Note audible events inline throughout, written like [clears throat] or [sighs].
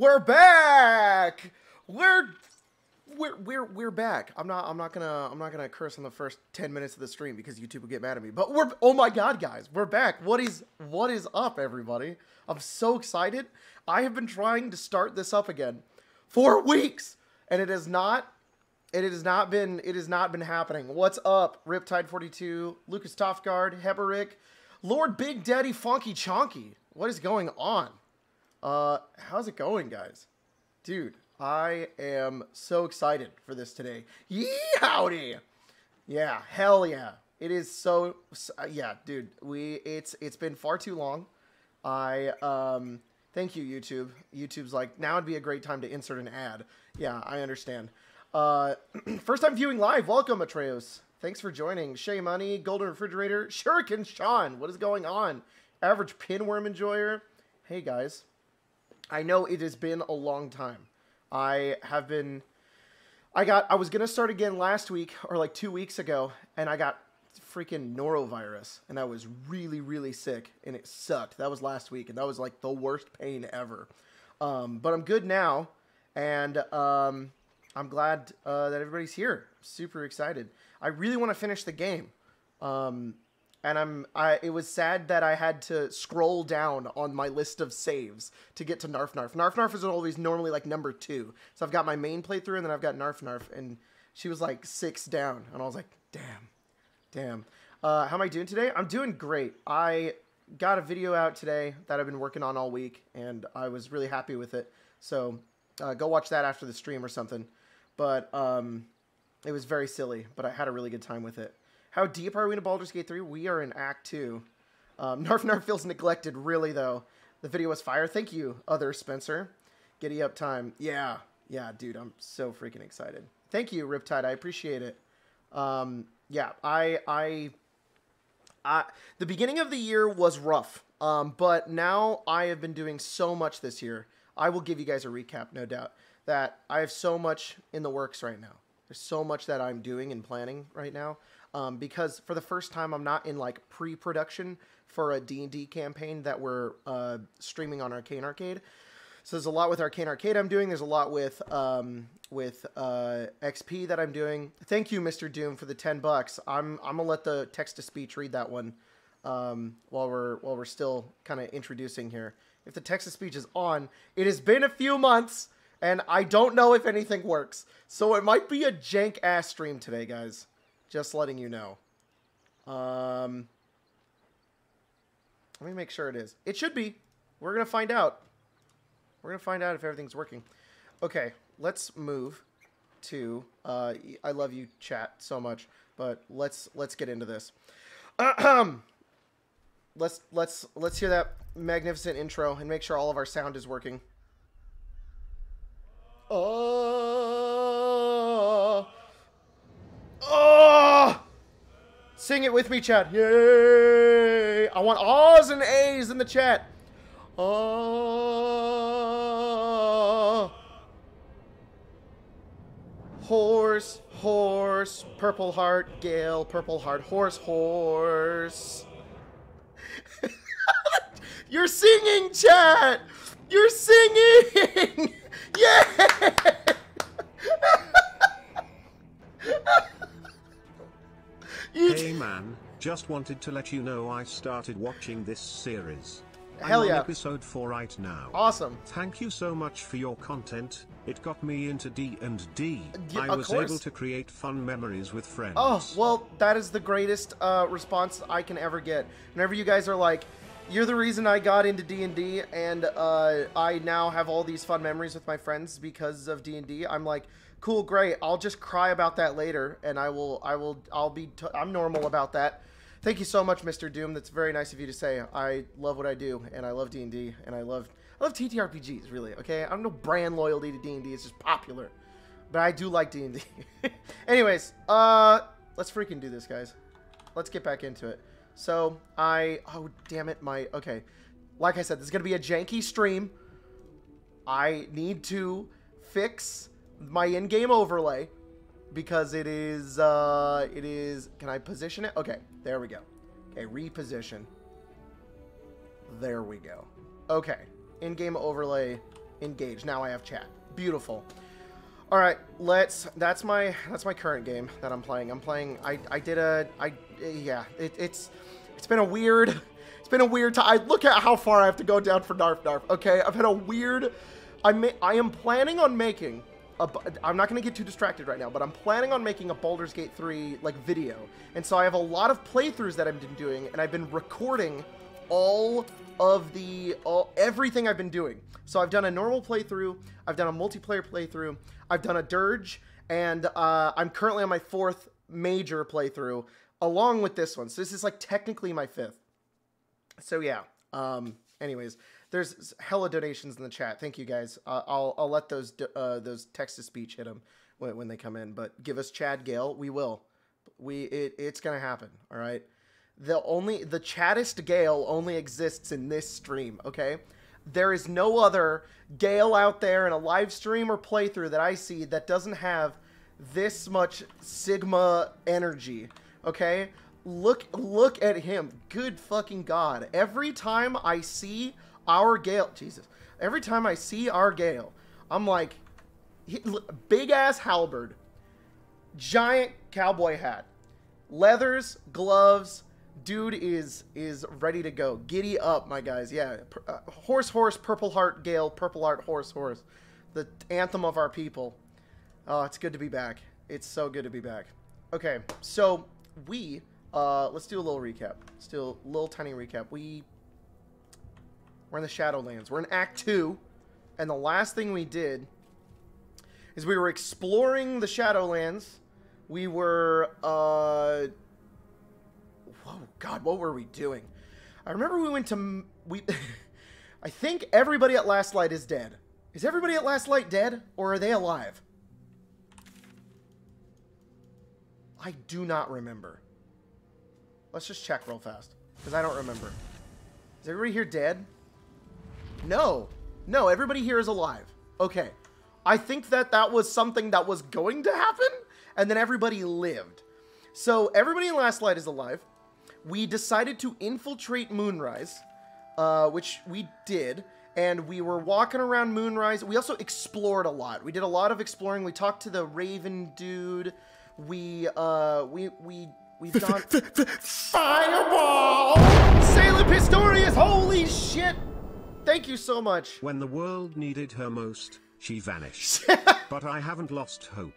We're back. We're we're we're we're back. I'm not I'm not gonna I'm not gonna curse on the first ten minutes of the stream because YouTube will get mad at me. But we're oh my god, guys, we're back. What is what is up, everybody? I'm so excited. I have been trying to start this up again for weeks, and it has not. It has not been. It has not been happening. What's up, Riptide 42, Lucas Toftguard, Heberick, Lord Big Daddy Funky Chonky? What is going on? Uh, how's it going, guys? Dude, I am so excited for this today. Yee howdy! Yeah, hell yeah! It is so, so yeah, dude. We it's it's been far too long. I um thank you YouTube. YouTube's like now would be a great time to insert an ad. Yeah, I understand. Uh, [clears throat] first time viewing live. Welcome, Atreus. Thanks for joining. Shay Money, Golden Refrigerator, Shuriken Sean. What is going on? Average Pinworm Enjoyer. Hey guys. I know it has been a long time. I have been I got I was going to start again last week or like 2 weeks ago and I got freaking norovirus and I was really really sick and it sucked. That was last week and that was like the worst pain ever. Um, but I'm good now and um, I'm glad uh, that everybody's here. Super excited. I really want to finish the game. Um, and I'm I it was sad that I had to scroll down on my list of saves to get to Narf Narf. Narf Narf is always normally like number two. So I've got my main playthrough and then I've got Narf Narf and she was like six down and I was like, damn, damn. Uh, how am I doing today? I'm doing great. I got a video out today that I've been working on all week and I was really happy with it. So uh, go watch that after the stream or something. But um, it was very silly, but I had a really good time with it. How deep are we in Baldur's Gate 3? We are in Act 2. Um, [laughs] Narf Narf feels neglected, really, though. The video was fire. Thank you, other Spencer. Giddy up time. Yeah, yeah, dude, I'm so freaking excited. Thank you, Riptide. I appreciate it. Um, yeah, I, I, I, the beginning of the year was rough, um, but now I have been doing so much this year. I will give you guys a recap, no doubt, that I have so much in the works right now. There's so much that I'm doing and planning right now um, because for the first time I'm not in like pre-production for a D&D campaign that we're uh, streaming on Arcane Arcade. So there's a lot with Arcane Arcade I'm doing. There's a lot with um, with uh, XP that I'm doing. Thank you, Mr. Doom, for the ten bucks. I'm I'm gonna let the text to speech read that one um, while we're while we're still kind of introducing here. If the text to speech is on, it has been a few months, and I don't know if anything works. So it might be a jank ass stream today, guys. Just letting you know. Um, let me make sure it is. It should be. We're going to find out. We're going to find out if everything's working. Okay, let's move to uh, I love you chat so much, but let's let's get into this. [clears throat] let's let's let's hear that magnificent intro and make sure all of our sound is working. Oh. Oh. Sing it with me, chat. Yay! I want A's and A's in the chat. Oh. Horse, horse, purple heart, gale, purple heart, horse, horse. [laughs] You're singing, chat! You're singing! [laughs] Yeah! [laughs] hey man, just wanted to let you know I started watching this series. Hell I'm yeah. on episode 4 right now. Awesome. Thank you so much for your content. It got me into D&D. Yeah, I was course. able to create fun memories with friends. Oh, well, that is the greatest uh, response I can ever get. Whenever you guys are like, you're the reason I got into D&D, and uh, I now have all these fun memories with my friends because of D&D. I'm like, cool, great. I'll just cry about that later, and I will, I will, I'll be, I'm normal about that. Thank you so much, Mr. Doom. That's very nice of you to say. I love what I do, and I love D&D, and I love, I love TTRPGs, really. Okay, I'm no brand loyalty to D&D. It's just popular, but I do like D&D. [laughs] Anyways, uh, let's freaking do this, guys. Let's get back into it. So I, oh damn it, my okay. Like I said, this is gonna be a janky stream. I need to fix my in-game overlay because it is, uh, it is. Can I position it? Okay, there we go. Okay, reposition. There we go. Okay, in-game overlay engage. Now I have chat. Beautiful. All right, let's. That's my that's my current game that I'm playing. I'm playing. I I did a I yeah. It, it's it's been a weird. It's been a weird time. I look at how far I have to go down for Narf Narf. Okay, I've had a weird. I may, I am planning on making. I'm not going to get too distracted right now, but I'm planning on making a Baldur's Gate 3 like video, and so I have a lot of playthroughs that I've been doing, and I've been recording all of the all everything I've been doing. So I've done a normal playthrough, I've done a multiplayer playthrough, I've done a dirge, and uh, I'm currently on my fourth major playthrough along with this one. So this is like technically my fifth. So yeah. Um. Anyways, there's hella donations in the chat. Thank you guys. Uh, I'll I'll let those uh, those text to speech hit them when, when they come in. But give us Chad Gale. We will. We it, it's gonna happen. All right the only the chattest Gale only exists in this stream, okay? There is no other Gale out there in a live stream or playthrough that I see that doesn't have this much Sigma energy, okay? Look look at him. Good fucking god. Every time I see our Gale, Jesus. Every time I see our Gale, I'm like big ass halberd, giant cowboy hat, leathers, gloves, dude is is ready to go. Giddy up, my guys. Yeah, uh, horse, horse, purple heart, Gale, purple heart, horse, horse. The anthem of our people. Oh, it's good to be back. It's so good to be back. Okay, so we uh, let's do a little recap. Let's do a little tiny recap. We we're in the Shadowlands. We're in Act Two, and the last thing we did is we were exploring the Shadowlands. We were uh oh God, what were we doing? I remember we went to we. [laughs] I think everybody at Last Light is dead. Is everybody at Last Light dead, or are they alive? I do not remember. Let's just check real fast, because I don't remember. Is everybody here dead? No. No, everybody here is alive. Okay. I think that that was something that was going to happen, and then everybody lived. So everybody in Last Light is alive we decided to infiltrate Moonrise, uh, which we did. And we were walking around Moonrise. We also explored a lot. We did a lot of exploring. We talked to the Raven dude. We, uh, we, we, we've done... Fireball! Salem Pistorius, holy shit! Thank you so much. When the world needed her most, she vanished. [laughs] but I haven't lost hope.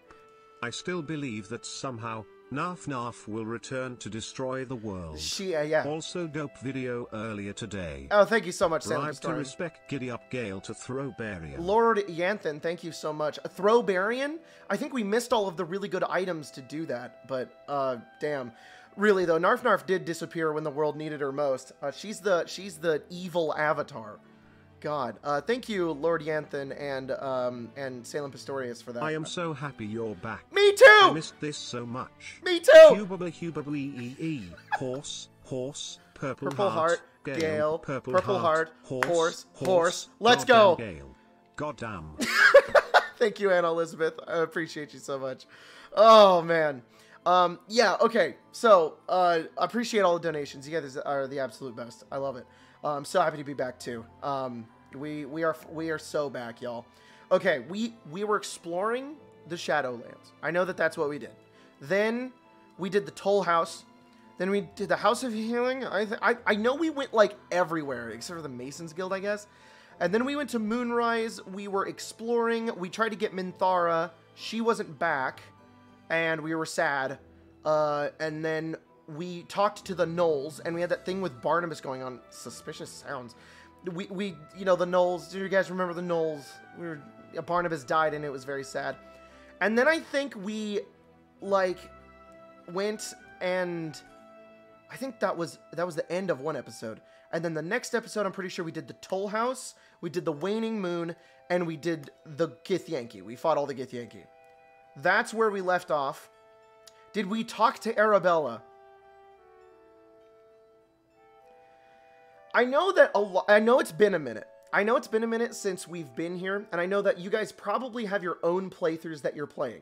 I still believe that somehow, Narf Narf will return to destroy the world. She, uh, yeah. Also dope video earlier today. Oh, thank you so much, Sam. Bribe to respect Giddy Up Gale to Throwbarian. Lord Yanthan, thank you so much. A Throwbarian? I think we missed all of the really good items to do that, but, uh, damn. Really though, Narf Narf did disappear when the world needed her most. Uh, she's the she's the evil avatar. God. Uh, thank you, Lord Yanthan and um, and Salem Pistorius for that. I am so happy you're back. Me too. I missed this so much. Me too. Hubaba hubaba e e horse horse purple, purple heart, gale, gale purple, purple heart, horse horse horse. horse. Let's go. Gale. Goddamn. [laughs] Thank you, Anna Elizabeth. I appreciate you so much. Oh man. Um, yeah, okay. So, uh, appreciate all the donations. You guys are the absolute best. I love it. I'm so happy to be back too. Um, we we are we are so back, y'all. Okay, we we were exploring the Shadowlands. I know that that's what we did. Then we did the Toll House. Then we did the House of Healing. I I I know we went like everywhere except for the Masons Guild, I guess. And then we went to Moonrise. We were exploring. We tried to get Minthara. She wasn't back, and we were sad. Uh, and then we talked to the Gnolls, and we had that thing with Barnabas going on. Suspicious sounds we, we you know the Gnolls. Do you guys remember the Gnolls? We were Barnabas died and it was very sad. And then I think we like went and I think that was that was the end of one episode. And then the next episode, I'm pretty sure we did the Toll House, we did the Waning Moon, and we did the Githyanki. We fought all the Githyanki. That's where we left off. Did we talk to Arabella? I know that a lot. I know it's been a minute. I know it's been a minute since we've been here, and I know that you guys probably have your own playthroughs that you're playing.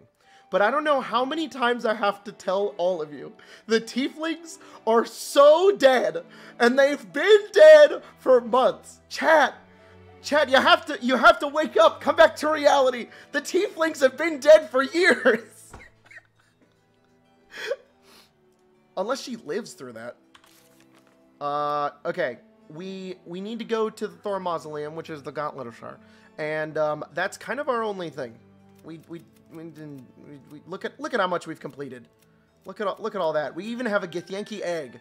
But I don't know how many times I have to tell all of you. The tieflings are so dead, and they've been dead for months. Chat, Chad, you have to you have to wake up. Come back to reality. The tieflings have been dead for years. [laughs] Unless she lives through that. Uh, okay. We we need to go to the Thorm Mausoleum, which is the Gauntlet of Shar. And um, that's kind of our only thing. We we, we didn't we, we, look at look at how much we've completed. Look at all, look at all that. We even have a Githyanki egg.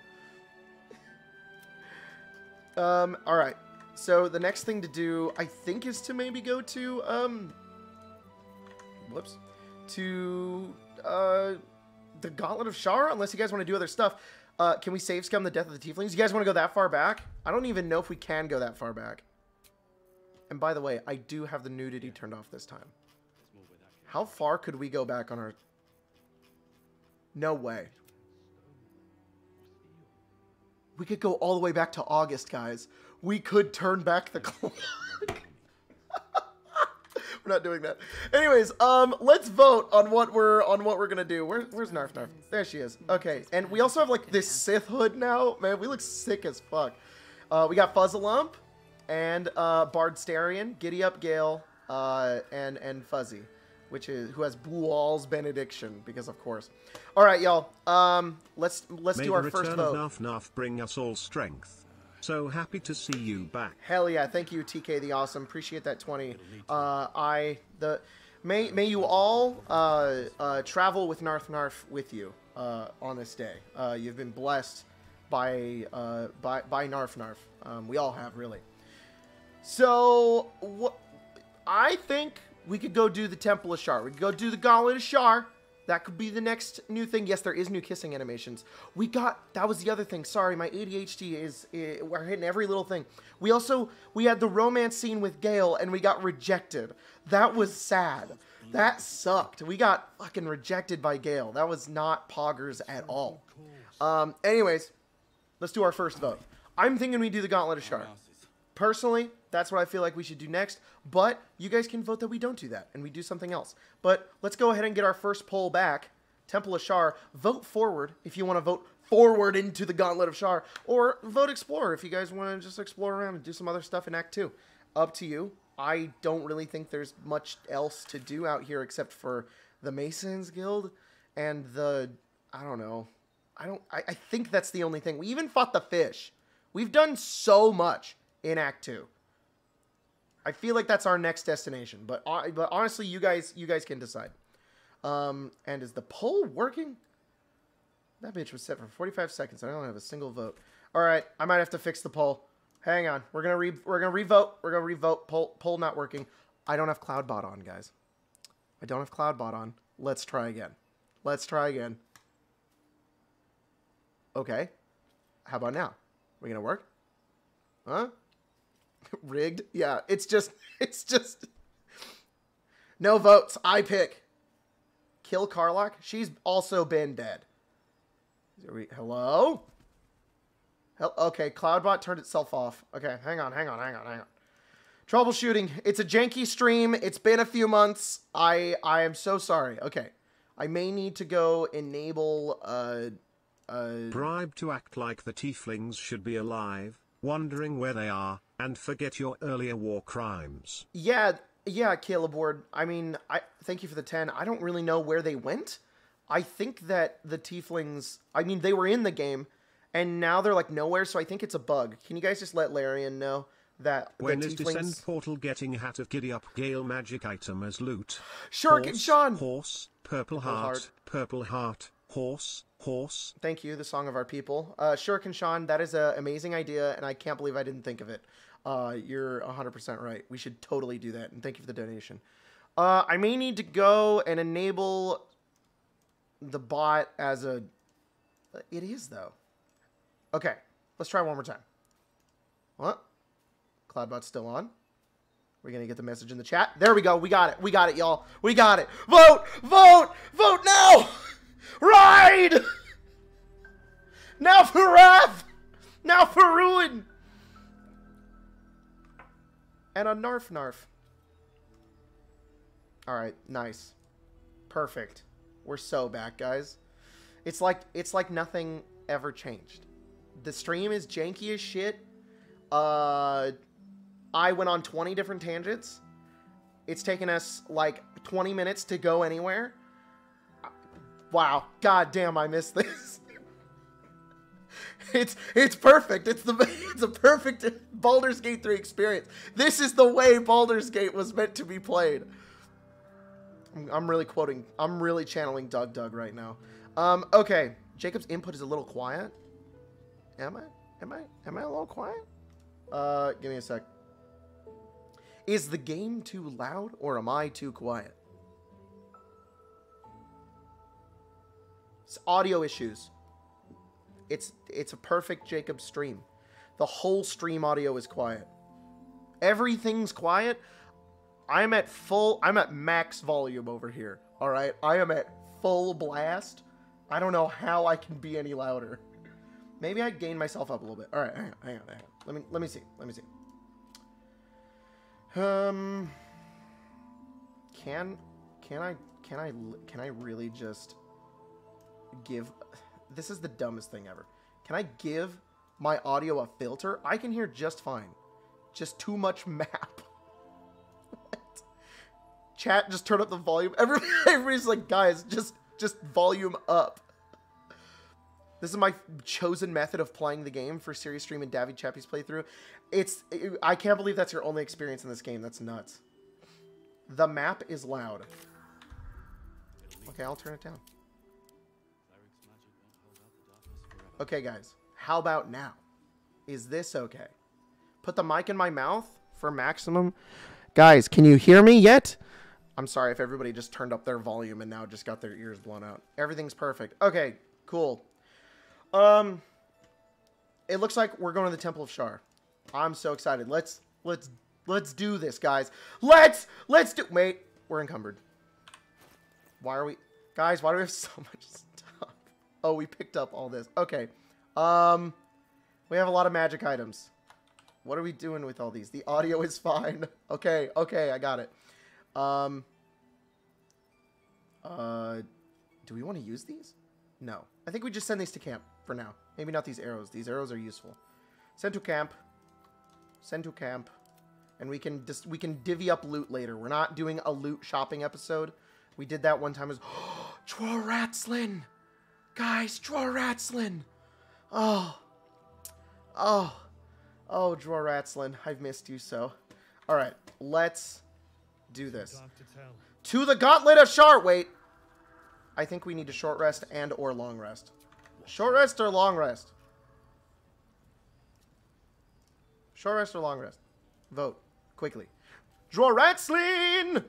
um, all right. So the next thing to do, I think, is to maybe go to um, whoops, to uh, the Gauntlet of Shar. Unless you guys want to do other stuff. Uh, can we save scum the death of the tieflings? You guys want to go that far back? I don't even know if we can go that far back. And by the way, I do have the nudity turned off this time. How far could we go back on our... No way. We could go all the way back to August, guys. We could turn back the [laughs] clock. [laughs] [laughs] we're not doing that. Anyways, um, let's vote on what we're on what we're gonna do. Where, where's Narf Narf? There she is. Okay, and we also have like this Sith hood now. Man, we look sick as fuck. Uh, we got Fuzzalump and uh, Bardstarian, Giddy Up Gale, uh, and and Fuzzy, which is who has Bual's benediction because of course. All right, y'all. Um, let's let's May do our first vote. of Naf Naf bring us all strength. So happy to see you back. Hell yeah! Thank you, TK the Awesome. Appreciate that twenty. Uh, I the may may you all uh, uh, travel with Narf Narf with you uh, on this day. Uh, you've been blessed by uh, by by Narf Narf. Um, we all have really. So what? I think we could go do the Temple of Shar. We could go do the Gauntlet of Shar. That could be the next new thing. Yes, there is new kissing animations. We got that was the other thing. Sorry, my ADHD is, eh, we're hitting every little thing. We also we had the romance scene with Gale and we got rejected. That was sad. That sucked. We got fucking rejected by Gale. That was not poggers at all. Um, anyways, let's do our first vote. I'm thinking we do the Gauntlet of Shar. Personally, that's what I feel like we should do next. But you guys can vote that we don't do that and we do something else. But let's go ahead and get our first poll back. Temple of Shar, vote forward if you want to vote forward into the Gauntlet of Shar, or vote Explorer if you guys want to just explore around and do some other stuff in Act 2. Up to you. I don't really think there's much else to do out here except for the Masons Guild and the. I don't know. I don't. I, I think that's the only thing. We even fought the fish. We've done so much in Act Two. I feel like that's our next destination, but but honestly, you guys you guys can decide. Um, and is the poll working? That bitch was set for 45 seconds. I don't have a single vote. All right, I might have to fix the poll. Hang on. We're gonna re we're gonna revote. We're gonna revote. Poll poll not working. I don't have Cloudbot on, guys. I don't have Cloudbot on. Let's try again. Let's try again. Okay. How about now? Are We gonna work? Huh? [laughs] Rigged? Yeah, it's just [laughs] it's just No votes. I pick. Kill Karlach? She's also been dead. We, hello? Hel- okay, Cloudbot turned itself off. Okay, hang on, hang on, hang on, hang on. Troubleshooting. It's a janky stream. It's been a few months. I I am so sorry. Okay. I may need to go enable uh uh Bribe to act like the tieflings should be alive, wondering where they are, and forget your earlier war crimes. Yeah, yeah, Caleb Ward. I mean, I thank you for the 10. I don't really know where they went. I think that the tieflings, I mean, they were in the game and now they're like nowhere, so I think it's a bug. Can you guys just let Larian know that When the is tieflings Descend Portal getting hat of Giddy Up Gale magic item as loot? Sure, horse, Sean. Horse, purple, heart, heart. purple heart, horse, horse. Thank you, the song of our people. Uh, Shuriken Sean, that is an amazing idea, and I can't believe I didn't think of it. Uh, you're 100% right. We should totally do that, and thank you for the donation. Uh, I may need to go and enable the bot as a. It is, though. Okay, let's try one more time. What? Cloudbot's still on. We're gonna get the message in the chat. There we go. We got it. We got it, y'all. We got it. Vote! Vote! Vote now! [laughs] Ride! [laughs] Now for wrath! Now for ruin! And a narf narf. Alright, nice. Perfect. We're so back, guys. It's like it's like nothing ever changed. The stream is janky as shit. Uh I went on 20 different tangents. It's taken us like 20 minutes to go anywhere. Wow, god damn, I missed this. [laughs] it's it's perfect. It's the [laughs] it's a perfect Baldur's Gate 3 experience. This is the way Baldur's Gate was meant to be played. I'm, really quoting. I'm really channeling DougDoug right now. Um, okay, Jacob's input is a little quiet. Am I? Am I? Am I a little quiet? Uh, give me a sec. Is the game too loud or am I too quiet? It's audio issues. It's it's a perfect Jacob stream. The whole stream audio is quiet. Everything's quiet. I'm at full I'm at max volume over here. All right? I am at full blast. I don't know how I can be any louder. Maybe I gain myself up a little bit. All right, hang on, hang on, hang on. Let me let me see. Let me see. Um, can can I can I can I really just give? This is the dumbest thing ever. Can I give my audio a filter? I can hear just fine. Just too much map. [laughs] what? Chat, just turn up the volume. [laughs] Everybody, everybody's like, guys, just just volume up. This is my chosen method of playing the game for Serious Stream and Davy Chappie's playthrough. It's it, I can't believe that's your only experience in this game. That's nuts. The map is loud. Okay, I'll turn it down. Okay, guys. How about now? Is this okay? Put the mic in my mouth for maximum. Guys, can you hear me yet? I'm sorry if everybody just turned up their volume and now just got their ears blown out. Everything's perfect. Okay, cool. Um, it looks like we're going to the Temple of Shar. I'm so excited. Let's let's let's do this, guys. Let's let's do. Wait, we're encumbered. Why are we, guys? Why do we have so [laughs] much? Oh, we picked up all this. Okay. Um, we have a lot of magic items. What are we doing with all these? The audio is fine. [laughs] Okay, okay, I got it. Um, uh, do we want to use these? No. I think we just send these to camp for now. Maybe not these arrows. These arrows are useful. Send to camp. Send to camp. And we can just we can divvy up loot later. We're not doing a loot shopping episode. We did that one time as [gasps] Dror Ragzlin! Guys, Dror Ragzlin! Oh. Oh. Oh, Dror Ragzlin. I've missed you so. Alright, let's do this. To the Gauntlet of Shar. Wait. I think we need a short rest and or long rest. Short rest or long rest? Short rest or long rest? Vote. Quickly. Dror Ragzlin!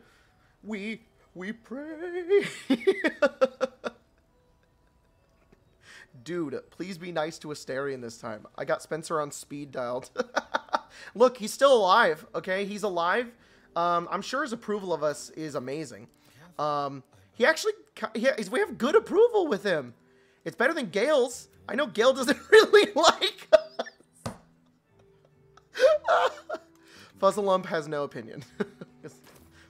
We, we pray. [laughs] Dude, please be nice to Astarion this time. I got Spencer on speed dialed. [laughs] Look, he's still alive, okay? He's alive. Um, I'm sure his approval of us is amazing. Um, he actually, he, we have good approval with him. It's better than Gale's. I know Gale doesn't [laughs] really like us. [laughs] Has no opinion.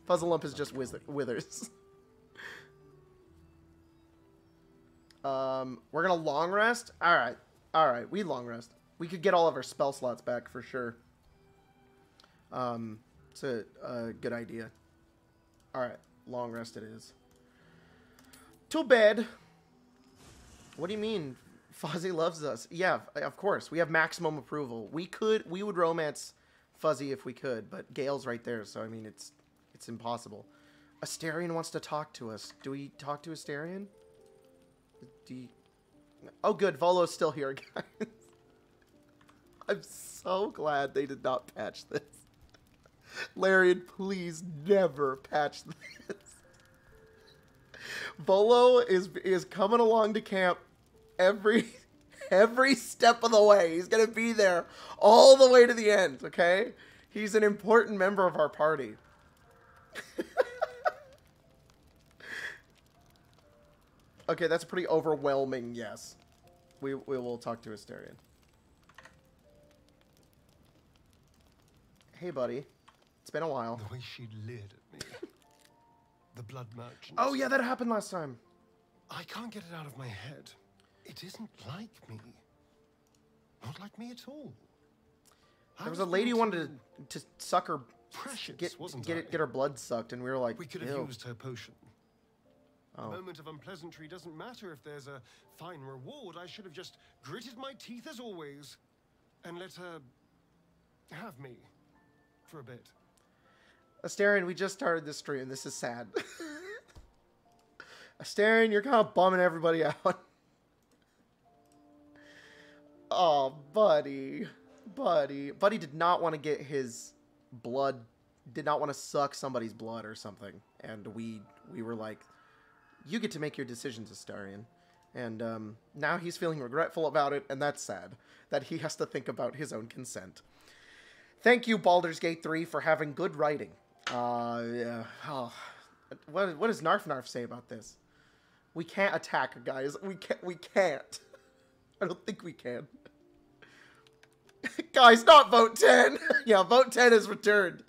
Fuzzalump is just withers. Um, we're gonna long rest. All right, all right. We long rest. We could get all of our spell slots back for sure. Um, it's a, a good idea. All right, long rest it is. Too bad. What do you mean? Fuzzy loves us. Yeah, of course. We have maximum approval. We could, we would romance Fuzzy if we could, but Gale's right there, so I mean, it's, it's impossible. Astarion wants to talk to us. Do we talk to Astarion? You... Oh, good. Volo's still here, [laughs] guys. I'm so glad they did not patch this. Larian, please never patch [laughs] this. Volo is is coming along to camp every [laughs] every step of the way. He's gonna be there all the way to the end. Okay, he's an important member of our party. Okay, that's a pretty overwhelming yes. We we will talk to Astarion. Hey, buddy. It's been a while. The way she leered at me. [laughs] the blood merchant. Oh, yeah, that happened last time. I can't get it out of my head. It isn't like me. Not like me at all. There was a lady who wanted to, to suck her, Precious, get wasn't get it, get her blood sucked, and we were like, We could have used her potion. Oh. A moment of unpleasantry doesn't matter if there's a fine reward. I should have just gritted my teeth as always and let her have me for a bit. Astarion, we just started this stream. This is sad. [laughs] Astarion, you're kind of bumming everybody out. [laughs] oh, buddy. Buddy. Buddy did not want to get his blood, did not want to suck somebody's blood or something. And we we were like, you get to make your decisions, Astarion. And um, now he's feeling regretful about it, and that's sad that he has to think about his own consent. Thank you, Baldur's Gate 3, for having good writing. Uh, yeah. Oh. What, what does Narf Narf say about this? We can't attack, guys. We can't. We can't. [laughs] I don't think we can. [laughs] guys, not vote 10. [laughs] yeah, vote 10 is returned.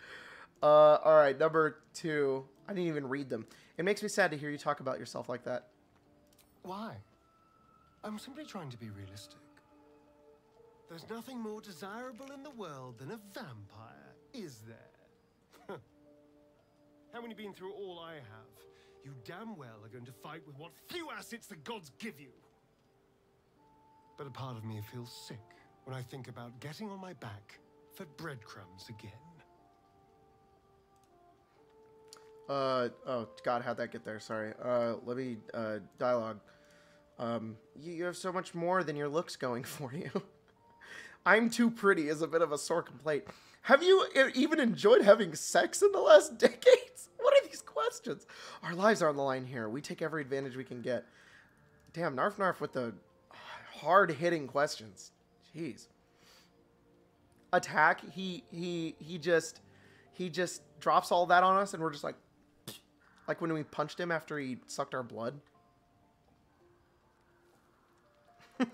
Uh, all right, number two. I didn't even read them. It makes me sad to hear you talk about yourself like that. Why? I'm simply trying to be realistic. There's nothing more desirable in the world than a vampire, is there? [laughs] Having been through all I have, you damn well are going to fight with what few assets the gods give you. But a part of me feels sick when I think about getting on my back for breadcrumbs again. Uh oh God, how'd that get there? Sorry. Uh, let me uh dialogue. Um, you, you have so much more than your looks going [laughs] for you. I'm too pretty is a bit of a sore complaint. Have you even enjoyed having sex in the last [laughs] decades? What are these questions? Our lives are on the line here. We take every advantage we can get. Damn, Narf Narf with the hard hitting questions. Jeez. Attack. He he he just he just drops all that on us, and we're just like, like when we punched him after he sucked our blood. [laughs]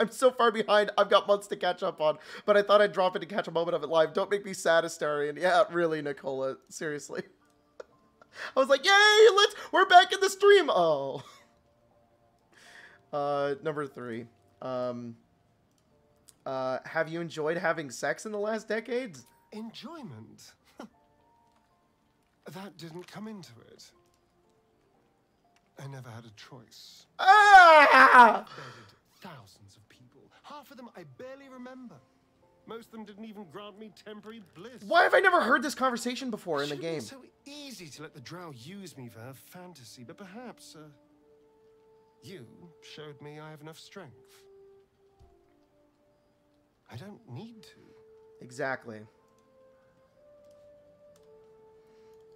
I'm so far behind. I've got months to catch up on, but I thought I'd drop it to catch a moment of it live. Don't make me sad, Astarion. Yeah, really, Nicola. Seriously. [laughs] I was like, yay, let's, we're back in the stream. Oh. Uh, number three. Um, uh, have you enjoyed having sex in the last decades? Enjoyment? That didn't come into it. I never had a choice. Ah! Thousands of people. Half of them I barely remember. Most of them didn't even grant me temporary bliss. Why have I never heard this conversation before in the Shouldn't game? so easy to let the drow use me for her fantasy, but perhaps uh, you showed me I have enough strength. I don't need to. Exactly.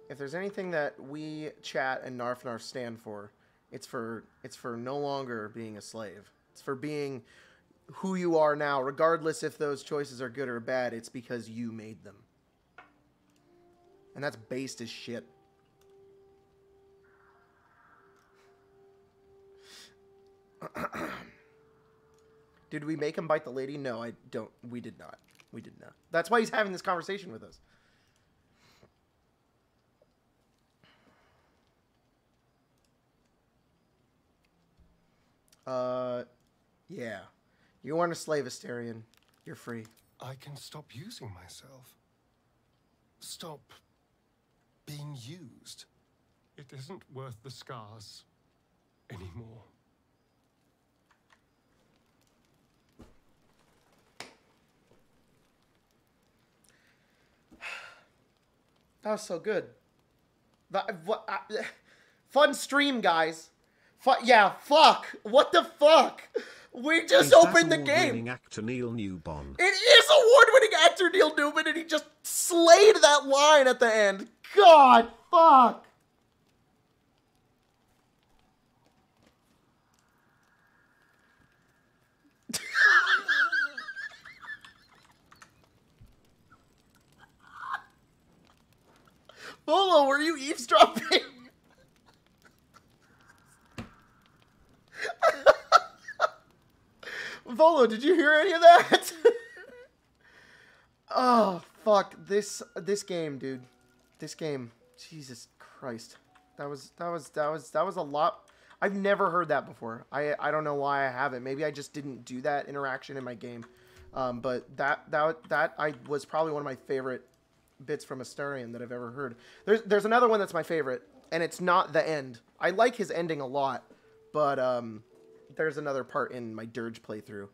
If there's anything that we chat and Narf Narf stand for, it's for it's for no longer being a slave. It's for being who you are now, regardless if those choices are good or bad. It's because you made them, and that's based as shit. Did we make him bite the lady? No, I don't. We did not. We did not. That's why he's having this conversation with us. Uh, yeah. You aren't a slave, Astarion. You're free. I can stop using myself. Stop being used. It isn't worth the scars anymore. [sighs] That was so good. That, what, uh, [sighs] fun stream, guys. Fu- yeah, fuck. What the fuck? We just that opened the game. actor Neil Newbon. It is award-winning actor Neil Newbon, and he just slayed that line at the end. God, fuck. [laughs] Volo, were you eavesdropping? Volo, did you hear any of that? [laughs] oh fuck this this game, dude. This game. Jesus Christ. That was that was that was that was a lot. I've never heard that before. I I don't know why I haven't. Maybe I just didn't do that interaction in my game. Um, but that that that I was probably one of my favorite bits from Astarion that I've ever heard. There's there's another one that's my favorite, and it's not the end. I like his ending a lot, but um, there's another part in my Dirge playthrough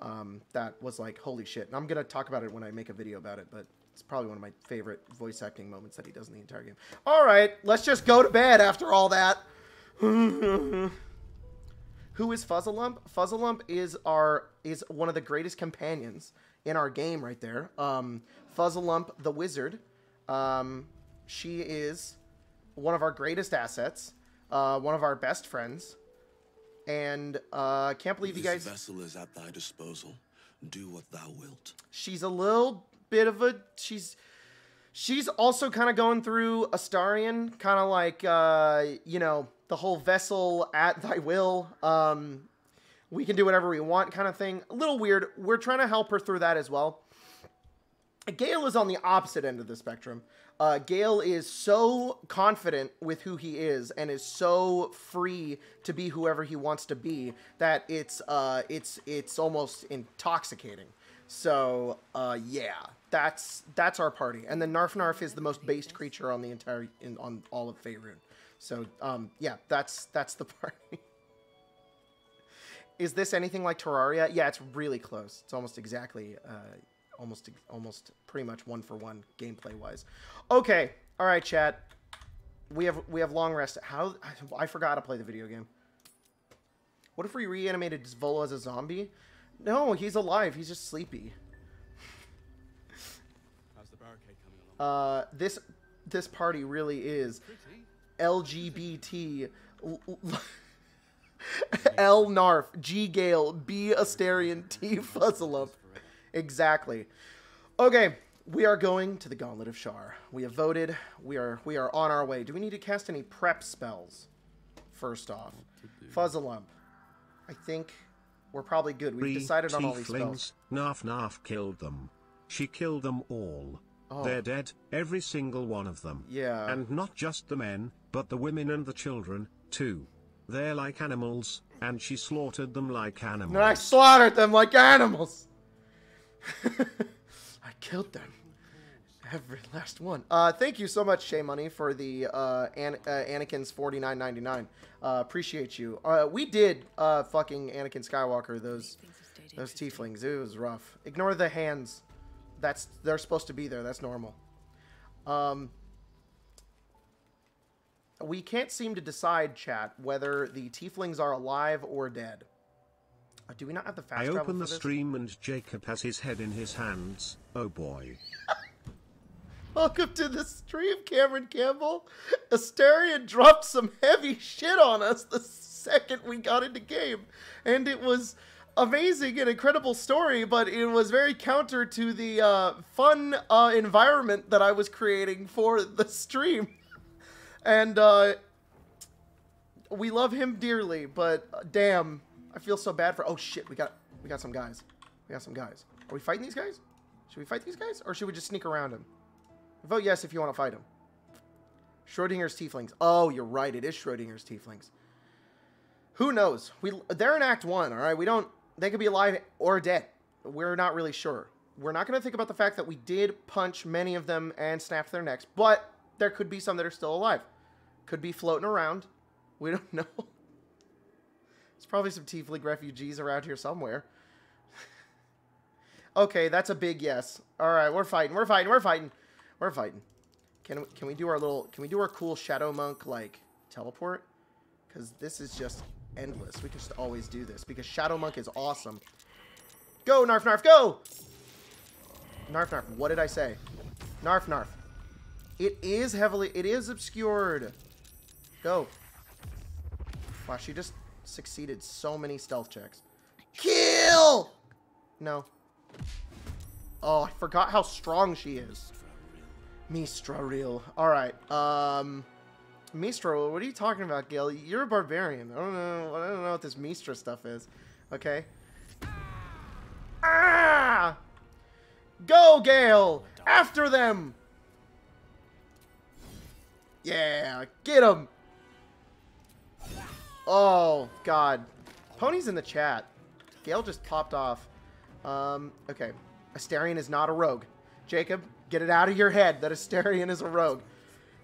um, that was like holy shit. And I'm gonna talk about it when I make a video about it, but it's probably one of my favorite voice acting moments that he does in the entire game. All right, let's just go to bed after all that. [laughs] Who is Fuzzalump? Fuzzalump is our is one of the greatest companions in our game right there. Um, Fuzzalump the wizard. Um, she is one of our greatest assets, uh, one of our best friends, and uh, I can't believe this you guys. vessel is at thy disposal. Do what thou wilt. She's a little bit of a she's she's also kind of going through Astarion, kind of like uh, you know the whole vessel at thy will. Um, we can do whatever we want, kind of thing. A little weird. We're trying to help her through that as well. Gale is on the opposite end of the spectrum. Uh, Gale is so confident with who he is and is so free to be whoever he wants to be that it's uh, it's it's almost intoxicating. So uh, yeah, that's that's our party. And then Narf Narf is the most based creature on the entire in, on all of Faerun. So um, yeah, that's that's the [laughs] party. is this anything like Terraria? Yeah, it's really close. It's almost exactly uh, almost almost pretty much one for one gameplay wise. Okay, all right, chat. We have we have long rest. How I forgot to play the video game. What if we reanimated Volo as a zombie? No, he's alive. He's just sleepy. How's the barricade coming along? Uh, this this party really is LGBT. L Narf, G Gale, B Astarion, T [laughs] Fuzzalump. Exactly. Okay, we are going to the Gauntlet of Shar. We have voted. We are we are on our way. Do we need to cast any prep spells? First off, Fuzzalump. I think we're probably good. We've Three decided on all these spells. Naf Narf killed them. She killed them all. Oh. They're dead, every single one of them. Yeah. And not just the men, but the women and the children, too. They're like animals, and she slaughtered them like animals. And I slaughtered them like animals. [laughs] I killed them. Every last one. Uh, thank you so much, Shay Money, for the uh, An- uh, Anakin's forty nine ninety nine. Uh, appreciate you. Uh, we did uh, fucking Anakin Skywalker. Those those tieflings. It was rough. Ignore the hands. That's they're supposed to be there. That's normal. Um, we can't seem to decide, chat, whether the tieflings are alive or dead. Uh, Do we not have the fast I travel open for the this? stream and Jacob has his head in his hands. Oh boy. [laughs] Welcome to the stream, Cameron Campbell. Astarion dropped some heavy shit on us the second we got into game, and it was amazing and incredible story, but it was very counter to the uh, fun uh, environment that I was creating for the stream. [laughs] And uh, we love him dearly, but uh, damn, I feel so bad for. Oh shit, we got we got some guys. We got some guys. Are we fighting these guys? Should we fight these guys, or should we just sneak around them? Vote yes if you want to fight them. Schrodinger's tieflings. Oh, you're right. It is Schrodinger's tieflings. Who knows? We they're in Act One. All right. We don't. They could be alive or dead. We're not really sure. We're not going to think about the fact that we did punch many of them and snapped their necks, but there could be some that are still alive. Could be floating around. We don't [laughs] know. There's probably some tiefling refugees around here somewhere. [laughs] okay, that's a big yes. All right, we're fighting. We're fighting. We're fighting. We're fighting. Can we, can we do our little can we do our cool shadow monk like teleport? Cuz this is just endless. We just always do this because shadow monk is awesome. Go Narf Narf go. Narf Narf. What did I say? Narf Narf. It is heavily it is obscured. Go. Wow, she just succeeded so many stealth checks. Kill! No. Oh, I forgot how strong she is. Mystra real. Alright, um... Mystra, what are you talking about, Gil? You're a barbarian. I don't know. I don't know what this Mystra stuff is. Okay. Ah! Go, Gale! After them! Yeah, get him! Oh, God. Pony's in the chat. Gale just popped off. Um, okay. Astarion is not a rogue. Jacob, get it out of your head that Astarion is a rogue.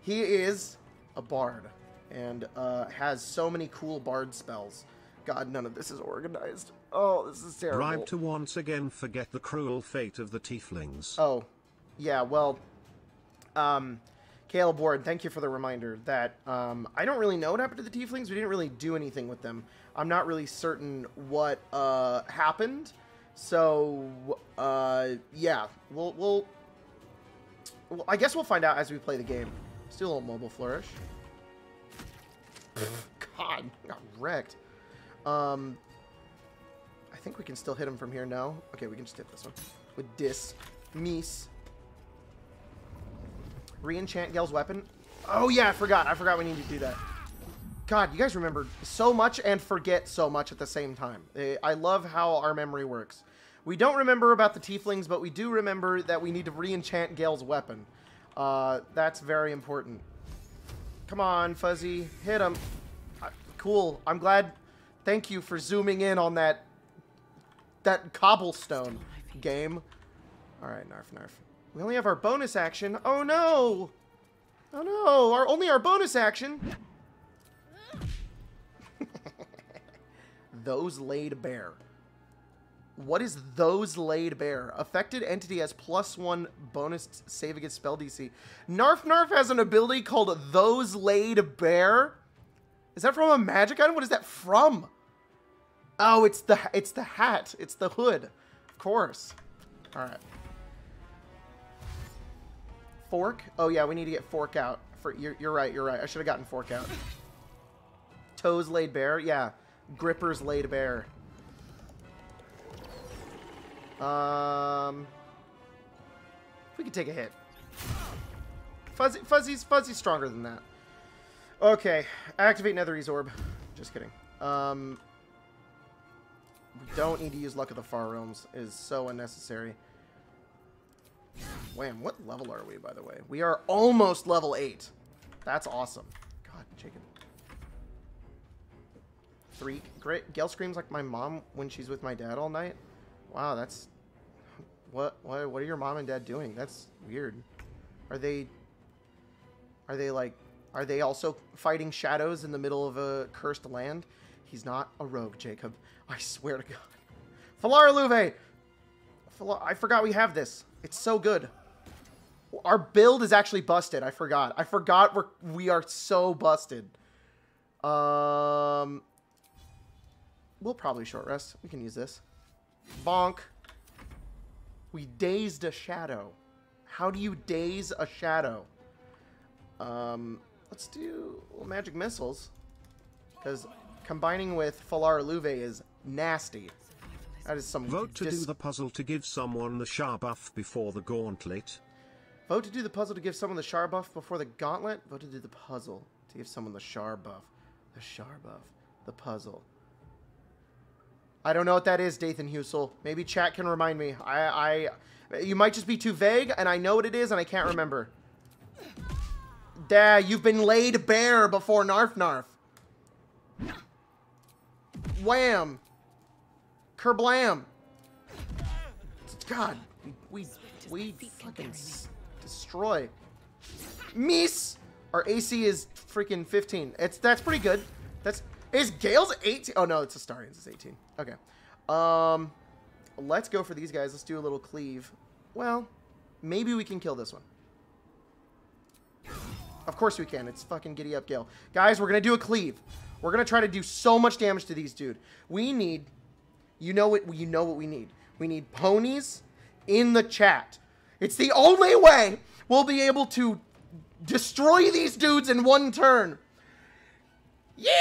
He is a bard and uh, has so many cool bard spells. God, none of this is organized. Oh, this is terrible. Bribe to once again forget the cruel fate of the tieflings. Oh, yeah. Well, um, Caleb Ward, thank you for the reminder that um, I don't really know what happened to the tieflings. We didn't really do anything with them. I'm not really certain what uh, happened. So, uh, yeah, we'll, we'll, well, I guess we'll find out as we play the game. Still a little mobile flourish. [laughs] God, got wrecked. Um, I think we can still hit him from here. No, okay, we can just hit this one with dis, Mies. Reenchant Gale's weapon. Oh yeah, I forgot. I forgot we need to do that. God, you guys remember so much and forget so much at the same time. Eh, I love how our memory works. We don't remember about the tieflings, but we do remember that we need to re-enchant Gale's weapon. Uh, that's very important. Come on, Fuzzy. Hit him. Uh, cool. I'm glad. Thank you for zooming in on that that cobblestone game. All right, Narf, Narf. We only have our bonus action. Oh, no. Oh, no. Our Only our bonus action. [laughs] those laid bare. What is those laid bare? Affected entity has plus one bonus save against spell DC. Narf Narf has an ability called those laid bare. Is that from a magic item? What is that from? Oh, it's the it's the hat. It's the hood. Of course. All right. Fork. Oh yeah, we need to get fork out. For you're, you're right. You're right. I should have gotten fork out. Toes laid bare. Yeah. Grippers laid bare. Um, if we could take a hit. Fuzzy, Fuzzy's, Fuzzy's stronger than that. Okay, activate Netherese Orb. Just kidding. Um, we don't need to use Luck of the Far Realms. It is so unnecessary. Wham, what level are we, by the way? We are almost level 8. That's awesome. God, Jacob. Three. Great. Gale screams like my mom when she's with my dad all night. Wow, that's... What, what, what are your mom and dad doing? That's weird. Are they... Are they, like... Are they also fighting shadows in the middle of a cursed land? He's not a rogue, Jacob. I swear to God. Phalar Aluve! I forgot we have this. It's so good. Our build is actually busted. I forgot. I forgot we're, we are so busted. Um... We'll probably short rest. We can use this. Bonk. We dazed a shadow. How do you daze a shadow? Um, let's do magic missiles. Because combining with Phalar Aluve is nasty. That is some Vote to do the puzzle to give someone the Shar buff before the gauntlet. Vote to do the puzzle to give someone the Shar buff before the gauntlet. Vote to do the puzzle to give someone the Shar buff. The Shar buff. The puzzle. I don't know what that is, Dathan Husel. Maybe chat can remind me. I, I, you might just be too vague, and I know what it is, and I can't remember. Dad, you've been laid bare before Narf Narf. Wham. Kerblam. God, we, we, we fucking destroy. Mies! Our AC is freaking 15. It's That's pretty good. That's is Gale's 18? Oh, no, it's Astarion's It's 18. Okay. Um, let's go for these guys. Let's do a little cleave. Well, maybe we can kill this one. Of course we can. It's fucking giddy up Gale. Guys, we're going to do a cleave. We're going to try to do so much damage to these dude. We need, you know what, you know what we need. We need ponies in the chat. It's the only way we'll be able to destroy these dudes in one turn. Yeah!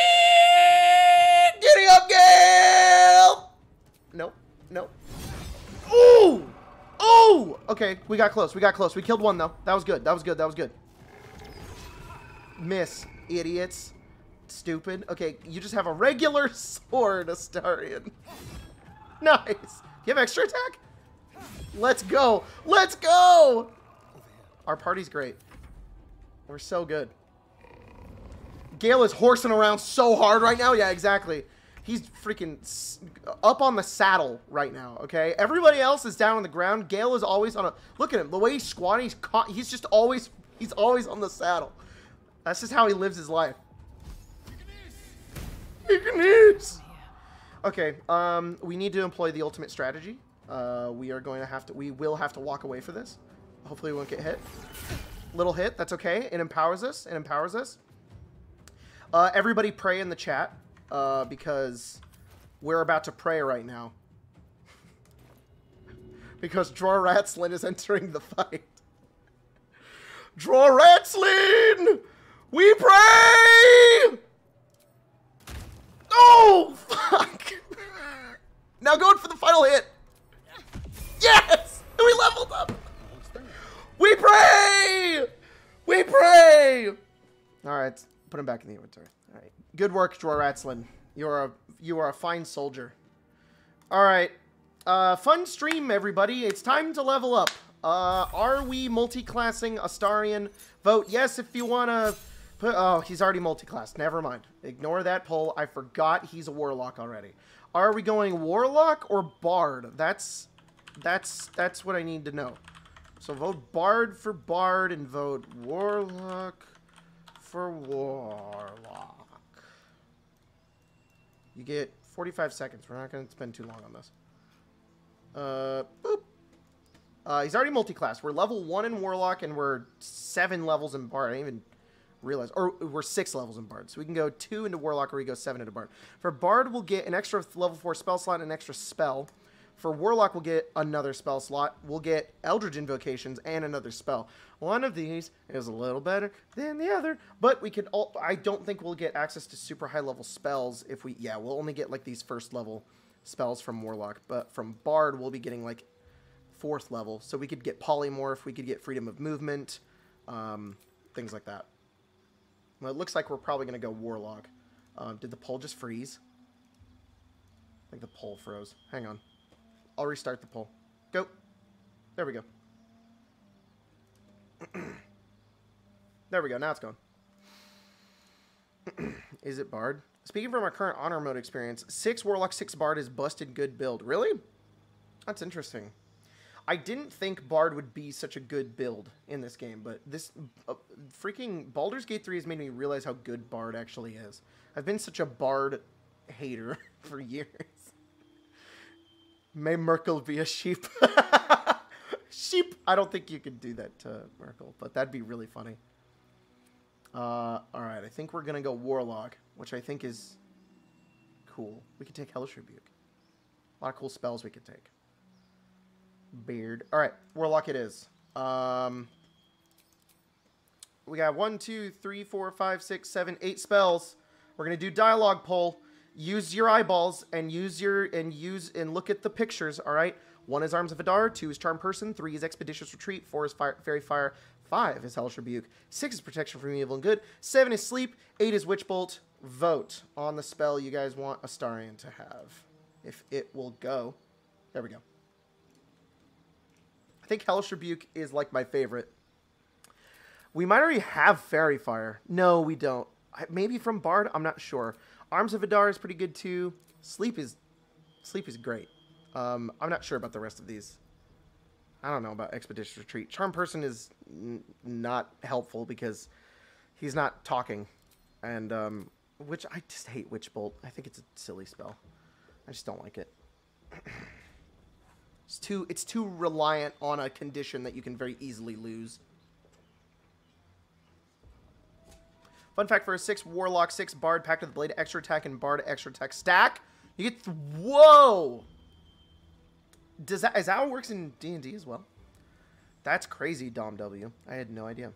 Giddy up, Gale! Nope. Nope. Ooh! Ooh! Okay, we got close. We got close. We killed one, though. That was good. That was good. That was good. Miss. Idiots. Stupid. Okay, you just have a regular [laughs] sword, Astarion. [laughs] Nice. You have extra attack? Let's go. Let's go! Our party's great. We're so good. Gale is horsing around so hard right now. Yeah, exactly. He's freaking up on the saddle right now. Okay, everybody else is down on the ground. Gale is always on a. Look at him. The way he's squatting, he's caught. He's just always. He's always on the saddle. That's just how he lives his life. Ignis. Okay. Um, we need to employ the ultimate strategy. Uh, we are going to have to. We will have to walk away for this. Hopefully, we won't get hit. Little hit. That's okay. It empowers us. It empowers us. Uh, everybody pray in the chat uh, because we're about to pray right now. [laughs] because Dror Ragzlin is entering the fight. Dror Ragzlin! We pray! Oh, fuck! now going for the final hit. Yes! We leveled up! We pray! We pray! Alright, put him back in the inventory. Alright. Good work, Dror Ragzlin. You are a you are a fine soldier. Alright. Uh fun stream, everybody. It's time to level up. Uh are we multi-classing Astarion? Vote yes if you wanna oh, he's already multi-classed. Never mind. Ignore that poll. I forgot he's a warlock already. Are we going warlock or bard? That's that's that's what I need to know. So vote Bard for Bard and vote Warlock for Warlock. You get 45 seconds. We're not going to spend too long on this. Uh, boop. Uh, he's already multi-class. We're level 1 in Warlock and we're 7 levels in Bard. I didn't even realize. Or we're 6 levels in Bard. So we can go 2 into Warlock or we go 7 into Bard. For Bard, we'll get an extra level 4 spell slot and an extra spell. For Warlock, we'll get another spell slot. We'll get Eldritch Invocations and another spell. One of these is a little better than the other, but we could. All, I don't think we'll get access to super high level spells if we. Yeah, we'll only get like these first level spells from Warlock, but from Bard, we'll be getting like fourth level. So we could get Polymorph, we could get Freedom of Movement, um, things like that. Well, it looks like we're probably going to go Warlock. Um, did the poll just freeze? I think the poll froze. Hang on. I'll restart the poll. Go. There we go. [clears throat] there we go. Now it's gone. [clears throat] is it Bard? Speaking from our current honor mode experience, 6 Warlock, 6 Bard is busted good build. Really? That's interesting. I didn't think Bard would be such a good build in this game, but this uh, freaking Baldur's Gate 3 has made me realize how good Bard actually is. I've been such a Bard hater [laughs] for years. May Merkel be a sheep. [laughs] sheep. I don't think you could do that to Merkel, but that'd be really funny. Uh, all right, I think we're gonna go Warlock, which I think is cool. We could take Hellish Rebuke. A lot of cool spells we could take. Beard. All right, Warlock it is. Um, we got one, two, three, four, five, six, seven, eight spells. We're gonna do dialogue poll use your eyeballs and use your and use and look at the pictures all right one is arms of hadar two is charm person three is expeditious retreat four is fire, fairy fire five is hellish rebuke six is protection from evil and good seven is sleep eight is witch bolt vote on the spell you guys want astarion to have if it will go there we go i think hellish rebuke is like my favorite we might already have fairy fire no we don't maybe from bard i'm not sure Arms of Hadar is pretty good too. Sleep is Sleep is great. Um, I'm not sure about the rest of these. I don't know about Expeditious Retreat. Charm Person is not helpful because he's not talking, and um, which I just hate Witch Bolt. I think it's a silly spell. I just don't like it. [clears throat] it's too it's too reliant on a condition that you can very easily lose. Fun fact for a 6 Warlock, 6 Bard, Pact of the Blade, extra attack, and Bard extra attack stack, you get... Whoa! Does that... Is that how it works in D&D as well? That's crazy, Dom W. I had no idea.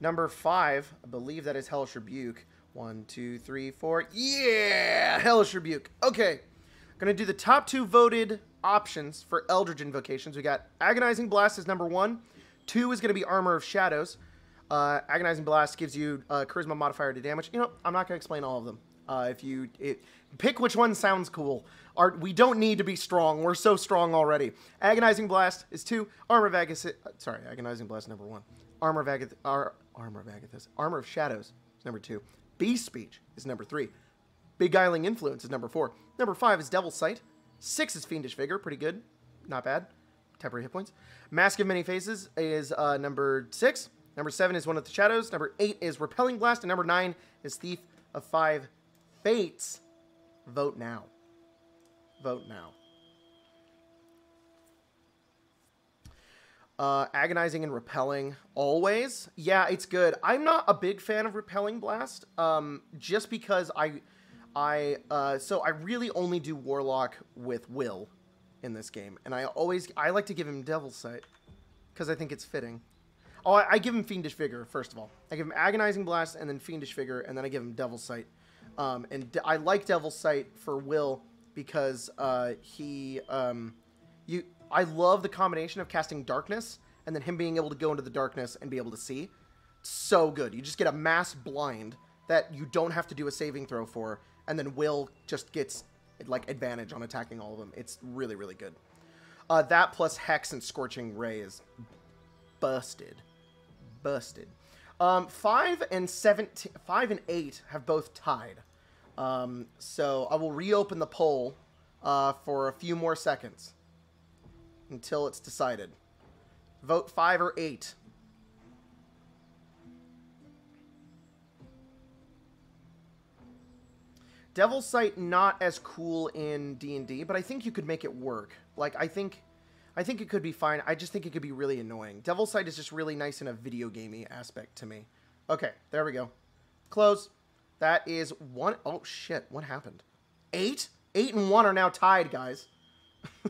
Number 5, I believe that is Hellish Rebuke. One, two, three, four. Yeah! Hellish Rebuke. Okay. Gonna do the top two voted options for Eldritch Invocations. We got Agonizing Blast is number one. Two is gonna be Armor of Shadows. Uh, Agonizing Blast gives you a charisma modifier to damage. You know, I'm not going to explain all of them. Uh, if you it, pick which one sounds cool. Our, we don't need to be strong. We're so strong already. Agonizing Blast is two. Armor of Agathys. Uh, sorry, Agonizing Blast number one. Armor of Agathys. Ar, Armor of Agathys. Armor of Shadows is number two. Beast Speech is number three. Beguiling Influence is number four. Number five is Devil's Sight. Six is Fiendish Vigor, pretty good, not bad. Temporary hit points. Mask of Many Faces is uh, number six. Number seven is One of the Shadows. Number eight is Repelling Blast, and number nine is Thief of Five Fates. Vote now. Vote now. Uh, agonizing and repelling always. Yeah, it's good. I'm not a big fan of repelling blast, um, just because I, I, uh, so I really only do warlock with will in this game, and I always I like to give him devil's sight because I think it's fitting. Oh, I, I give him fiendish vigor first of all. I give him agonizing blast and then fiendish vigor, and then I give him devil's sight. Um, and I like devil's sight for will because uh, he um, you I love the combination of casting darkness and then him being able to go into the darkness and be able to see. So good. You just get a mass blind that you don't have to do a saving throw for, and then Will just gets like advantage on attacking all of them. It's really really good. Uh, that plus Hex and Scorching Ray is busted, busted. Um, five and seventeen, five and eight have both tied. Um, so I will reopen the poll uh, for a few more seconds until it's decided. Vote five or eight. Devil's Sight not as cool in D&D, but I think you could make it work. Like I think I think it could be fine. I just think it could be really annoying. Devil's Sight is just really nice in a video gamey aspect to me. Okay, there we go. Close. That is one oh shit, what happened? 8? 8 and 1 are now tied, guys.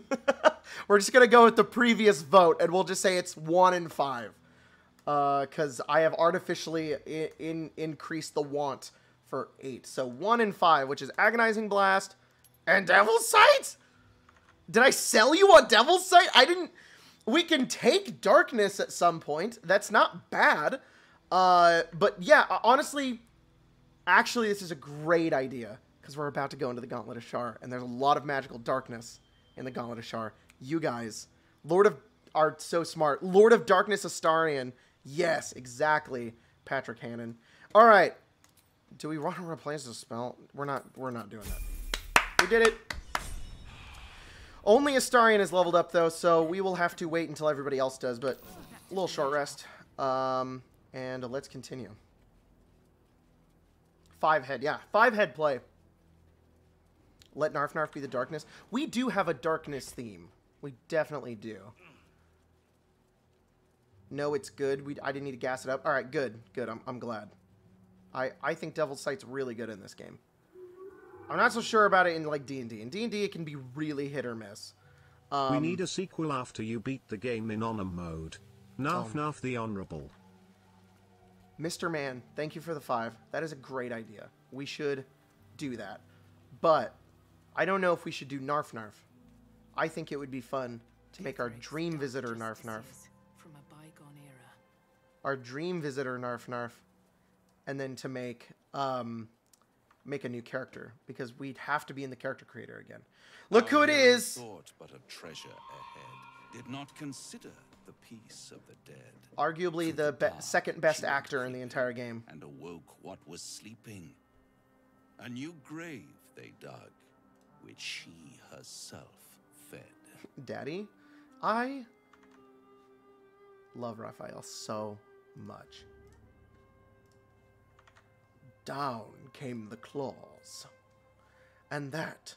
[laughs] We're just gonna go with the previous vote, and we'll just say it's one in five, Uh, because uh, I have artificially in, in increased the want for eight. So one in five, which is agonizing blast and devil's sight. Did I sell you on devil's sight? I didn't. We can take darkness at some point. That's not bad. Uh, but yeah, honestly, actually, this is a great idea because we're about to go into the Gauntlet of Shar, and there's a lot of magical darkness in the Gauntlet of Shar. You guys, Lord of are so smart. Lord of Darkness Astarion. Yes, exactly. Patrick Hannon. All right. Do we want to replace the spell? We're not. We're not doing that. We did it. Only Astarion is leveled up though, so we will have to wait until everybody else does. But a little short rest. Um, and let's continue. Five head, yeah, five head play. Let Narf Narf be the darkness. We do have a darkness theme. We definitely do. No, it's good. We I didn't need to gas it up. All right, good, good. I'm, I'm glad. I I think Devil's Sight's really good in this game. I'm not so sure about it in like D and D. In D and D, it can be really hit or miss. Um, we need a sequel after you beat the game in honor mode. Narf Oh. Narf the Honorable. Mr. Man, thank you for the five. That is a great idea. We should do that. But I don't know if we should do Narf Narf. I think it would be fun to make our Dream Visitor Narf Narf. From a bygone era. Our Dream Visitor Narf Narf. And then to make um make a new character. Because we'd have to be in the character creator again. Look who it is! Thought but of treasure ahead. Did not consider the peace of the dead. Arguably Through the be- second best actor in the entire game. And awoke what was sleeping. A new grave they dug, which she herself fed. [laughs] Daddy, I love Raphael so much. Down came the claws. And that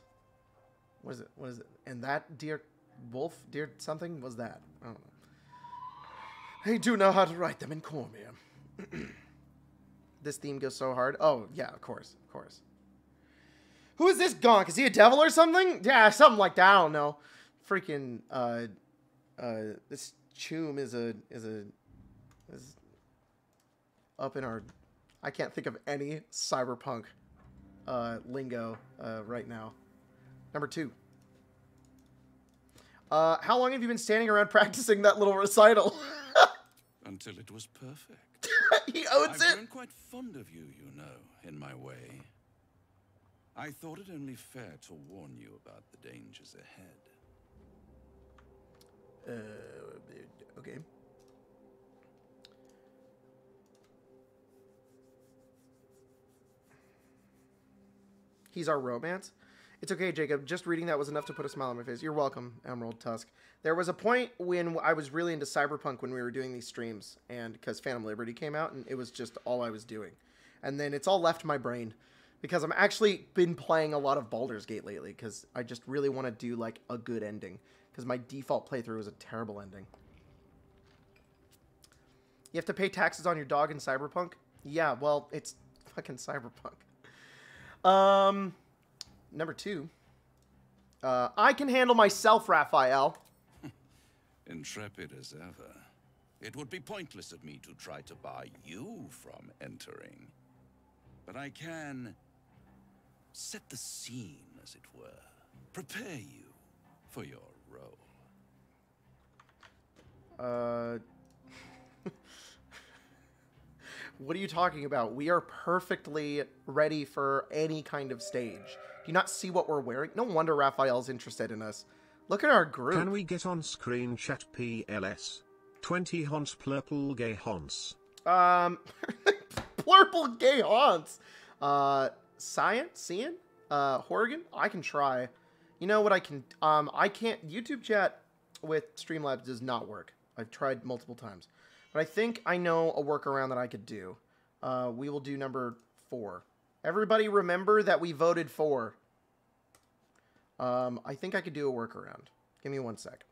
was it was it and that dear wolf, dear something was that? I don't know. I do know how to write them in Cormier. [clears throat] this theme goes so hard. Oh, yeah, of course, of course. Who is this gonk? Is he a devil or something? Yeah, something like that. I don't know. Freaking uh uh this Choom is a is a is up in our I can't think of any cyberpunk uh lingo uh right now. Number 2. Uh how long have you been standing around [laughs] practicing that little recital? [laughs] Until it was perfect. [laughs] he owns I've it. grown quite fond of you, you know, in my way. I thought it only fair to warn you about the dangers ahead. Uh, okay. He's our romance. It's okay, Jacob. Just reading that was enough to put a smile on my face. You're welcome, Emerald Tusk. There was a point when I was really into Cyberpunk when we were doing these streams, and because Phantom Liberty came out, and it was just all I was doing. And then it's all left my brain because I'm actually been playing a lot of Baldur's Gate lately because I just really want to do like a good ending because my default playthrough was a terrible ending. You have to pay taxes on your dog in Cyberpunk? Yeah, well, it's fucking Cyberpunk. Um, number two. Uh, I can handle myself, Raphael. [laughs] Intrepid as ever. It would be pointless of me to try to bar you from entering. But I can set the scene, as it were. Prepare you for your role. Uh, what are you talking about? We are perfectly ready for any kind of stage. Do you not see what we're wearing? No wonder Raphael's interested in us. Look at our group. Can we get on screen chat PLS? 20 Hans Plurple Gay Hans. Um, [laughs] Plurple Gay Haunts. Uh, Science, Cian, uh, Horgan. I can try. You know what I can? Um, I can't. YouTube chat with Streamlabs does not work. I've tried multiple times, but I think I know a workaround that I could do. Uh, we will do number four. Everybody, remember that we voted for. Um, I think I could do a workaround. Give me one sec.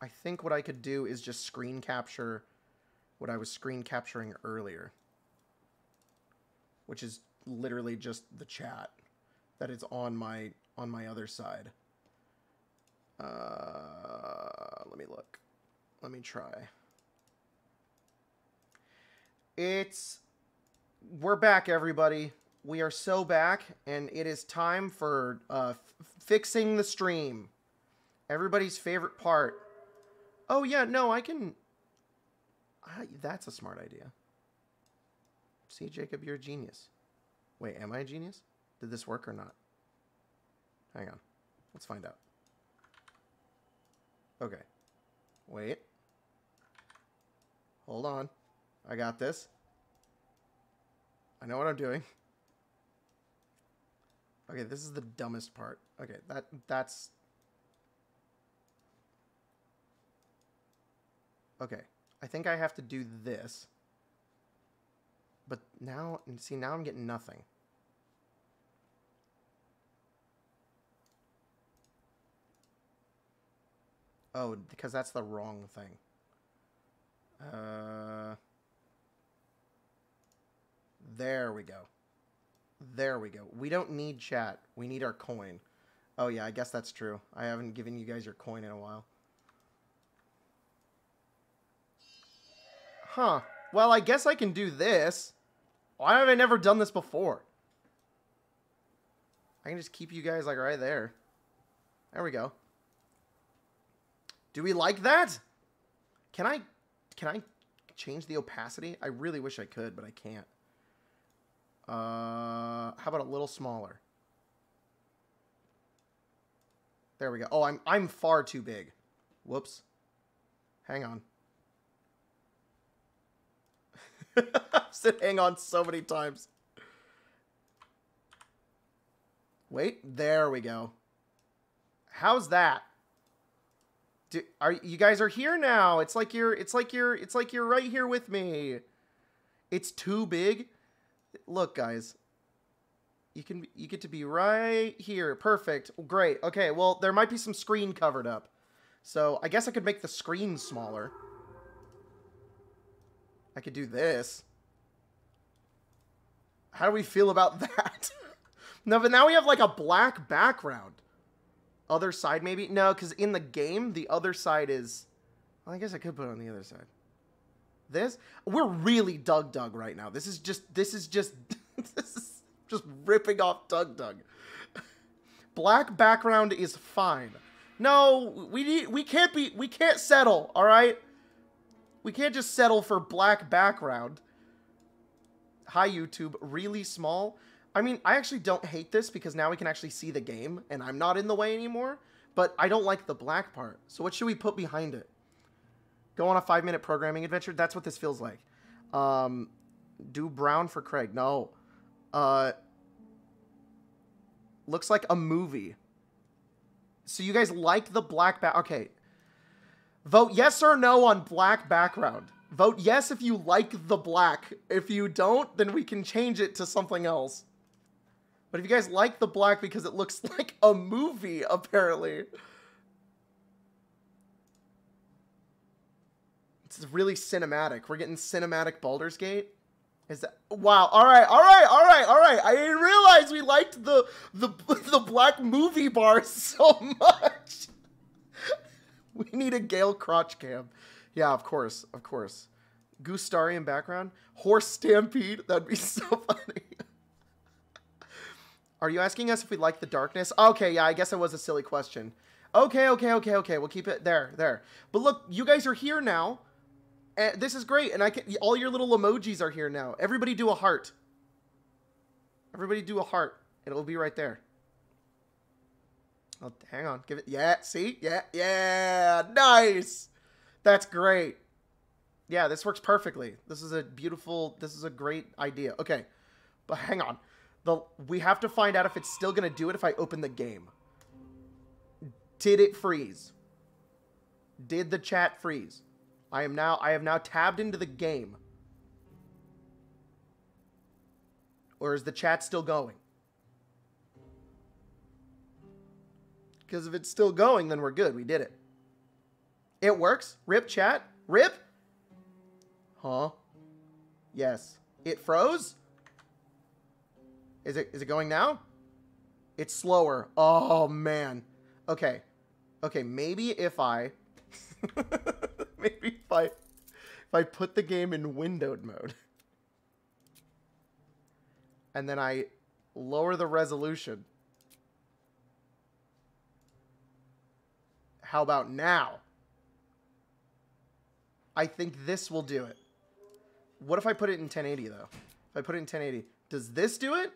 I think what I could do is just screen capture what I was screen capturing earlier, which is literally just the chat that is on my on my other side. Uh, let me look. Let me try. It's we're back, everybody. We are so back, and it is time for uh, fixing the stream. Everybody's favorite part. Oh yeah, no, I can. I, that's a smart idea. See, Jacob, you're a genius. Wait, am I a genius? Did this work or not? Hang on. Let's find out. Okay. Wait. Hold on. I got this. I know what I'm doing. Okay, this is the dumbest part. Okay, that that's Okay. I think I have to do this. But now, see, now I'm getting nothing. Oh, because that's the wrong thing. Uh, there we go. There we go. We don't need chat. We need our coin. Oh yeah, I guess that's true. I haven't given you guys your coin in a while. Huh. Well, I guess I can do this. Why have I never done this before? I can just keep you guys like right there. There we go. Do we like that? Can I can I change the opacity? I really wish I could, but I can't. Uh, how about a little smaller? There we go. Oh, I'm I'm far too big. Whoops. Hang on. I've [laughs] said hang on so many times. Wait, there we go. How's that? Do, are you guys are here now? It's like you're it's like you're it's like you're right here with me. It's too big. Look, guys. You can you get to be right here. Perfect. Great. Okay, well, there might be some screen covered up. So, I guess I could make the screen smaller. I could do this. How do we feel about [laughs] that? no, but now we have like a black background. Other side maybe? No, because in the game, the other side is... Well, I guess I could put it on the other side. This? We're really DougDoug right now. This is just... This is just... [laughs] this is just ripping off DougDoug. Black background is fine. No, we need... We can't be... We can't settle, all right? We can't just settle for black background. Hi, YouTube. Really small? I mean, I actually don't hate this because now we can actually see the game and I'm not in the way anymore, but I don't like the black part. So what should we put behind it? Go on a five minute programming adventure? That's what this feels like. Um, do brown for Craig. No. Uh, Looks like a movie. So you guys like the black back? Okay. Vote yes or no on black background. Vote yes if you like the black. If you don't, then we can change it to something else. But if you guys like the black because it looks [laughs] like a movie, apparently. It's really cinematic. We're getting cinematic Baldur's Gate. Is that wow? All right, all right, all right, all right. I didn't realize we liked the the [laughs] the black movie bar [laughs] so much. [laughs] we need a Gale crotch cam. Yeah, of course, of course. Gustarian background, horse stampede. That'd be so funny. Are you asking us if we like the darkness? Okay, yeah, I guess it was a silly question. Okay, okay, okay, okay. We'll keep it there, there. But look, you guys are here now. And this is great, and I can all your little emojis are here now. Everybody do a heart. Everybody do a heart. And it'll be right there. Oh, hang on. Give it. Yeah, see? Yeah, yeah. Nice. That's great. Yeah, this works perfectly. This is a beautiful, this is a great idea. Okay, but hang on. The We have to find out if it's still going to do it if I open the game. Did it freeze? Did the chat freeze? I am now I have now tabbed into the game. Or is the chat still going? Because if it's still going, then we're good. We did it. It works. Rip chat. Rip. Huh? Yes. It froze? Is it is it going now? It's slower. Oh man. Okay. Okay, maybe if I [laughs] [laughs] maybe if I if I put the game in windowed mode and then I lower the resolution. How about now? I think this will do it. What if I put it in 1080 though? If I put it in 1080, does this do it?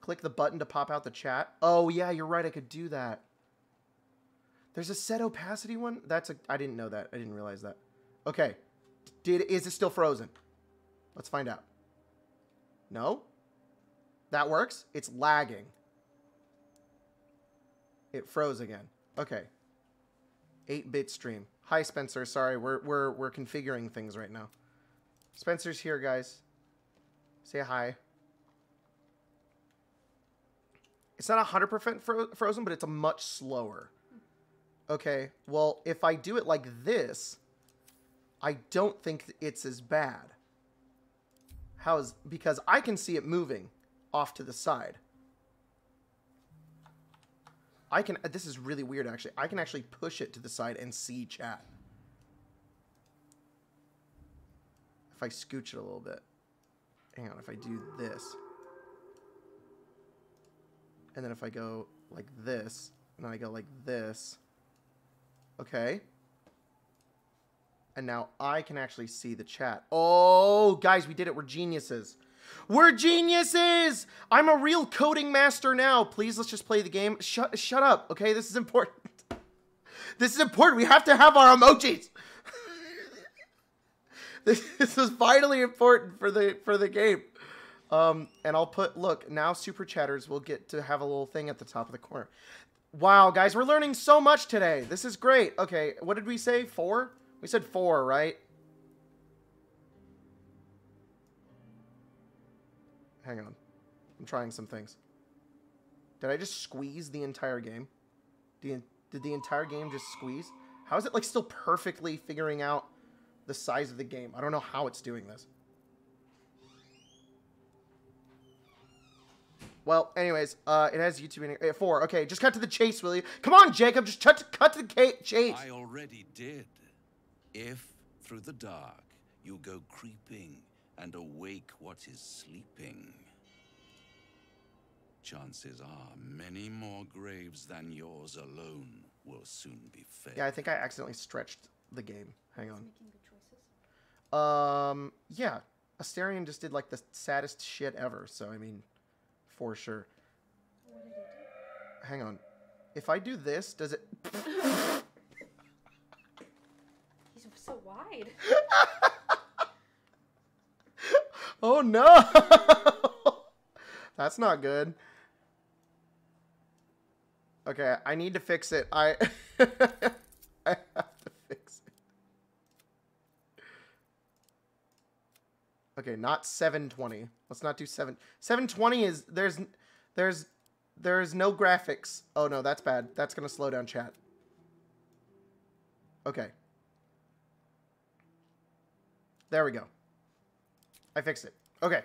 Click the button to pop out the chat. Oh yeah, you're right. I could do that. There's a set opacity one. That's a. I didn't know that. I didn't realize that. Okay. Did is it still frozen? Let's find out. No. That works. It's lagging. It froze again. Okay. 8-bit stream. Hi Spencer. Sorry, we're we're we're configuring things right now. Spencer's here, guys. Say hi. It's not 100% fro frozen, but it's a much slower. Okay, well, if I do it like this, I don't think it's as bad. How is because I can see it moving off to the side. I can this is really weird actually. I can actually push it to the side and see chat. If I scooch it a little bit. Hang on, if I do this. And then if I go like this, and I go like this. Okay. And now I can actually see the chat. Oh, guys, we did it. We're geniuses. We're geniuses! I'm a real coding master now. Please, let's just play the game. Shut, shut up, okay? This is important. [laughs] This is important. We have to have our emojis. [laughs] this, is vitally important for the for the game. Um, and I'll put, look, now Super Chatters will get to have a little thing at the top of the corner. Wow, guys, we're learning so much today. This is great. Okay, what did we say? Four? We said four, right? Hang on. I'm trying some things. Did I just squeeze the entire game? Did, the entire game just squeeze? How is it, like, still perfectly figuring out the size of the game? I don't know how it's doing this. Well, anyways, uh, it has YouTube in uh, four. Okay, just cut to the chase, will you? Come on, Jacob, just cut to, cut to the ca- chase. I already did. If, through the dark, you go creeping and awake what is sleeping, chances are many more graves than yours alone will soon be fed. Yeah, I think I accidentally stretched the game. Hang on. Um, yeah, Astarion just did like the saddest shit ever. So I mean, for sure. Hang on. If I do this, does it? [laughs] He's so wide. [laughs] oh no! [laughs] That's not good. Okay, I need to fix it. I I have to fix it. Okay, not 720. Let's not do 7 720 is there's there's there's no graphics. Oh no, that's bad. That's going to slow down chat. Okay. There we go. I fixed it. Okay.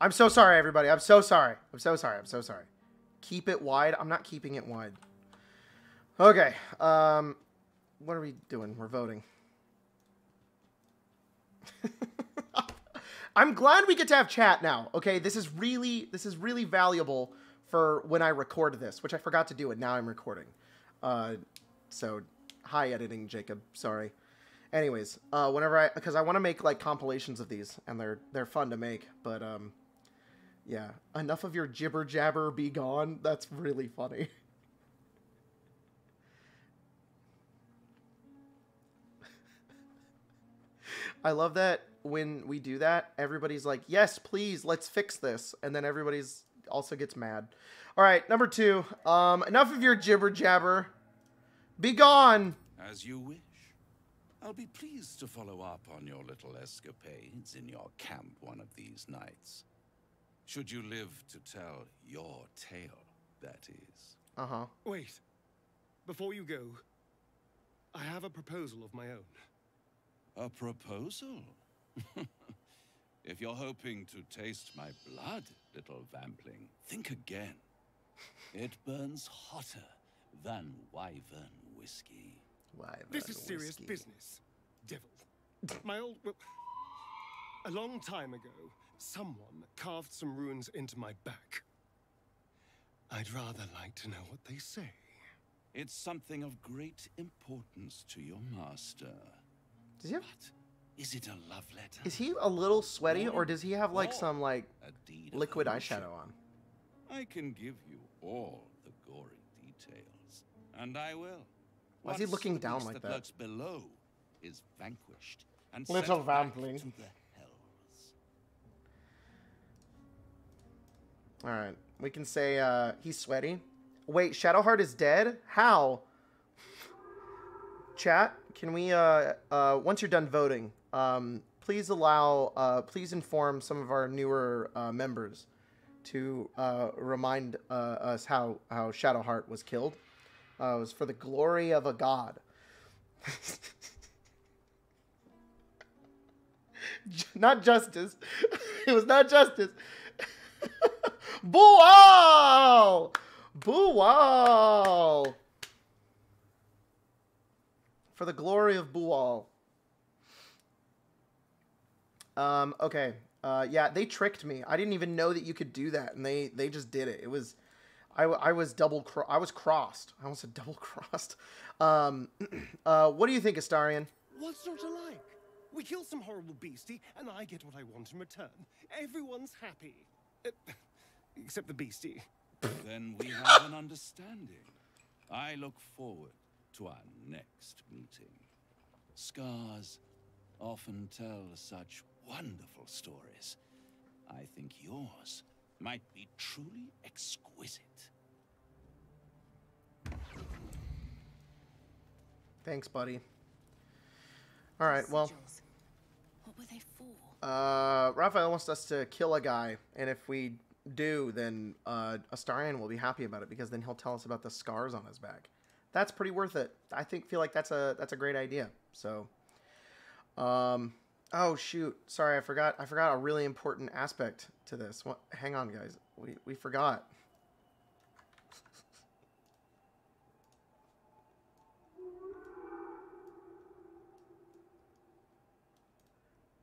I'm so sorry everybody. I'm so sorry. I'm so sorry. I'm so sorry. Keep it wide. I'm not keeping it wide. Okay. Um what are we doing? We're voting. [laughs] I'm glad we get to have chat now. Okay, this is really this is really valuable for when I record this, which I forgot to do, and now I'm recording. Uh, so, hi editing, Jacob. Sorry. Anyways, uh, whenever I because I want to make like compilations of these, and they're they're fun to make, but um, yeah. Enough of your jibber jabber, be gone. That's really funny. [laughs] I love that when we do that, everybody's like, "Yes, please, let's fix this," and then everybody's also gets mad. All right, number two. Um, enough of your jibber jabber. Be gone. As you wish. I'll be pleased to follow up on your little escapades in your camp one of these nights. Should you live to tell your tale, that is. Uh huh. Wait. Before you go, I have a proposal of my own. A proposal? If you're hoping to taste my blood, little vampling, think again. It burns hotter than wyvern whiskey. Why? This is serious business, devil. My old. Well, a long time ago, someone carved some runes into my back. I'd rather like to know what they say. It's something of great importance to your master. Does he have? But is it a love letter? Is he a little sweaty, or does he have like some like a deed of liquid ownership? eyeshadow on? I can give you all the gory details, and I will. Why is he looking down like that that? lurks below is vanquished and Little sent vampling. to the hells. All right, we can say uh, he's sweaty. Wait, Shadowheart is dead? How? Chat, can we uh, uh, once you're done voting, um, please allow, uh, please inform some of our newer uh, members to uh, remind uh, us how how Shadowheart was killed. Uh, it was for the glory of a god. [laughs] not justice. [laughs] it was not justice. [laughs] Boo wow! Boo wow! For the glory of Bual. Um, okay. Uh, yeah, they tricked me. I didn't even know that you could do that, and they they just did it. It was, I, w- I was double cro- I was crossed. I almost said double [laughs] crossed. Um, [clears throat] uh, what do you think, Astarion? What's not to like? We kill some horrible beastie, and I get what I want in return. Everyone's happy. Uh, [clears throat] except the beastie. [laughs] Then we have an understanding. I look forward to our next meeting. Scars often tell such wonderful stories. I think yours might be truly exquisite. Thanks, buddy. All right, well, What were they for? uh, Raphael wants us to kill a guy, and if we do, then uh, Astarion will be happy about it because then he'll tell us about the scars on his back. That's pretty worth it. I think feel like that's a that's a great idea. So, um, oh shoot, sorry, I forgot I forgot a really important aspect to this. What? Hang on, guys, we we forgot.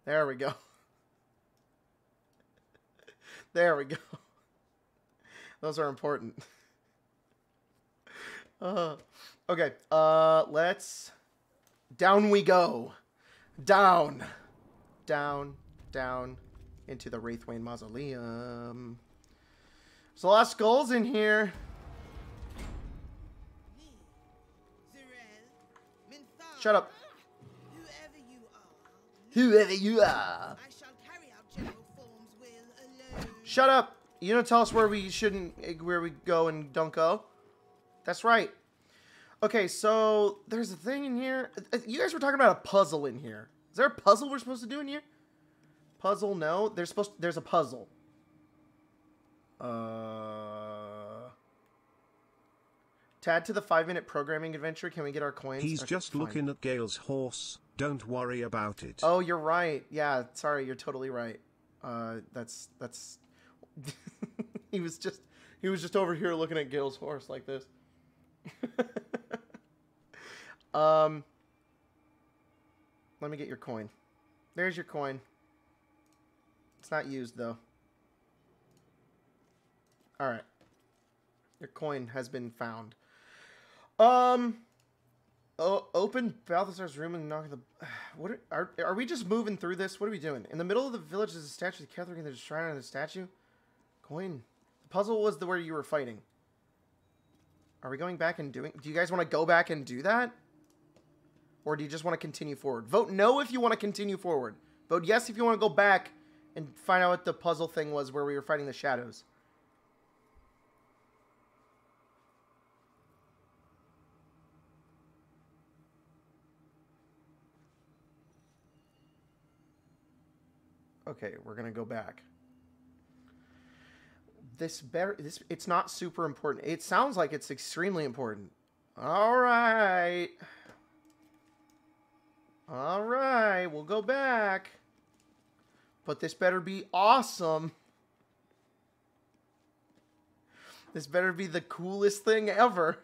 There we go. [laughs] There we go. [laughs] Those are important. [laughs] Uh, okay. Uh, let's. Down we go. Down. Down. Down. Into the Wraithwain Mausoleum. There's a lot of skulls in here. Shut up. Whoever you are. Shut up. You don't tell us where we shouldn't, where we go and don't go. That's right. Okay, so there's a thing in here. Uh, You guys were talking about a puzzle in here. Is there a puzzle we're supposed to do in here? Puzzle? No. There's supposed. there's a puzzle. Uh. To add to the five-minute programming adventure, can we get our coins? He's Okay, just fine. looking at Gale's horse. Don't worry about it. Oh, you're right. Yeah, sorry, you're totally right. Uh, that's that's. [laughs] he was just he was just over here looking at Gale's horse like this. [laughs] um. Let me get your coin. There's your coin. It's not used though. All right. Your coin has been found. Um. Oh, open Balthazar's room and knock at the. [sighs] What are, are are we just moving through this? What are we doing? In the middle of the village is a statue of Catherine. There's a shrine on the statue. Coin. The puzzle was the where you were fighting. Are we going back and doing? Do you guys want to go back and do that, or do you just want to continue forward? Vote no if you want to continue forward. Vote yes if you want to go back and find out what the puzzle thing was where we were fighting the shadows. Okay, we're gonna go back. This better. This it's not super important. It sounds like it's extremely important. All right. All right, we'll go back. But this better be awesome. This better be the coolest thing ever.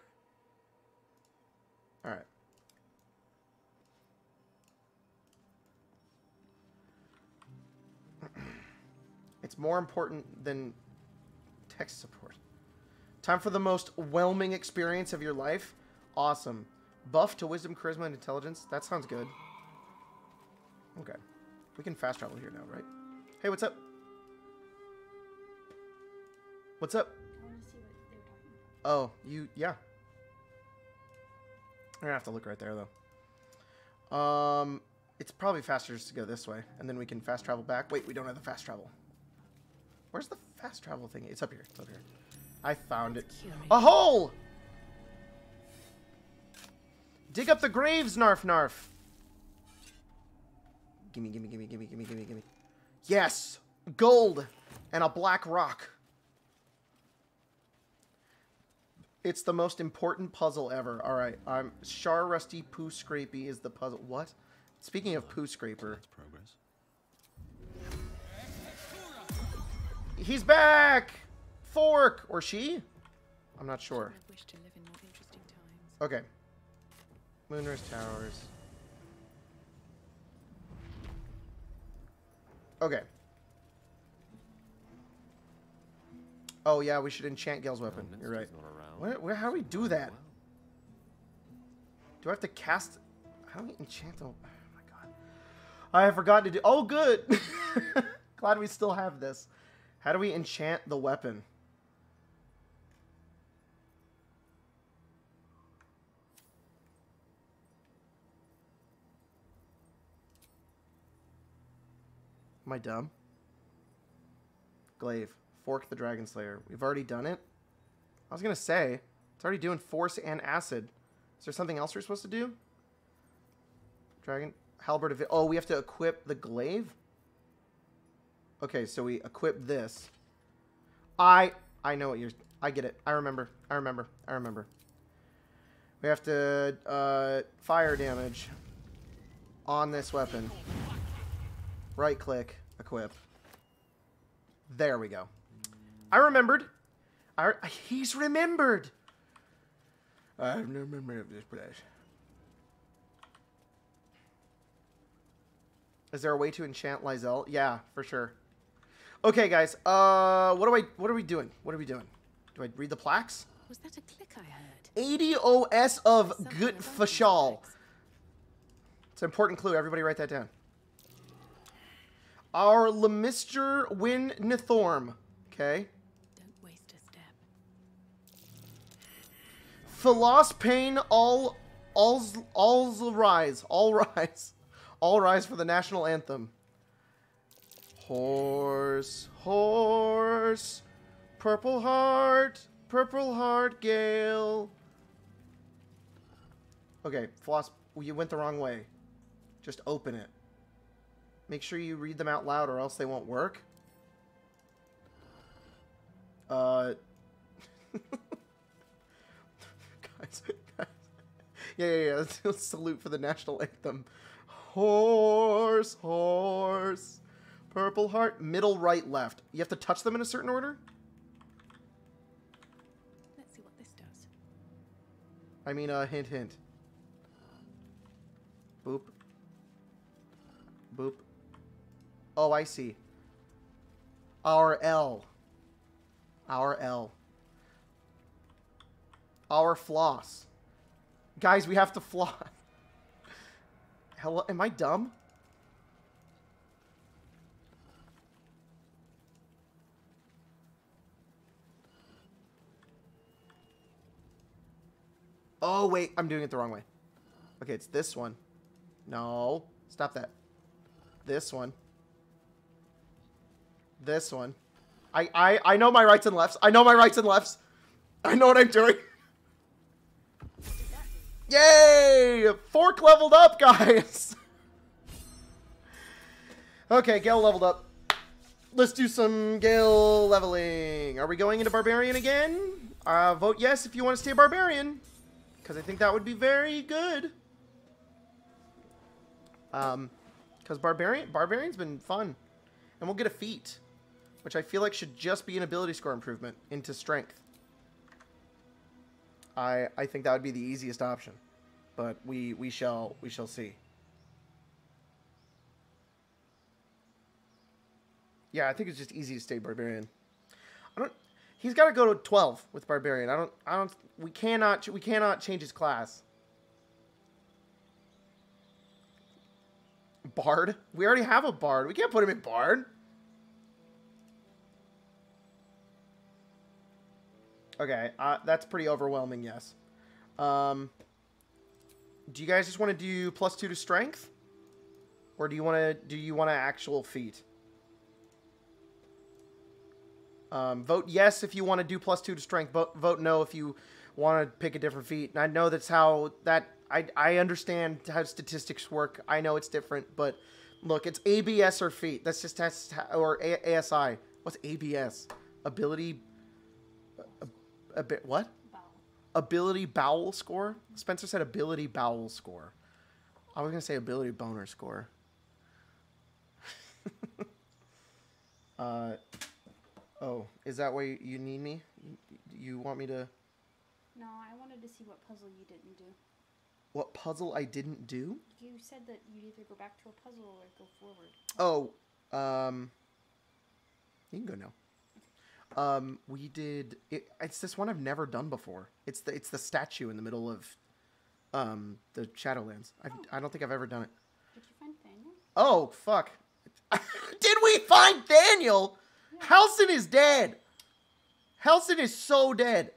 All right. [clears throat] It's more important than tech support. Time for the most whelming experience of your life. Awesome. Buff to wisdom, charisma, and intelligence. That sounds good. Okay. We can fast travel here now, right? Hey, what's up? What's up? I want to see what they were talking about. Oh, you, yeah. I'm gonna have to look right there, though. Um, it's probably faster just to go this way, and then we can fast travel back. Wait, we don't have the fast travel. Where's the fast travel thing? It's up here. It's up here. I found it. A hole! Dig up the graves, Narf Narf. Gimme, gimme, gimme, gimme, gimme, gimme, gimme. Yes! Gold! And a black rock. It's the most important puzzle ever. All right, I'm Char Rusty Poo Scrapey is the puzzle. What? Speaking of Poo Scraper, That's progress. he's back. Fork or she? I'm not sure. I wish to live in more interesting times. Okay. Moonrise Towers. Okay. Oh yeah, we should enchant Gale's weapon. You're right. Where, where, how do we do that? Do I have to cast? How do we enchant? The, oh my god! I have forgotten to do. Oh, good. [laughs] Glad we still have this. How do we enchant the weapon? I dumb? Glaive. Fork the Dragon Slayer. We've already done it? I was gonna say, it's already doing force and acid. Is there something else we're supposed to do? Dragon halberd of oh, we have to equip the glaive. Okay, so we equip this. I I know what you're. I get it. I remember. I remember. I remember. We have to uh, fire damage on this weapon. Right click, equip. There we go. I remembered. I, he's remembered. I remember of this place. Is there a way to enchant Lysel? Yeah, for sure. Okay, guys. Uh, what do I? What are we doing? What are we doing? Do I read the plaques? Was that a click I heard? 80 OS of about Fashal. It's an important clue. Everybody write that down. Our Lemister Win Nithorm. Okay. Don't waste a step. Philospane all all's all's rise. All rise. [laughs] All rise for the national anthem. Horse, horse, purple heart, purple heart gale. Okay, Floss, you went the wrong way. Just open it. Make sure you read them out loud or else they won't work. Uh... [laughs] guys, guys. Yeah, yeah, yeah. [laughs] Salute for the national anthem. Horse, horse. Purple heart. Middle, right, left. You have to touch them in a certain order? Let's see what this does. I mean, uh, hint, hint. Boop. Boop. Oh, I see. Our L. Our L. Our floss. Guys, we have to floss. [laughs] Hello, am I dumb? Oh, wait, I'm doing it the wrong way. Okay, it's this one. No, stop that. This one. This one. I, I, I know my rights and lefts. I know my rights and lefts. I know what I'm doing. Yay! Fork leveled up, guys! [laughs] okay, Gale leveled up. Let's do some Gale leveling. Are we going into Barbarian again? Uh, vote yes if you want to stay Barbarian. Because I think that would be very good. Um, because Barbarian, Barbarian's been fun. And we'll get a feat. Which I feel like should just be an ability score improvement into strength. I I think that would be the easiest option, but we we shall we shall see. Yeah, I think it's just easy to stay barbarian. I don't. He's got to go to twelve with barbarian. I don't. I don't. We cannot. We cannot change his class. Bard. We already have a bard. We can't put him in bard. Okay, uh, that's pretty overwhelming, yes. Um, do you guys just want to do plus two to strength? Or do you want to, do you want an actual feat? Um, vote yes if you want to do plus two to strength. Vote, vote no if you want to pick a different feat. And I know that's how, that, I, I understand how statistics work. I know it's different, but look, it's ABS or feat. That's just, that's, or a ASI. What's ABS? Ability a bit what? Ability bowel score. Spencer said ability bowel score. I was gonna say ability boner score. [laughs] uh, oh, is that why you need me? You, you want me to? No, I wanted to see what puzzle you didn't do. What puzzle I didn't do? You said that you'd either go back to a puzzle or go forward. Oh, um, you can go now. Um, we did. It, it's this one I've never done before. It's the it's the statue in the middle of, um, the Shadowlands. I've, I don't think I've ever done it. Did you find Daniel? Oh fuck! [laughs] did we find Daniel? Halsin is dead. Halsin is so dead.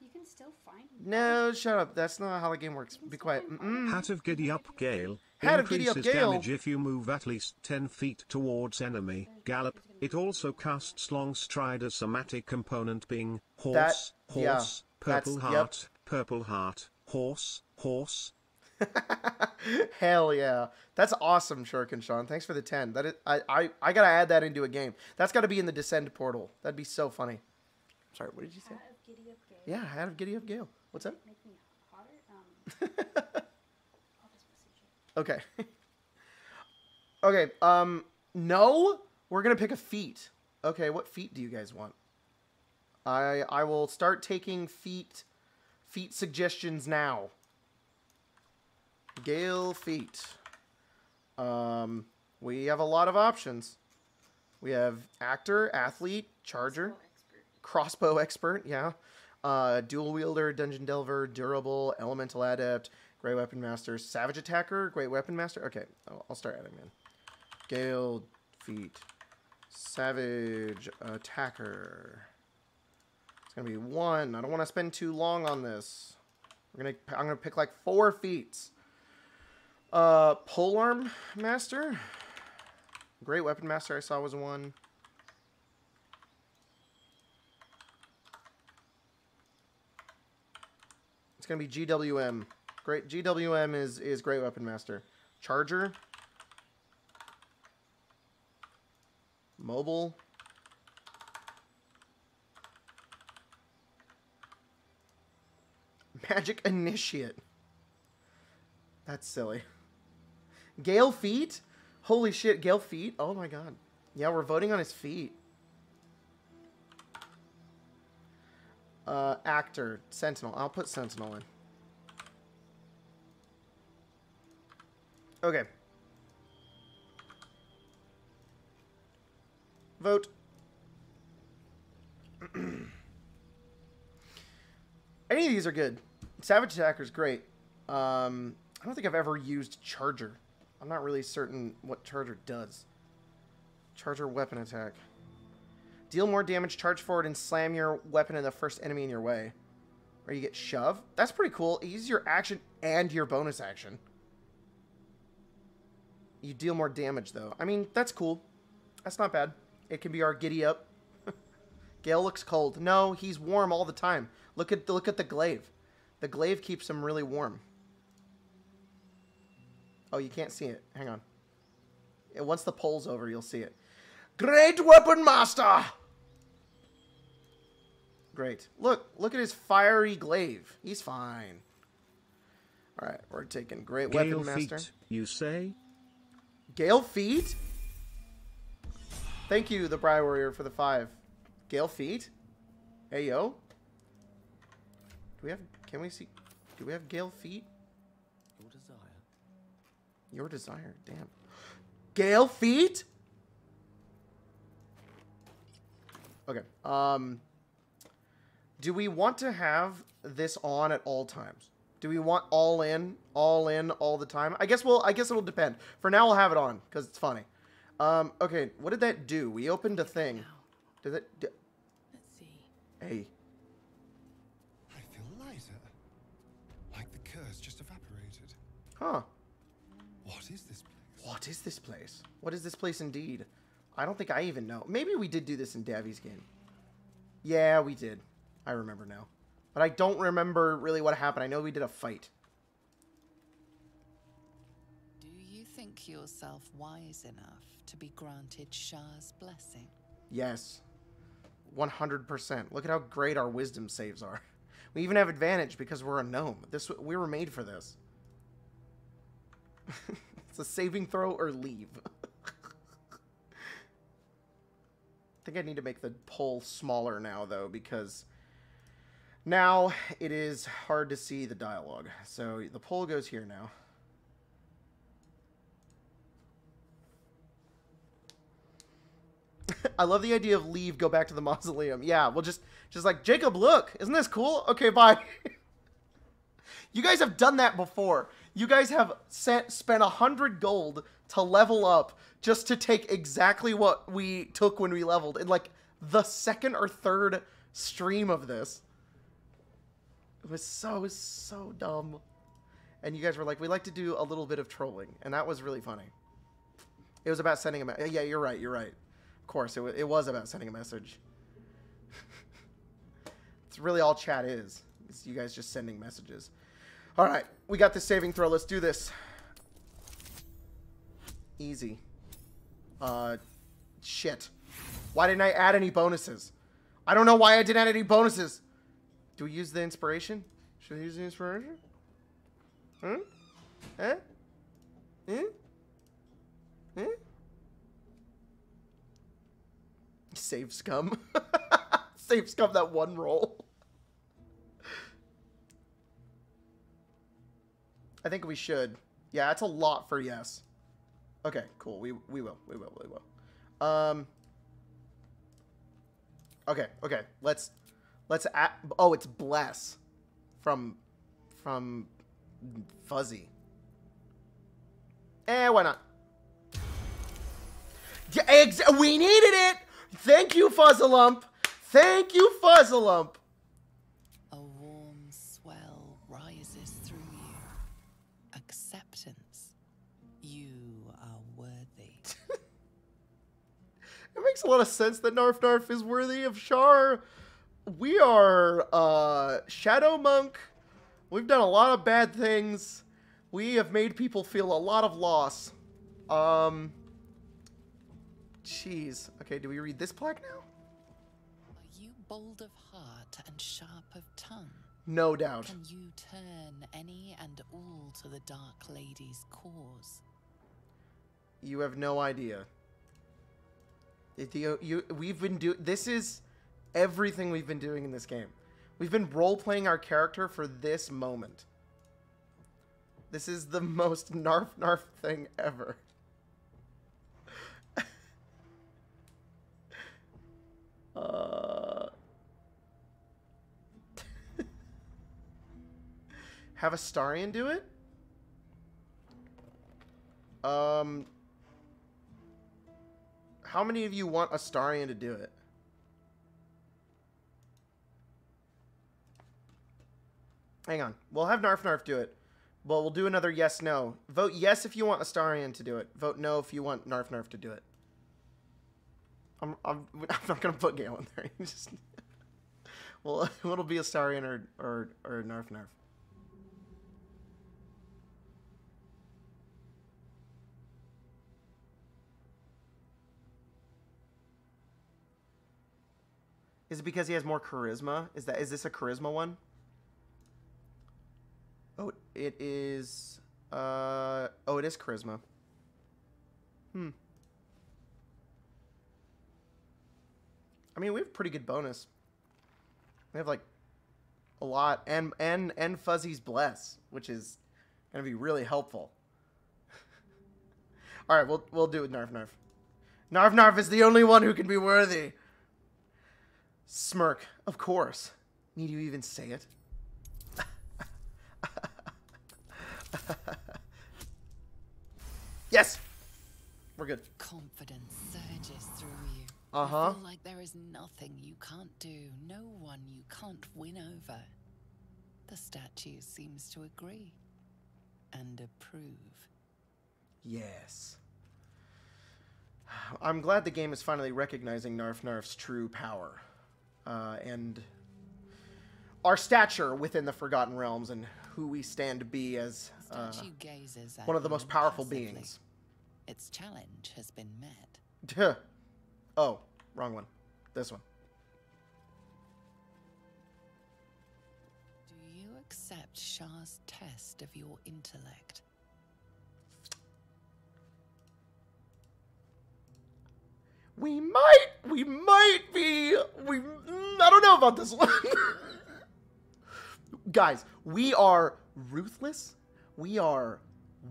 You can still find him. No, shut up. That's not how the game works. Be quiet. Mm-mm. Hat of Giddy Up Gale. Hat of Giddy Up increases Gale. damage if you move at least 10 feet towards enemy. Gallop. It also casts long stride as somatic component being horse, That- yeah, horse, purple that's- yep. heart, purple heart, horse, horse. [laughs] Hell yeah. That's awesome, Shuriken Sean. Thanks for the 10. That is, I, I, I gotta add that into a game. That's gotta be in the Descend portal. That'd be so funny. Sorry, what did you say? Hat of Giddy Up Gale. Yeah, Hat of Giddy Up Gale. What's up? Make me hotter. Um, [laughs] I'll just message you. Okay. [laughs] okay, um, no, we're gonna pick a feat. Okay, what feat do you guys want? I I will start taking feat feat suggestions now. Gale feat. Um, we have a lot of options. We have actor, athlete, charger, crossbow expert, yeah. Uh, dual wielder, dungeon delver, durable, elemental adept, great weapon master, savage attacker, great weapon master. Okay, I'll, I'll start adding in. Gale feat, savage attacker. It's gonna be one. I don't want to spend too long on this. We're gonna. I'm gonna pick like four feats. Uh, polearm master. Great weapon master. I saw was one. It's gonna be GWM. Great GWM is is great weapon master. Charger. Mobile. Magic Initiate. That's silly. Gale Feet? Holy shit, Gale Feet? Oh my god. Yeah, we're voting on his feet. Uh, actor, Sentinel. I'll put Sentinel in. Okay. Vote. [clears throat] Any of these are good. Savage Attacker is great. Um, I don't think I've ever used Charger. I'm not really certain what Charger does. Charger weapon attack. Deal more damage, charge forward, and slam your weapon in the first enemy in your way. Or you get shove. That's pretty cool. It uses your action and your bonus action. You deal more damage, though. I mean, that's cool. That's not bad. It can be our giddy up. [laughs] Gale looks cold. No, he's warm all the time. Look at look at the glaive. The glaive keeps him really warm. Oh, you can't see it. Hang on. Once the poll's over, you'll see it. Great weapon master. Great. Look, look at his fiery glaive. He's fine. All right, we're taking great Gale weapon master. feet, you say? Gale feet. Thank you, the Bri Warrior, for the five. Gale feet. Hey yo. Do we have? Can we see? Do we have Gale feet? Your desire. Your desire. Damn. Gale feet. Okay. Um. Do we want to have this on at all times? Do we want all in, all in, all the time? I guess we'll. I guess it'll depend. For now, we'll have it on because it's funny. Um. Okay. What did that do? We opened a thing. Now, Did it? d- let's see. Hey. I feel lighter. Like the curse just evaporated. Huh. What is this place? What is this place? What is this place indeed? I don't think I even know. Maybe we did do this in Davy's game. Yeah, we did. I remember now. But I don't remember really what happened. I know we did a fight. Do you think yourself wise enough to be granted Shar's blessing? Yes. 100%. Look at how great our wisdom saves are. [laughs] We even have advantage because we're a gnome. This we were made for this. [laughs] it's a saving throw or leave. [laughs] I think I need to make the poll smaller now though because now it is hard to see the dialogue. So the poll goes here now. [laughs] I love the idea of leave, go back to the mausoleum. Yeah, well, just just like Jacob, look, isn't this cool? Okay, bye. [laughs] you guys have done that before. You guys have sent spent a hundred gold to level up just to take exactly what we took when we leveled in like the second or third stream of this. It was so so dumb. And you guys were like, we like to do a little bit of trolling, and that was really funny. It was about sending a message. Yeah, you're right. You're right. Of course, it, it was about sending a message. [laughs] it's really all chat is. Is you guys just sending messages. All right, we got this saving throw. Let's do this. Easy. Uh, shit. Why didn't I add any bonuses? I don't know why I didn't add any bonuses. Do we use the inspiration? Should we use the inspiration? Hmm? Huh? Huh? Huh? Huh? Save scum. [laughs] Save scum that one roll. I think we should. Yeah, that's a lot for yes. Okay, cool. We we will. We will. We will. Um Okay, okay. Let's let's oh, it's bless from from Fuzzy. Eh, why not? Yeah, we needed it. Thank you, Fuzzalump. Thank you, Fuzzalump. A warm swell rises through you. Acceptance. You are worthy. [laughs] It makes a lot of sense that Narf Narf is worthy of Shar. We are uh, Shadow Monk, We've done a lot of bad things. We have made people feel a lot of loss. Um. Jeez. Okay, do we read this plaque now? Are you bold of heart and sharp of tongue? No doubt. Can you turn any and all to the Dark Lady's cause? You have no idea. You, you, we've been do. This is everything we've been doing in this game. We've been role playing our character for this moment. This is the [laughs] most narf narf thing ever. Have Astarion do it? Um, how many of you want Astarion to do it? Hang on. We'll have Narf Narf do it. Well, we'll do another yes no. Vote yes if you want Astarion to do it. Vote no if you want Narf Narf to do it. I'm, I'm, [laughs] I'm not going to put Gale in there. [laughs] Just, [laughs] well, it'll be Astarion or, or, or Narf Narf. Is it because he has more charisma? Is that is this a charisma one? Oh, it is. Uh oh, it is charisma. Hmm. I mean, we have pretty good bonus. We have like a lot, and and and Fuzzy's bless, which is gonna be really helpful. [laughs] All right, we'll we'll do it Narf Narf. Narf Narf is the only one who can be worthy. Smirk, of course. Need you even say it? yes! We're good. Confidence surges through you. Uh-huh. You feel like there is nothing you can't do, no one you can't win over. The statue seems to agree and approve. Yes. I'm glad the game is finally recognizing Narf Narf's true power. Uh, and our stature within the Forgotten Realms and who we stand to be as uh, one of the most powerful beings. Its challenge has been met. Oh, wrong one. This one. Do you accept Shar's test of your intellect? We might, we might be, we, mm, I don't know about this one. [laughs] Guys, we are ruthless. We are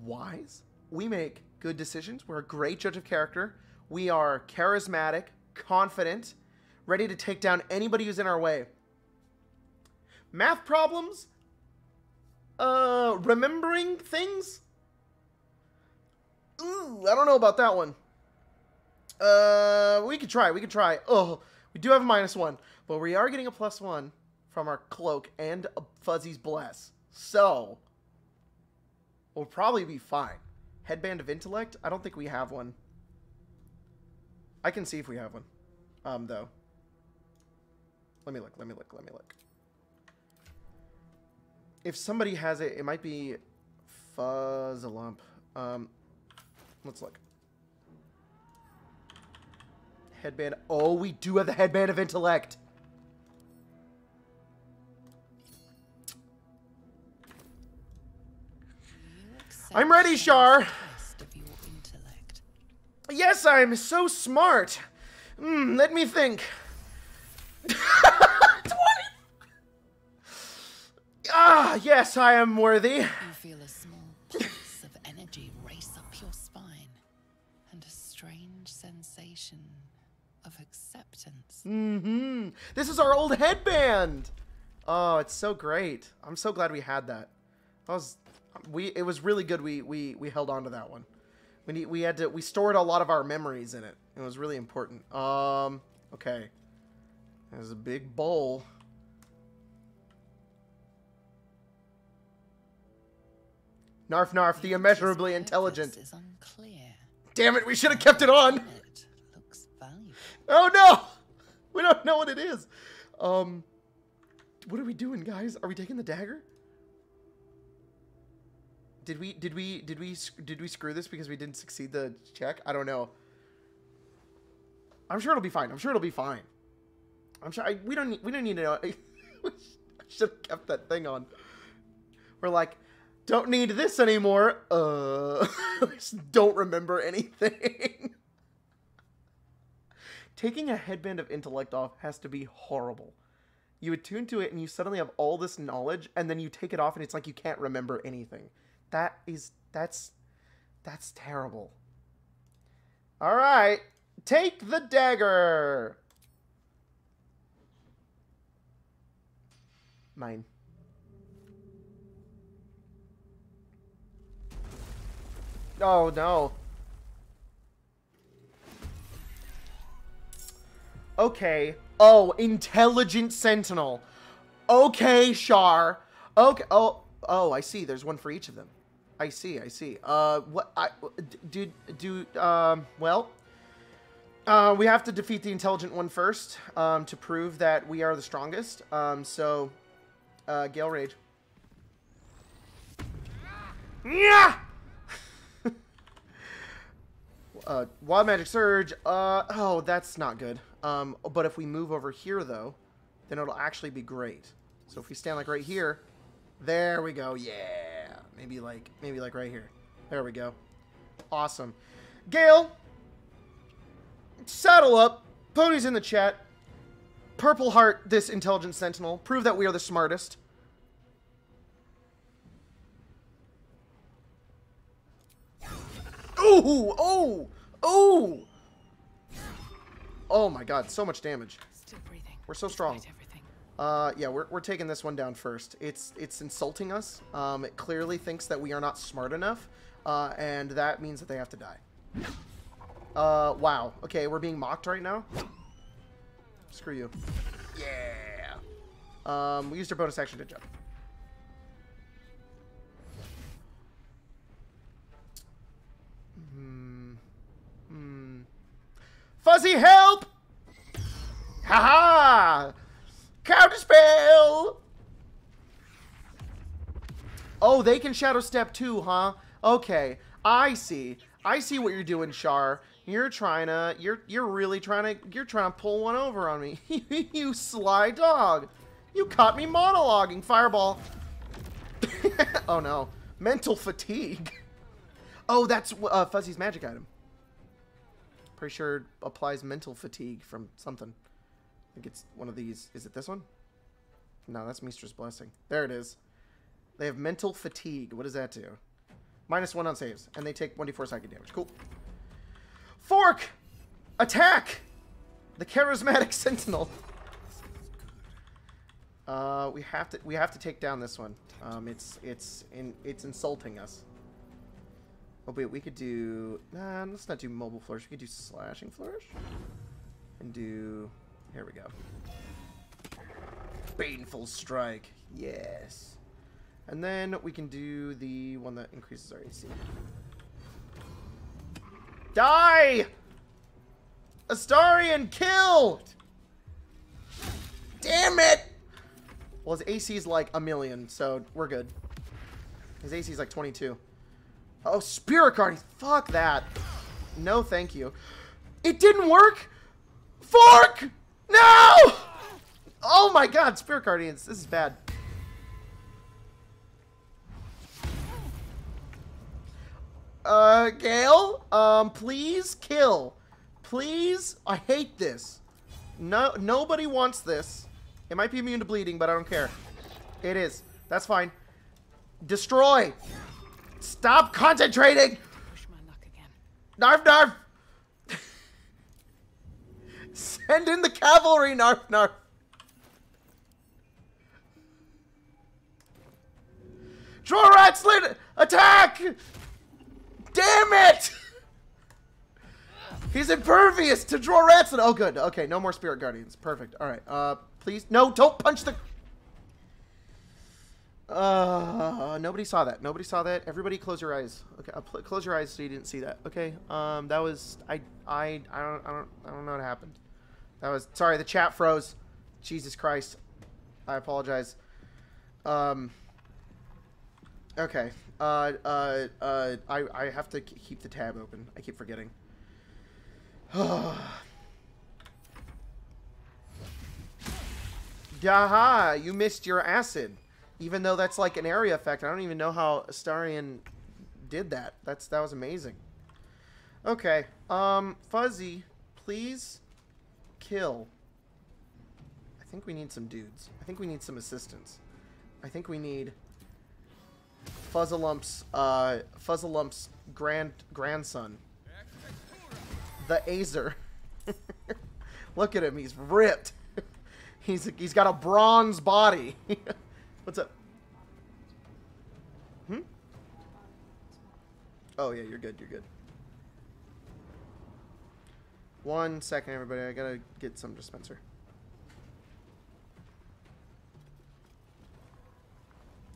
wise. We make good decisions. We're a great judge of character. We are charismatic, confident, ready to take down anybody who's in our way. Math problems? Uh, remembering things? Ooh, I don't know about that one. Uh, we could try. We could try. Oh, we do have a minus one, but we are getting a plus one from our cloak and a Fuzzy's bless. So we'll probably be fine. Headband of intellect. I don't think we have one. I can see if we have one. Um, though. Let me look. Let me look. Let me look. If somebody has it, it might be Fuzzalump. Um, let's look. Headband. Oh, we do have the headband of intellect. I'm ready, Shar. Yes, I'm so smart. Hmm, let me think. 20. [laughs] Ah, yes, I am worthy. You feel a small pulse of energy race up your spine, and a strange sensation of acceptance. Mm-hmm. This is our old headband. Oh, it's so great. I'm so glad we had that. That was we. It was really good. We we we held on to that one. We need, we had to we stored a lot of our memories in it. It was really important. Um. Okay. There's a big bowl. Narf Narf, the immeasurably intelligent. Damn it, we should have kept it on. Oh no! [laughs] We don't know what it is. Um, what are we doing, guys? Are we taking the dagger? Did we did we did we did we screw this because we didn't succeed the check? I don't know. I'm sure it'll be fine. I'm sure it'll be fine. I'm sure I, we don't need, we don't need to know. [laughs] I should have kept that thing on. We're like, don't need this anymore. Uh, [laughs] don't remember anything. Taking a headband of intellect off has to be horrible. You attune to it and you suddenly have all this knowledge, and then you take it off and it's like you can't remember anything. That is that's that's terrible. All right, take the dagger. Mine. Oh no. Okay. Oh, intelligent sentinel. Okay, Shar. Okay. Oh, oh, I see. There's one for each of them. I see. I see. Uh, what? I do do. Um. Well. Uh, we have to defeat the intelligent one first, um, to prove that we are the strongest. Um. So, uh, Gale Rage. Yeah. [laughs] uh, Wild Magic Surge. Uh, oh, that's not good. Um, but if we move over here, though, then it'll actually be great. So if we stand like right here, there we go. Yeah, maybe like maybe like right here. There we go. Awesome. Gale, saddle up. Ponies in the chat. Purple Heart, this intelligent sentinel. Prove that we are the smartest. Ooh, oh, oh. Oh my god, so much damage. Still breathing. We're so strong. Uh, yeah, we're, we're taking this one down first. It's it's insulting us. Um, it clearly thinks that we are not smart enough, uh, and that means that they have to die. Uh, wow. Okay, we're being mocked right now. Screw you. Yeah. Um, we used our bonus action to jump. Fuzzy help! Haha! Counter spell! Oh, they can shadow step too, huh? Okay, I see. I see what you're doing, Shar. You're trying to, you're, you're really trying to, you're trying to pull one over on me. [laughs] you sly dog. You caught me monologuing. Fireball. [laughs] oh no. Mental fatigue. [laughs] Oh, that's uh, Fuzzy's magic item. Pretty sure applies mental fatigue from something. I think it's one of these. Is it this one? No, that's Mystra's Blessing. There it is. They have mental fatigue. What does that do? Minus one on saves. And they take 1d4 psychic damage. Cool. Fork! Attack! The charismatic [laughs] sentinel. Uh, we have to we have to take down this one. Um, it's it's in it's insulting us. Oh wait, we could do nah. Let's not do mobile flourish. We could do slashing flourish, and do here we go. Baneful strike. Yes. And then we can do the one that increases our AC. Die! Astarion, kill! Damn it! Well, his AC is like a million, so we're good. His AC is like 22. Oh, Spirit Guardians. Fuck that. No, thank you. It didn't work! Fork! No! Oh my god, Spirit Guardians. This is bad. Uh, Gale, um, please kill. Please? I hate this. No, nobody wants this. It might be immune to bleeding, but I don't care. It is. That's fine. Destroy. Stop concentrating. Push my luck again. Narf, narf. Send in the cavalry, narf, narf. Draw rat. Attack. Damn it! He's impervious to draw rats. Oh, good. Okay, no more spirit guardians. Perfect. All right. Uh, please, no, don't punch the. Uh, nobody saw that. Nobody saw that. Everybody, close your eyes. Okay, uh, close your eyes so you didn't see that. Okay. Um, that was I. I. I don't. I don't. I don't know what happened. That was sorry. The chat froze. Jesus Christ. I apologize. Um. Okay. Uh, uh, uh, I, I have to keep the tab open. I keep forgetting. [sighs] Yaha! You missed your acid. Even though that's like an area effect. I don't even know how Astarion did that. That's That was amazing. Okay. Um, Fuzzy, please kill. I think we need some dudes. I think we need some assistance. I think we need Fuzzalump's uh Fuzzalump's grand grandson. The Azer. [laughs] Look at him, he's ripped. [laughs] he's he's got a bronze body. [laughs] What's up? Hmm? Oh yeah, you're good, you're good. One second, everybody. I gotta get some dispenser.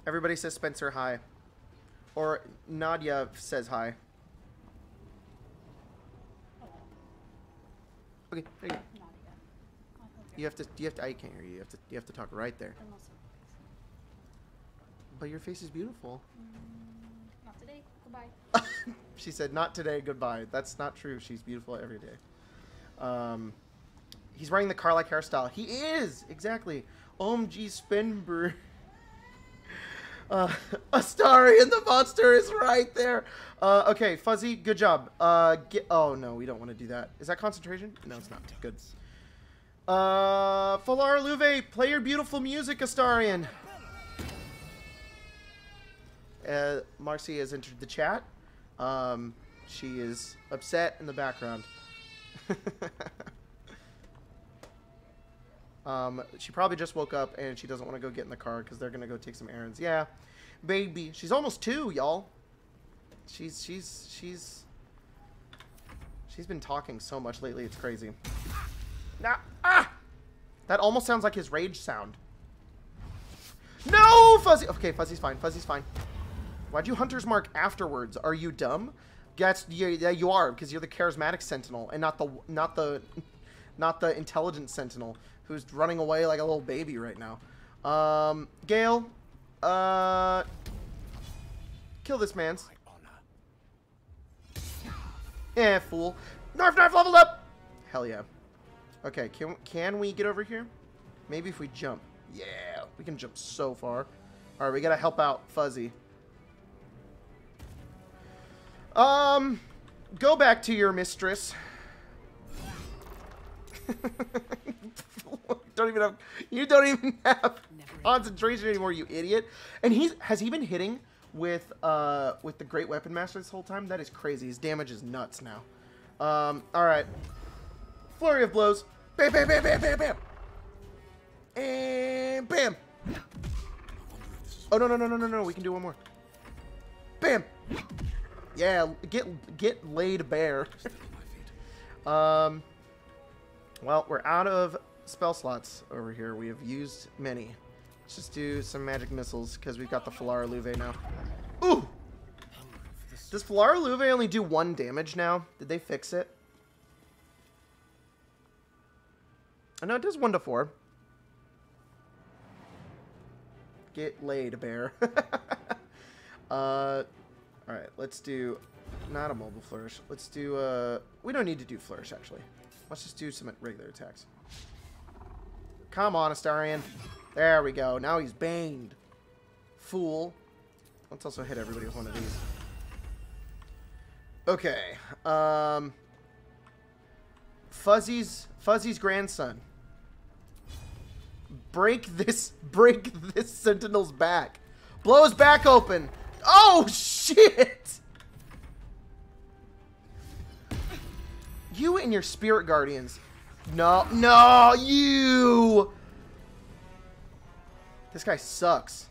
Everybody says Spencer hi. Or Nadia says hi. Okay, there you go. Nadia. I hope You have to. You have to. I can't hear you. You have to. You have to talk right there. But your face is beautiful. not today. Goodbye. [laughs] she said, "Not today. Goodbye." That's not true. She's beautiful every day. Um, he's wearing the car-like hairstyle. He is exactly. OMG Spinbur. [laughs] Uh, [laughs] Astarion the monster is right there. Uh, okay, Fuzzy, good job. Uh, get. Oh no, we don't want to do that. Is that concentration? No, it's not. Good. Uh, Phalar Aluve, play your beautiful music, Astarion. Uh, Marcy has entered the chat. Um, she is upset in the background. [laughs] um, she probably just woke up and she doesn't want to go get in the car because they're gonna go take some errands. Yeah, baby, she's almost two, y'all. She's she's she's she's been talking so much lately. It's crazy. Nah, ah, that almost sounds like his rage sound. No, Fuzzy. Okay, Fuzzy's fine. Fuzzy's fine. Why'd you hunter's mark afterwards? Are you dumb? That's yeah, yeah you are because you're the charismatic sentinel and not the not the not the intelligent sentinel who's running away like a little baby right now. Um, Gale, uh, kill this man's. Eh, fool. Narf Narf leveled up. Hell yeah. Okay, can can we get over here? Maybe if we jump. Yeah, we can jump so far. All right, we gotta help out Fuzzy. Um, go back to your mistress. [laughs] don't even have you don't even have concentration anymore, you idiot. And he's has he been hitting with uh with the great weapon master this whole time? That is crazy. His damage is nuts now. Um, all right. Flurry of blows. Bam, bam, bam, bam, bam, bam. And bam. Oh no no no no no no! We can do one more. Bam. Yeah, get get laid bare. um. Well, we're out of spell slots over here. We have used many. Let's just do some magic missiles because we've got the Phalar Aluve now. Ooh! Does Phalar Aluve only do one damage now? Did they fix it? I know it does one to four. Get laid, bear. [laughs] uh, all right, let's do not a mobile flourish. Let's do. Uh, we don't need to do flourish actually. Let's just do some regular attacks. Come on, Astarion. There we go. Now he's banged. Fool. Let's also hit everybody with one of these. Okay. Um. Fuzzy's Fuzzy's grandson. Break this [laughs] break this sentinel's back. Blow his back open. Oh shit! You and your spirit guardians. No, no, you! This guy sucks.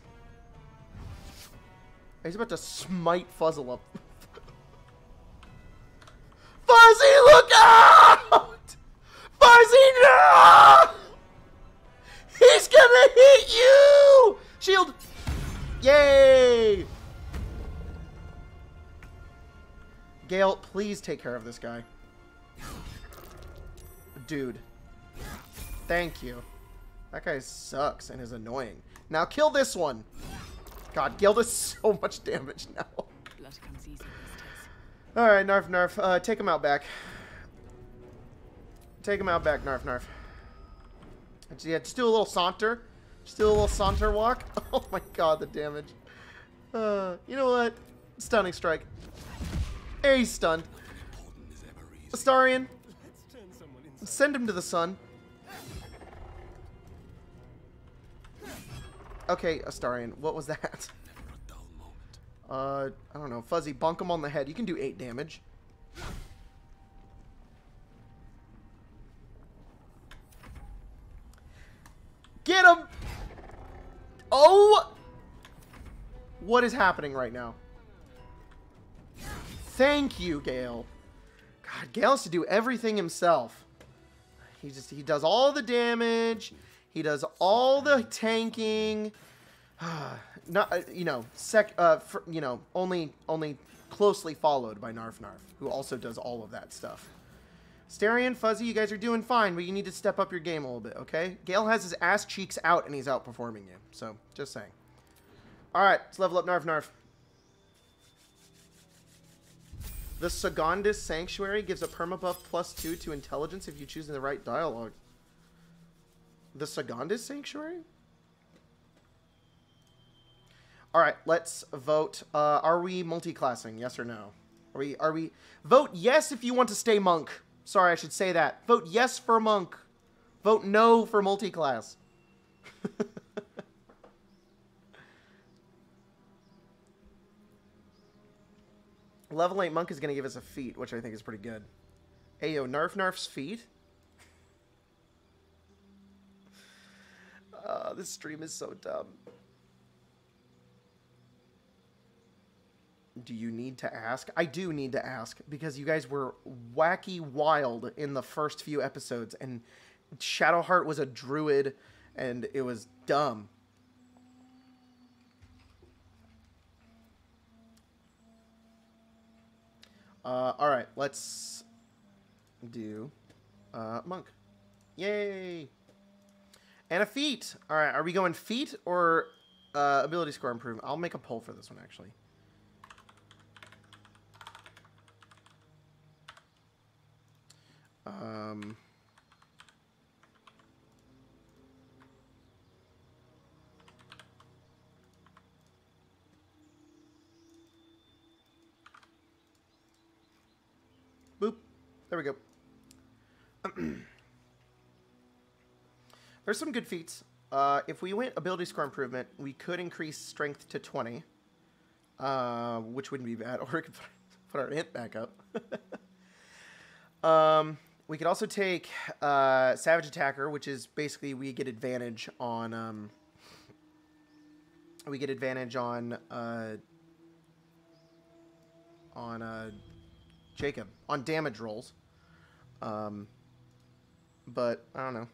He's about to smite Fuzzalump. [laughs] Fuzzy, look out! Fuzzy, no! He's gonna hit you! Shield! Yay! Gale, please take care of this guy. Dude. Thank you. That guy sucks and is annoying. Now kill this one. God, Gale does [laughs] so much damage now. Blood comes easy these days. All right, Narf Narf, uh, take him out back. Take him out back, Narf Narf. Yeah, just do a little saunter. Just do a little saunter walk. [laughs] Oh my god, the damage. Uh, you know what? Stunning strike. Turn someone inside. send him to the sun. Okay, Astarion, what was that? [laughs] Uh, I don't know. Fuzzy, bonk him on the head. You can do 8 damage. Get him! Oh! What is happening right now? Thank you, Gale. God, Gale has to do everything himself. He just he does all the damage. He does all the tanking. [sighs] Not uh, you know sec uh for, you know only only closely followed by Narf Narf, who also does all of that stuff. Starion, Fuzzy, you guys are doing fine, but you need to step up your game a little bit, okay? Gale has his ass cheeks out and he's outperforming you. So, just saying. Alright, let's level up Narf Narf. The Sagondis Sanctuary gives a permabuff plus two to intelligence if you choose the right dialogue. The Sagondis Sanctuary? Alright, let's vote. Uh, are we multi-classing? Yes or no? Are we, are we... Vote yes if you want to stay monk. Sorry, I should say that. Vote yes for monk. Vote no for multi-class. [laughs] Level 8 monk is going to give us a feat, which I think is pretty good. Ayo, Narf Narf's feat? Uh, this stream is so dumb. Do you need to ask? I do need to ask because you guys were wacky wild in the first few episodes, and Shadowheart was a druid, and it was dumb. Uh, all right, let's do uh, monk. Yay! And a feat. All right, are we going feat or uh, ability score improvement? I'll make a poll for this one actually. Um. Boop. There we go. [clears throat] There's some good feats. Uh, if we went ability score improvement, we could increase strength to 20, uh, which wouldn't be bad. [laughs] Or we could put, our int back up. [laughs] um, we could also take uh, Savage Attacker, which is basically we get advantage on. Um, we get advantage on uh, on uh, Jacob on damage rolls. Um, but I don't know.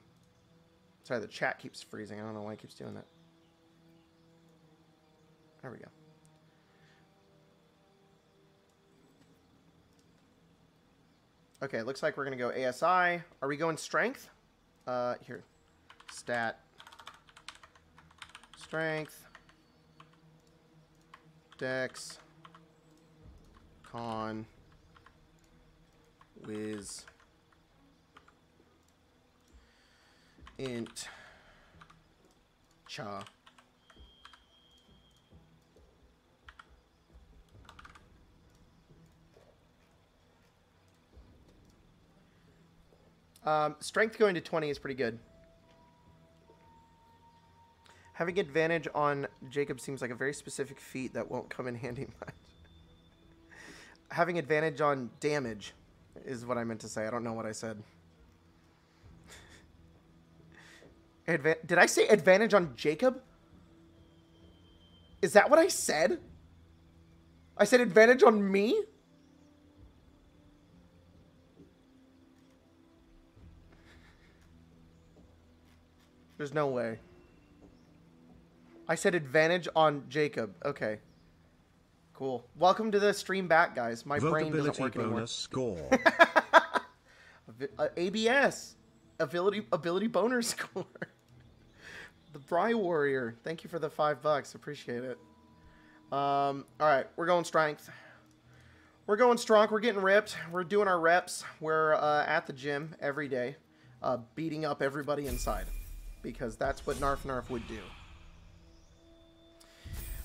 Sorry, the chat keeps freezing. I don't know why it keeps doing that. There we go. Okay, looks like we're going to go ASI. Are we going strength? Uh, here. Stat. Strength. Dex. Con. Wiz. Int. Cha. Um, strength going to 20 is pretty good. Having advantage on Jacob seems like a very specific feat that won't come in [laughs] handy much. Having advantage on damage is what I meant to say. I don't know what I said. Adva- Did I say advantage on Jacob? Is that what I said? I said advantage on me? There's no way. I said advantage on Jacob. Okay. Cool. Welcome to the stream back, guys. My brain doesn't work anymore. bonus score. [laughs] ABS. Ability ability boner [laughs] score. The Bry Warrior. Thank you for the five bucks. Appreciate it. Um, all right, we're going strength. We're going strong. We're getting ripped. We're doing our reps. We're uh, at the gym every day, uh, beating up everybody inside, because that's what Narf Narf would do.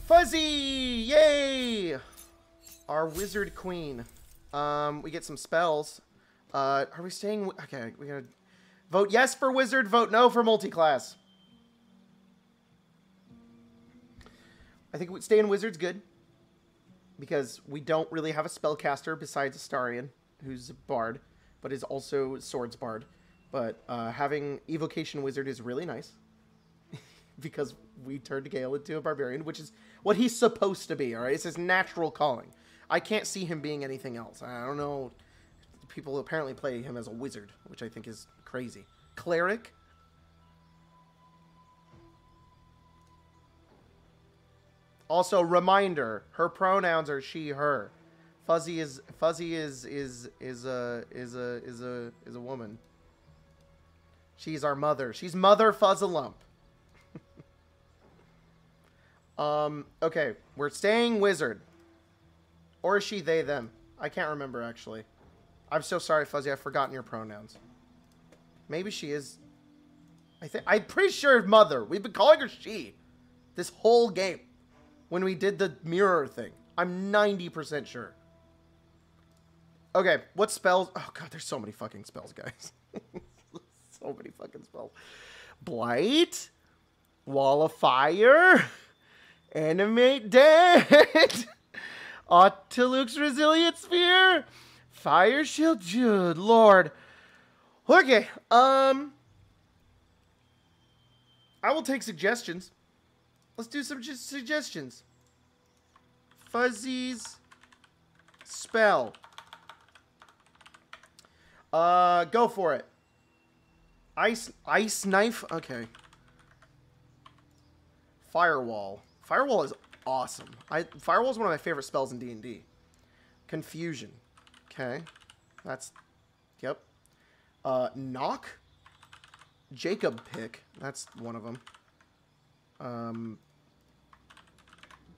Fuzzy, yay! Our wizard queen. Um, we get some spells. Uh, are we staying? Okay, we gotta vote yes for wizard. Vote no for multi-class. I think staying wizard's good because we don't really have a spellcaster besides Astarion, who's a bard, but is also swords bard. But uh, having evocation wizard is really nice [laughs] because we turned Gale into a barbarian, which is what he's supposed to be. All right, it's his natural calling. I can't see him being anything else. I don't know. People apparently play him as a wizard, which I think is crazy. Cleric. Also, reminder: her pronouns are she, her. Fuzzy is Fuzzy is is is a is a is a is a woman. She's our mother. She's Mother Fuzzalump. [laughs] um. Okay, we're staying wizard. Or is she they them? I can't remember actually. I'm so sorry, Fuzzy. I've forgotten your pronouns. Maybe she is. I think I'm pretty sure mother. We've been calling her she this whole game when we did the mirror thing. I'm 90% sure. Okay, what spells? Oh god, there's so many fucking spells, guys. [laughs] so many fucking spells. Blight, Wall of Fire, Animate Dead, [laughs] Otiluke's Resilient Sphere, Fire Shield, Good Lord. Okay, um, I will take suggestions. Let's do some just suggestions. Fuzzy's spell. Uh, go for it. Ice, ice knife. Okay. Firewall. Firewall is awesome. I Firewall is one of my favorite spells in D and D. Confusion. Okay, that's. Yep. Uh, knock. Jacob pick. That's one of them. Um.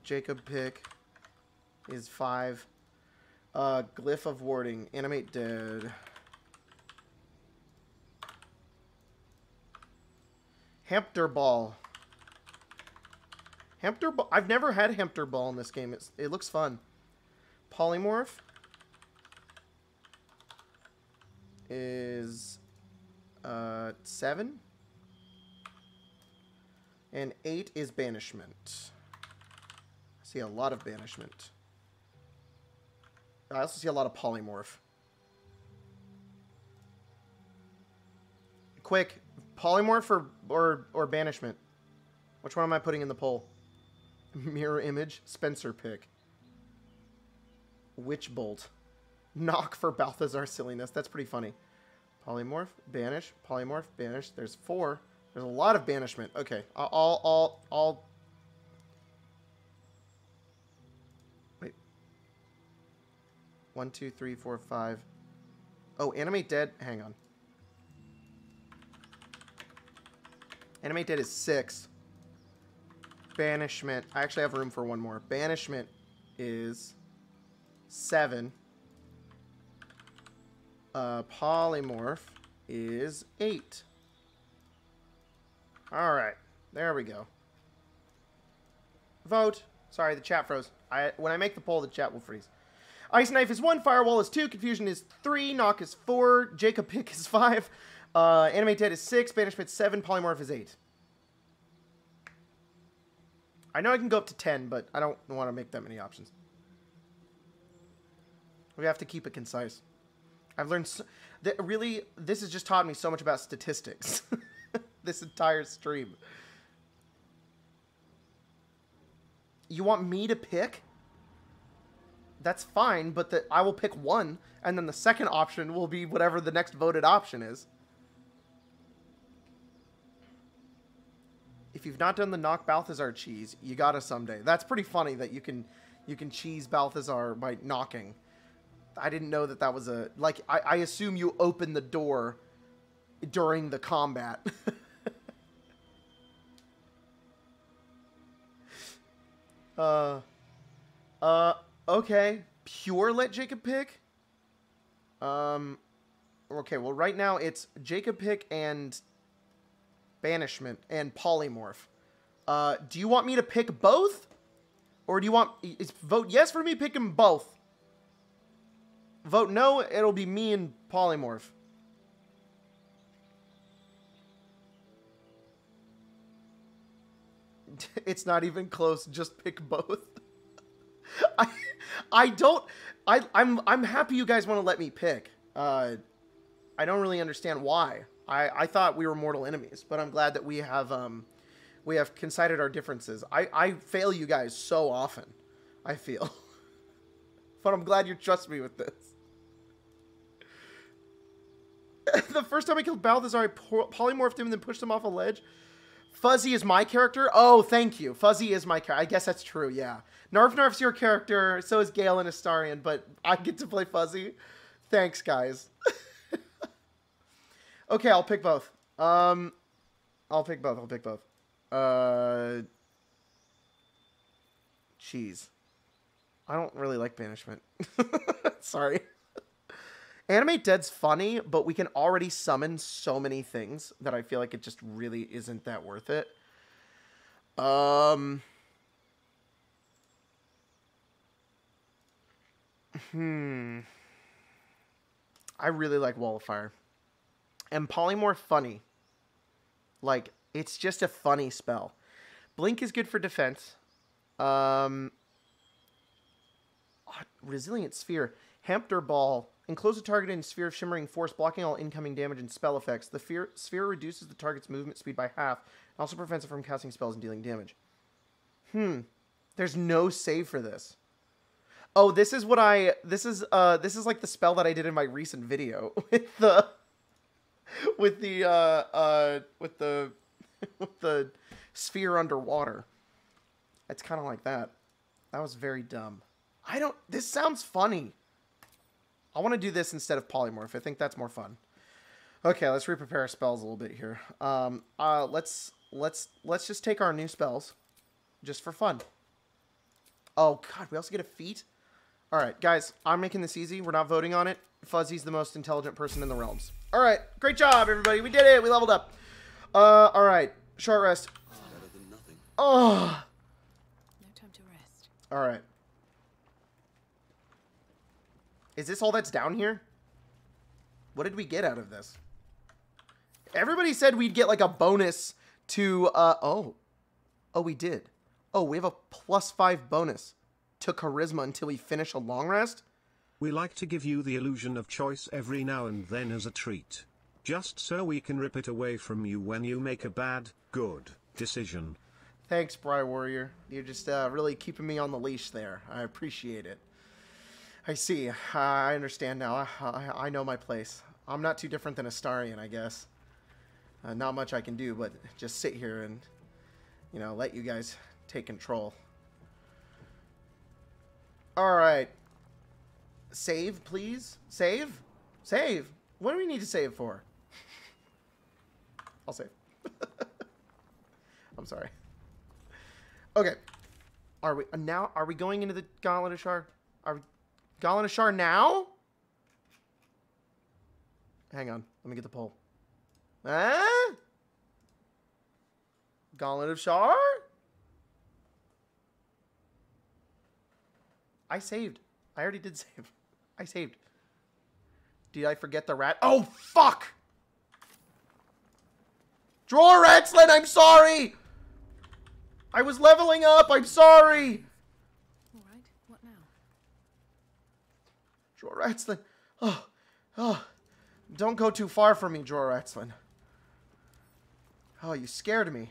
Jacob pick is five. Uh, glyph of warding. Animate dead. Hempter ball. I've never had Hempter ball in this game. It's, it looks fun. Polymorph is uh, seven. And eight is banishment. See a lot of banishment. I also see a lot of polymorph. Quick, polymorph or, or, or banishment? Which one am I putting in the poll? [laughs] Mirror image, Spencer pick. Witch bolt. [laughs] Knock for Balthazar silliness. That's pretty funny. Polymorph, banish, polymorph, banish. There's four. There's a lot of banishment. Okay, I'll, I'll, I'll, One, two, three, four, five. Oh, animate dead. Hang on. Animate dead is six. Banishment. I actually have room for one more. Banishment is seven. Uh, polymorph is eight. All right, there we go. Vote. Sorry, the chat froze. I when I make the poll, the chat will freeze. Ice knife is one. Firewall is two. Confusion is three. Knock is four. Jacob pick is five. Uh, animate dead is six. Banishment seven. Polymorph is eight. I know I can go up to ten, but I don't want to make that many options. We have to keep it concise. I've learned so, that really this has just taught me so much about statistics. [laughs] this entire stream. You want me to pick? That's fine, but the, I will pick one, and then the second option will be whatever the next voted option is. If you've not done the knock Balthazar cheese, you gotta someday. That's pretty funny that you can you can cheese Balthazar by knocking. I didn't know that that was a like. I, I assume you open the door during the combat. [laughs] uh, Uh, okay. Pure let Jacob pick. Um, okay. Well, right now it's Jacob pick and banishment and polymorph. Uh, do you want me to pick both, or do you want vote yes for me picking both? Vote no. It'll be me and polymorph. [laughs] it's not even close. Just pick both. [laughs] I I don't I I'm I'm happy you guys want to let me pick. Uh I don't really understand why. I I thought we were mortal enemies, but I'm glad that we have um we have considered our differences. I I fail you guys so often. I feel. [laughs] but I'm glad you trust me with this. [laughs] the first time I killed Balthazar, I polymorphed him and then pushed him off a ledge. Fuzzy is my character? Oh, thank you. Fuzzy is my character. I guess that's true, yeah. Narf Narf's your character, so is Gale and Astarion, but I get to play Fuzzy. Thanks, guys. [laughs] okay, I'll pick both. Um, I'll pick both. I'll pick both. Uh, cheese. I don't really like Banishment. [laughs] Sorry. Animate Dead's funny, but we can already summon so many things that I feel like it just really isn't that worth it. Um. Hmm. I really like Wall of Fire. And Polymorph funny. Like, it's just a funny spell. Blink is good for defense. Um, Resilient Sphere. Hampter Ball Enclose a target in a sphere of shimmering force, blocking all incoming damage and spell effects. The fear, sphere reduces the target's movement speed by half, and also prevents it from casting spells and dealing damage. Hmm. There's no save for this. Oh, this is what I this is uh this is like the spell that I did in my recent video [laughs] with the with the uh uh with the [laughs] with the sphere underwater. It's kind of like that. That was very dumb. I don't this sounds funny. I want to do this instead of polymorph. I think that's more fun. Okay, let's re-prepare our spells a little bit here. Um, uh, let's let's let's just take our new spells, just for fun. Oh God, we also get a feat. All right, guys, I'm making this easy. We're not voting on it. Fuzzy's the most intelligent person in the realms. All right, great job, everybody. We did it. We leveled up. Uh, all right, short rest. Oh. No time to rest. All right. Is this all that's down here? What did we get out of this? Everybody said we'd get like a bonus to, uh, oh. Oh, we did. Oh, we have a plus five bonus to charisma until we finish a long rest? We like to give you the illusion of choice every now and then as a treat. Just so we can rip it away from you when you make a bad, good decision. Thanks, Bry Warrior. You're just uh, really keeping me on the leash there. I appreciate it. I see. I understand now. I, I, know my place. I'm not too different than Astarion, I guess. Uh, not much I can do, but just sit here and, you know, let you guys take control. Alright. Save, please? Save? Save? What do we need to save for? [laughs] I'll save. [laughs] I'm sorry. Okay. Are we now? Are we going into the Gauntlet of Shar? Are we Gauntlet of Shar now? Hang on. Let me get the poll. Huh? Gauntlet of Shar? I saved. I already did [laughs] save. I saved. Did I forget the rat? Oh, fuck! Dror Ragzlin, I'm sorry! I was leveling up, I'm sorry! Alright, what now? Dror Ragzlin. Oh, oh. Don't go too far from me, Dror Ragzlin. Oh, you scared me.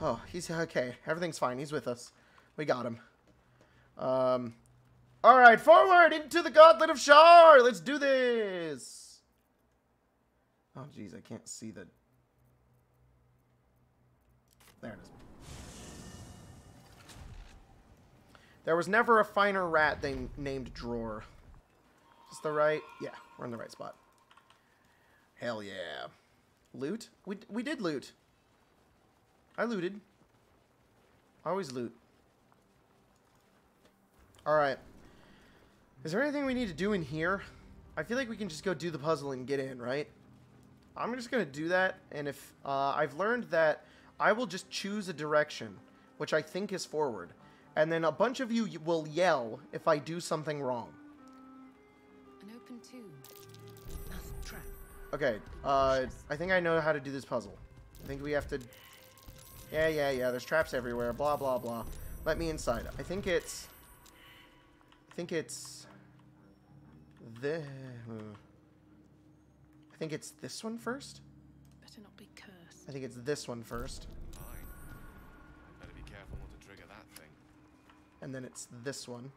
Oh, he's okay. Everything's fine. He's with us. We got him. Um, all right, forward into the Gauntlet of Shar. Let's do this. Oh, jeez, I can't see the. There it is. There was never a finer rat than named Dror. Is the right? Yeah, we're in the right spot. Hell yeah. Loot? We, we did loot. I looted. I always loot. All right. Is there anything we need to do in here? I feel like we can just go do the puzzle and get in, right? I'm just going to do that, and if uh, I've learned that I will just choose a direction, which I think is forward, and then a bunch of you will yell if I do something wrong. Okay, uh, I think I know how to do this puzzle. I think we have to... Yeah, yeah, yeah, there's traps everywhere, blah, blah, blah. Let me inside. I think it's... I think it's... The... I think it's this one first? Better not be cursed. I think it's this one first. Fine. Better be careful not to trigger that thing. And then it's this one.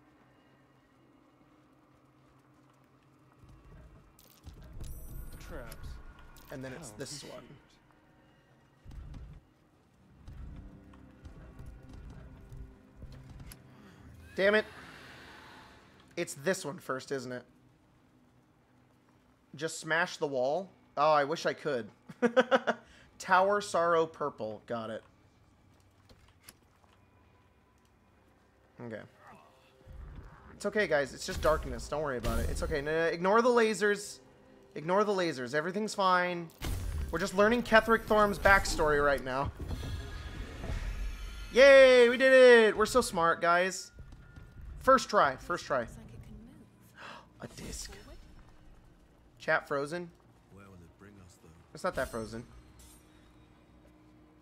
Traps. And then it's How this one. Damn it. It's this one first, isn't it? Just smash the wall? Oh, I wish I could. [laughs] Tower Sorrow Purple. Got it. Okay. It's okay, guys. It's just darkness. Don't worry about it. It's okay. No, no, ignore the lasers. Ignore the lasers. Everything's fine. We're just learning Ketheric Thorm's backstory right now. Yay! We did it! We're so smart, guys. First try. First try. [gasps] A disc. Chat frozen. It's not that frozen.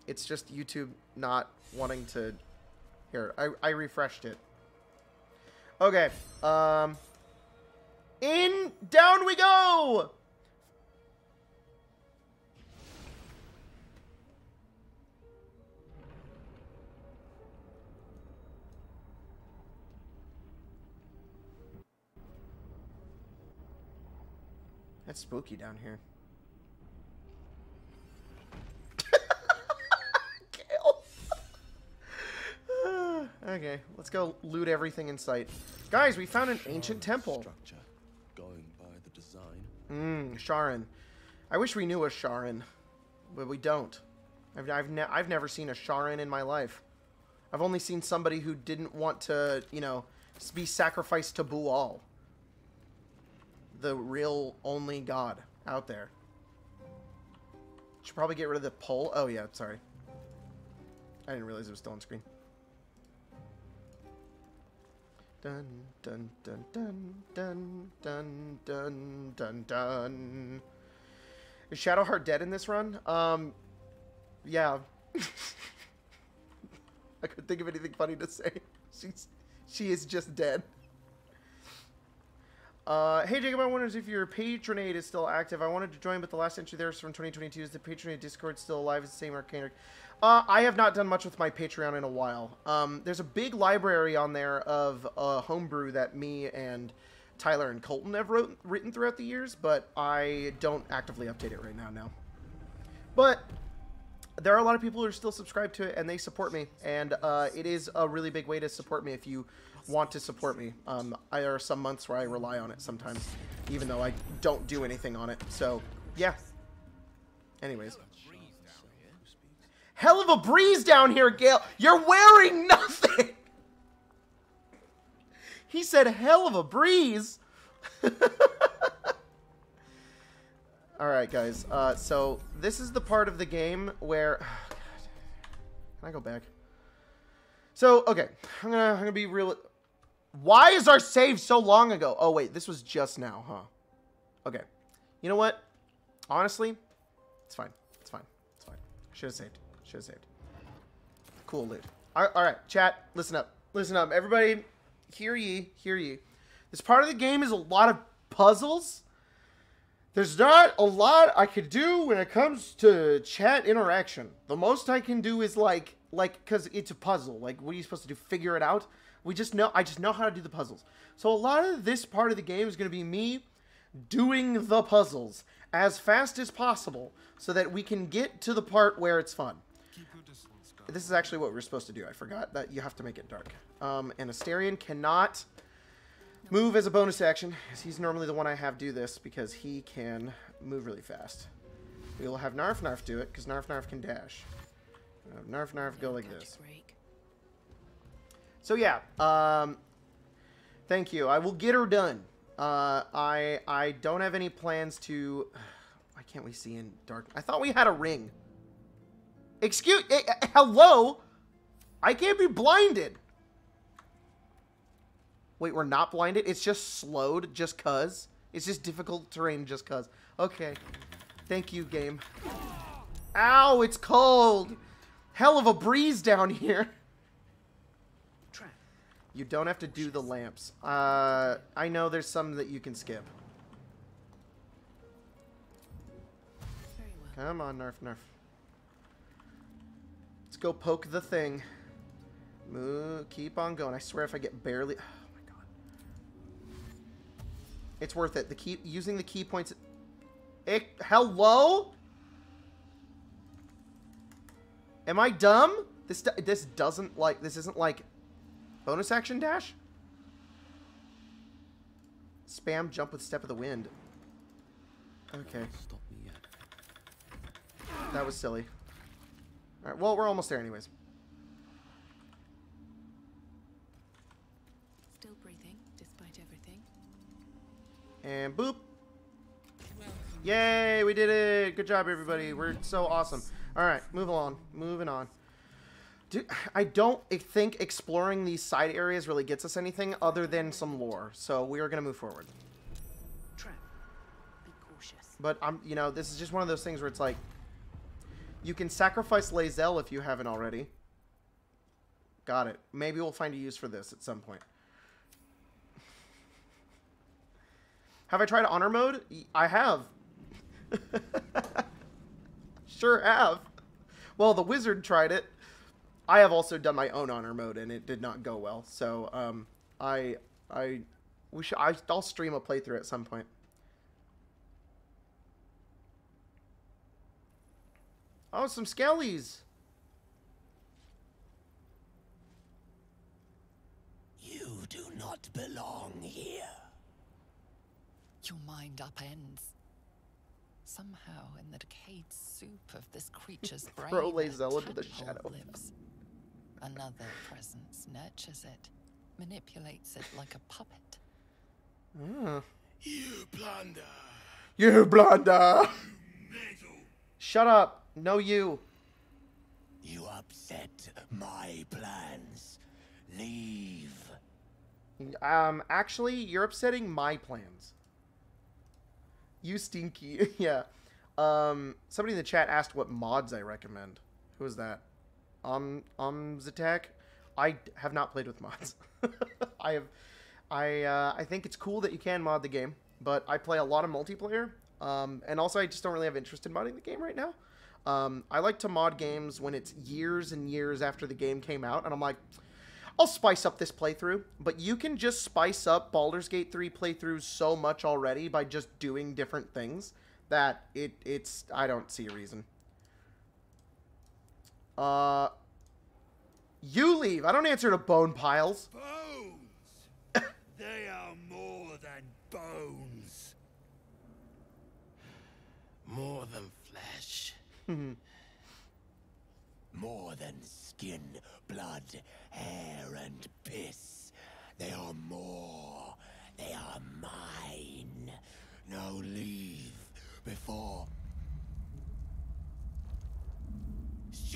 It's just YouTube not wanting to. Here, I, I refreshed it. Okay. Um. In down we go. That's spooky down here. [laughs] Okay, let's go loot everything in sight. Guys, we found an ancient temple. Structure. Going by the design. Mmm, Sharran. I wish we knew a Sharon, but we don't. I've, I've, ne- I've never seen a Sharon in my life. I've only seen somebody who didn't want to, you know, be sacrificed to Bhaal. The real only god out there. Should probably get rid of the pole. Oh, yeah, sorry. I didn't realize it was still on screen. Dun dun dun dun dun dun dun dun dun. Is Shadowheart dead in this run? Um, yeah. [laughs] I couldn't think of anything funny to say. She's she is just dead. Uh, hey Jacob, I wondered if your Patronate is still active. I wanted to join, but the last entry there is from 2022. Is the Patronate Discord still alive? Is the same arcane? Uh, I have not done much with my Patreon in a while. Um, there's a big library on there of uh, homebrew that me and Tyler and Colton have wrote, written throughout the years, but I don't actively update it right now. Now, but there are a lot of people who are still subscribed to it and they support me, and uh, it is a really big way to support me if you want to support me. Um, I, there are some months where I rely on it sometimes, even though I don't do anything on it. So, yeah. Anyways. Hell of a breeze down here, Gale. You're wearing nothing. [laughs] He said, hell of a breeze. [laughs] All right, guys. Uh, so this is the part of the game where. [sighs] Can I go back? So okay, I'm gonna I'm gonna be real. Why is our save so long ago? Oh wait, this was just now, huh? Okay. You know what? Honestly, it's fine. It's fine. It's fine. Should have saved. Should have saved. Cool loot. All right, all right, chat. Listen up. Listen up, everybody. Hear ye. Hear ye. This part of the game is a lot of puzzles. There's not a lot I could do when it comes to chat interaction. The most I can do is like, like, cause it's a puzzle. Like, what are you supposed to do? Figure it out? We just know, I just know how to do the puzzles. So a lot of this part of the game is gonna be me doing the puzzles as fast as possible so that we can get to the part where it's fun. Keep your distance, guys. This is actually what we're supposed to do. I forgot that you have to make it dark. Um, and Astarion cannot move as a bonus action. 'cause He's normally the one I have do this because he can move really fast. We will have Narf Narf do it because Narf Narf can dash. Uh, Narf Narf go like this. break. So yeah, um, Thank you. I will get her done. Uh, I I don't have any plans to. Why can't we see in dark? I thought we had a ring. Excuse. eh, hello. I can't be blinded. Wait, we're not blinded. It's just slowed, just cause. It's just difficult terrain, just cause. Okay. Thank you, game. Ow! It's cold. Hell of a breeze down here. [laughs] You don't have to do the lamps. Uh, I know there's some that you can skip. Well. Come on, Narf, Narf. Let's go poke the thing. Move, keep on going. I swear if I get barely... Oh my god. It's worth it. The key... Using the key points... It, hello? Am I dumb? This this doesn't like... This isn't like... Bonus action dash? Spam jump with step of the wind. Okay. Stop me yet. That was silly. Alright, well, we're almost there anyways. Still breathing, despite everything. And boop. Yay, we did it. Good job, everybody. We're so awesome. Alright, move along. Moving on. Dude, I don't think exploring these side areas really gets us anything other than some lore. So we are going to move forward. Be cautious. But I'm, you know, this is just one of those things where it's like, you can sacrifice Lae'zel if you haven't already. Got it. Maybe we'll find a use for this at some point. Have I tried honor mode? I have. [laughs] sure have. Well, the wizard tried it. I have also done my own honor mode, and it did not go well. So, um, I, I, we should. I, I'll stream a playthrough at some point. Oh, some skellies. You do not belong here. Your mind upends. Somehow, in the decayed soup of this creature's [laughs] brain, Throw a Lae'zel into the tadpole shadow. lives. Another presence nurtures it, manipulates it like a puppet. Ah. You blunder. You blunder. Shut up. No, you. You upset my plans. Leave. Um, actually, you're upsetting my plans. You stinky. [laughs] yeah. Um, somebody in the chat asked what mods I recommend. Who is that? Um, Um's attack. I have not played with mods. [laughs] I have, I, uh, I think it's cool that you can mod the game, but I play a lot of multiplayer. Um, and also I just don't really have interest in modding the game right now. Um, I like to mod games when it's years and years after the game came out, and I'm like, I'll spice up this playthrough, but you can just spice up Baldur's Gate 3 playthroughs so much already by just doing different things that it it's I don't see a reason. Uh you leave. I don't answer to bone piles. Bones! [laughs] they are more than bones. More than flesh. [laughs] more than skin, blood, hair, and piss. They are more. They are mine. Now leave before.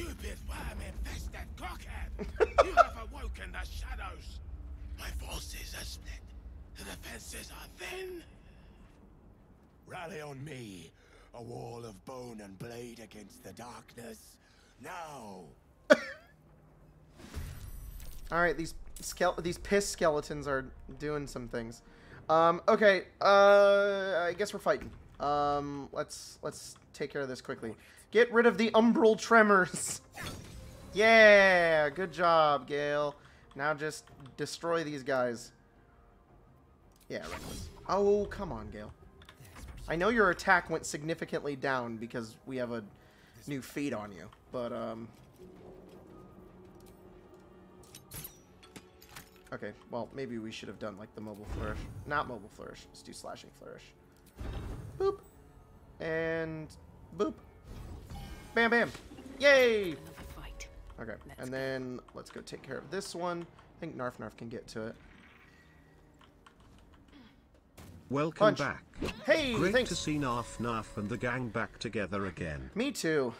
Stupid worm-infested cockhead! you have awoken the shadows. My forces are split. The defenses are thin. Rally on me. A wall of bone and blade against the darkness. Now! [coughs] All right, these skele- these piss skeletons are doing some things. Um, okay, uh, I guess we're fighting. Um, let's let's take care of this quickly. Get rid of the umbral tremors. yeah, good job, Gale. Now just destroy these guys. Yeah, reckless. Oh, come on, Gale. I know your attack went significantly down because we have a new feed on you, but um. Okay, well, maybe we should have done like the mobile flourish. Not mobile flourish. Let's do slashing flourish. Boop. And boop. Bam bam. Yay! Fight. Okay, Let's and go. then let's go take care of this one. I think Narf Narf can get to it. Welcome Punch. back. Hey, Great thanks. to see Narf Narf and the gang back together again. Me too.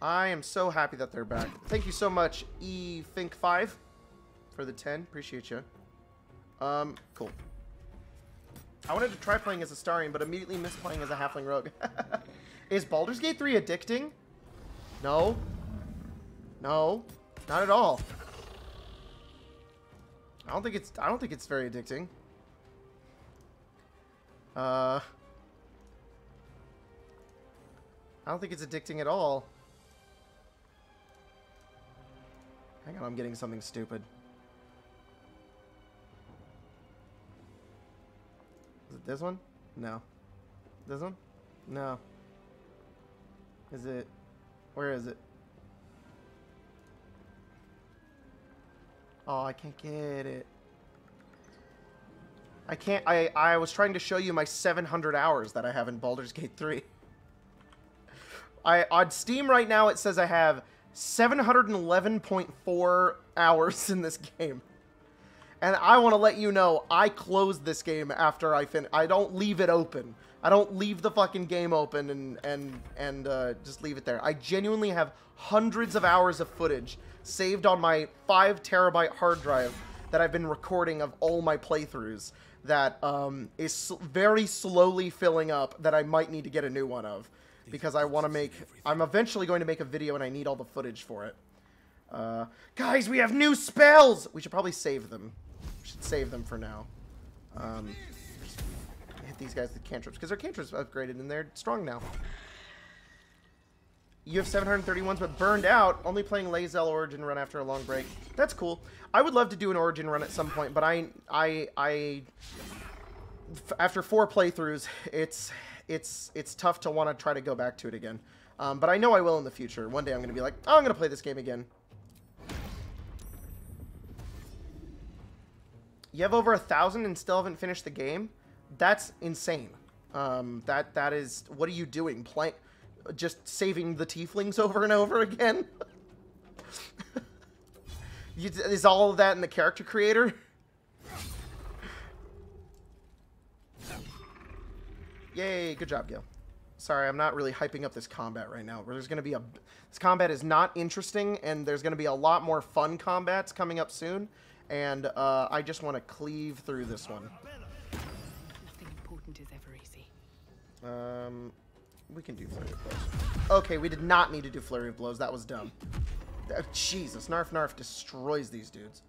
I am so happy that they're back. Thank you so much, E Think Five, for the ten. Appreciate you. Um, cool. I wanted to try playing as Astarion, but immediately missed playing as a Halfling Rogue. [laughs] Is Baldur's Gate 3 addicting? No. No. Not at all. I don't think it's I don't think it's very addicting. Uh I don't think it's addicting at all. Hang on, I'm getting something stupid. Is it this one? No. This one? No. Is it... Where is it? Oh, I can't get it. I can't... I, I was trying to show you my 700 hours that I have in Baldur's Gate 3. I On Steam right now, it says I have 711.4 hours in this game. And I want to let you know, I closed this game after I fin. I don't leave it open. I don't leave the fucking game open and and and uh, just leave it there. I genuinely have hundreds of hours of footage saved on my five terabyte hard drive that I've been recording of all my playthroughs. That um, is very slowly filling up. That I might need to get a new one of because I want to make. I'm eventually going to make a video and I need all the footage for it. Uh, guys, we have new spells. We should probably save them. We should save them for now. Um, these guys with cantrips because their cantrips upgraded and they're strong now. You have 731s but burned out, only playing Lae'zel Origin run after a long break. That's cool. I would love to do an Origin run at some point, but I, I, I, after four playthroughs, it's, it's, it's tough to want to try to go back to it again. Um, but I know I will in the future. One day I'm going to be like, oh, I'm going to play this game again. You have over a thousand and still haven't finished the game. That's insane. Um, that that is. What are you doing? Just saving the tieflings over and over again. [laughs] you, is all of that in the character creator? Yay! Good job, Gil. Sorry, I'm not really hyping up this combat right now. There's going to be a this combat is not interesting, and there's going to be a lot more fun combats coming up soon. And uh, I just want to cleave through this one. Um, we can do flurry of blows. Okay, we did not need to do flurry of blows. That was dumb. Uh, Jesus, Narf Narf destroys these dudes.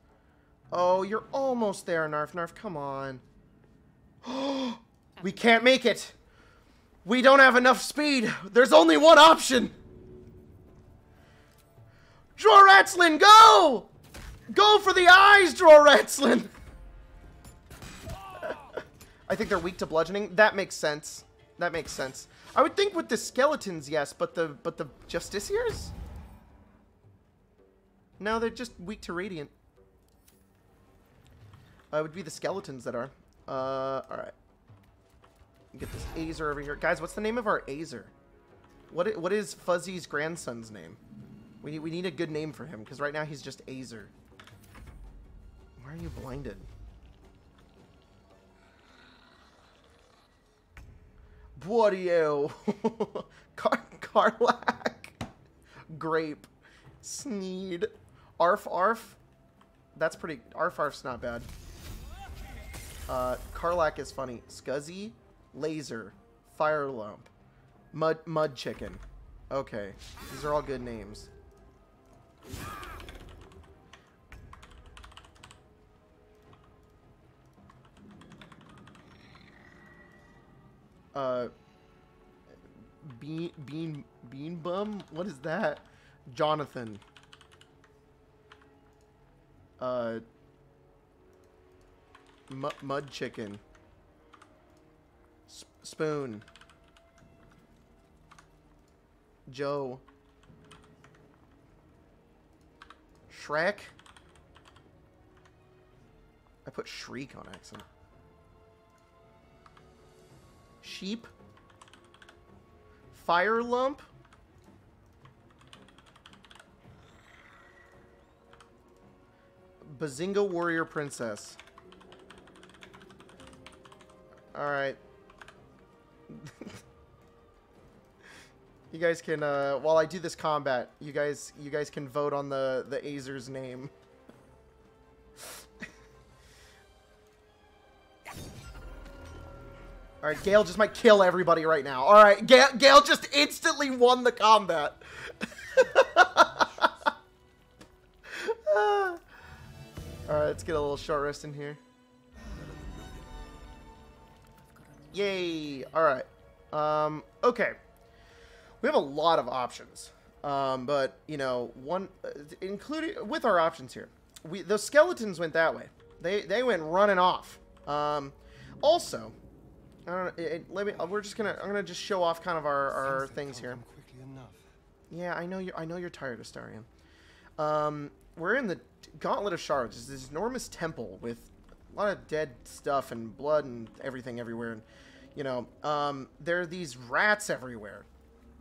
Oh, you're almost there, Narf Narf. Come on. [gasps] we can't make it. We don't have enough speed. There's only one option. Dror Ragzlin, go! Go for the eyes, Dror Ragzlin! [laughs] I think they're weak to bludgeoning. That makes sense. That makes sense. I would think with the skeletons, yes, but the but the justiciars? No, they're just weak to radiant. Uh, it would be the skeletons that are. Uh, alright. Get this Azer over here. Guys, what's the name of our Azer? What, what is Fuzzy's grandson's name? We need, we need a good name for him, because right now he's just Azer. Why are you blinded? What are you? Car- Karlach. Grape. Sneed. Arf Arf. That's pretty... Arf Arf's not bad. Uh, Karlach is funny. Scuzzy. Laser. Fire Lump. Mud, mud Chicken. Okay. These are all good names. Uh, bean bean bean bum. What is that? Jonathan. Uh, mu- mud chicken. Sp- spoon. Joe. Shrek. I put shriek on accident. Sheep. Fire lump. Bazinga warrior princess. All right. [laughs] you guys can uh while I do this combat, you guys you guys can vote on the the Azer's name. All right, Gale just might kill everybody right now. All right, Gale, Gale just instantly won the combat. [laughs] All right, let's get a little short rest in here. Yay! All right. Um, okay. We have a lot of options, um, but you know, one uh, including with our options here, we the skeletons went that way. They they went running off. Um, also, I don't know, it, it- let me. uh, We're just gonna. I'm gonna just show off kind of our, our things here. Yeah, I know you. I know you're tired, Astarion. Um, we're in the Gauntlet of Shards. It's this enormous temple with a lot of dead stuff and blood and everything everywhere. And you know, um, there are these rats everywhere.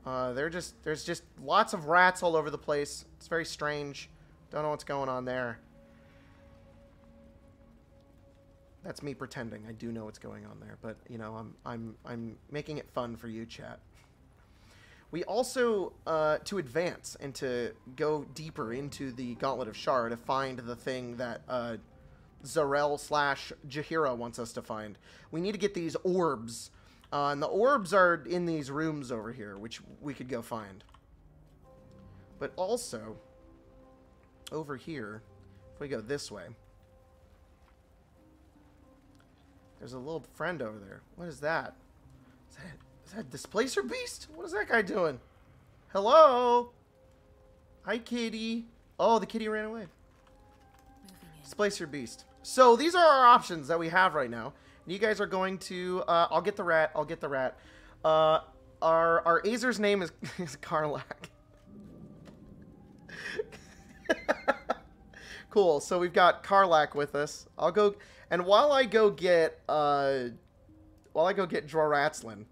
Uh, they're just there's just lots of rats all over the place. It's very strange. Don't know what's going on there. That's me pretending. I do know what's going on there, but you know, I'm I'm I'm making it fun for you, chat. We also, uh, to advance and to go deeper into the Gauntlet of Shar to find the thing that uh, Zarel slash Jaheira wants us to find, we need to get these orbs. Uh, and the orbs are in these rooms over here, which we could go find. But also, over here, if we go this way, there's a little friend over there. What is that? Is that, is that displacer beast? What is that guy doing? Hello? Hi, kitty. Oh, the kitty ran away. Displacer beast. So these are our options that we have right now. You guys are going to. Uh, I'll get the rat. I'll get the rat. Uh, our our Azer's name is [laughs] is Karlach. [laughs] cool. So we've got Karlach with us. I'll go and while I go get uh, while I go get Dror Ragzlin,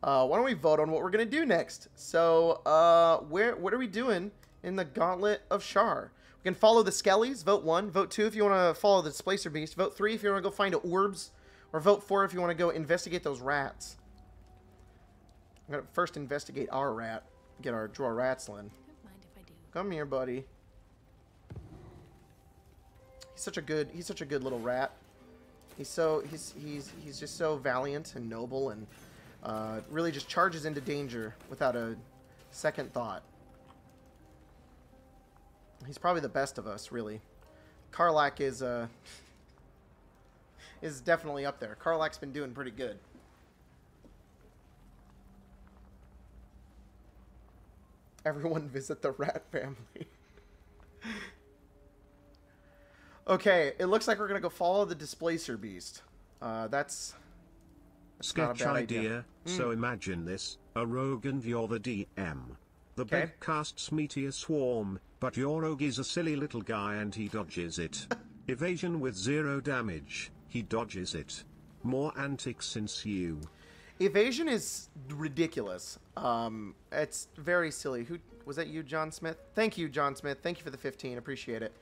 uh, why don't we vote on what we're gonna do next? So uh, where what are we doing in the Gauntlet of Shar? We can follow the Skellies. Vote one. Vote two if you want to follow the Displacer Beast. Vote three if you want to go find orbs, or vote four if you want to go investigate those rats. I'm gonna first investigate our rat. Get our Dror Ragzlin. Come here, buddy. He's such a good. He's such a good little rat. He's so he's he's he's just so valiant and noble and uh, really just charges into danger without a second thought. He's probably the best of us, really. Karlach is uh is definitely up there. Karlach's been doing pretty good. Everyone [laughs] visit the rat family. [laughs] okay, it looks like we're gonna go follow the displacer beast. Uh, that's that's Sketch idea. idea. So Mm. imagine this: a rogue and you're the DM. The Okay. bed casts meteor swarm, but your rogue is a silly little guy and he dodges it. [laughs] Evasion with zero damage. He dodges it. More antics ensue. Evasion is ridiculous. Um, it's very silly. Who was that? You, John Smith? Thank you, John Smith. Thank you for the fifteen. Appreciate it.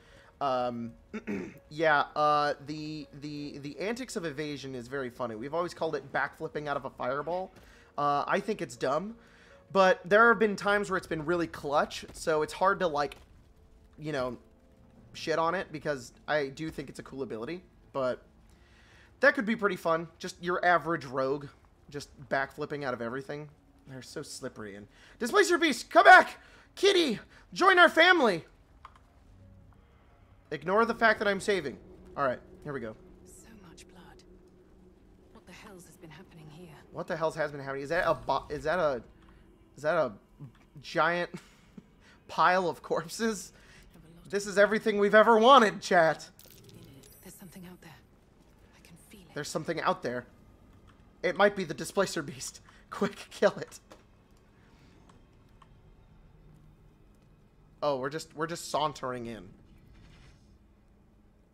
Um, [clears throat] yeah. Uh, the the the antics of evasion is very funny. We've always called it backflipping out of a fireball. Uh, I think it's dumb, but there have been times where it's been really clutch. So it's hard to like, you know, shit on it because I do think it's a cool ability, but that could be pretty fun. Just your average rogue, just backflipping out of everything. They're so slippery. And Displacer Beast, come back! Kitty, join our family! Ignore the fact that I'm saving. Alright, here we go. So much blood. What the hell's has been happening here? What the hell's has been happening? Is that a bo- is that a is that a giant [laughs] pile of corpses? This is everything we've ever wanted, chat. There's something out there. I can feel it. There's something out there. It might be the displacer beast. [laughs] Quick, kill it. Oh, we're just we're just sauntering in.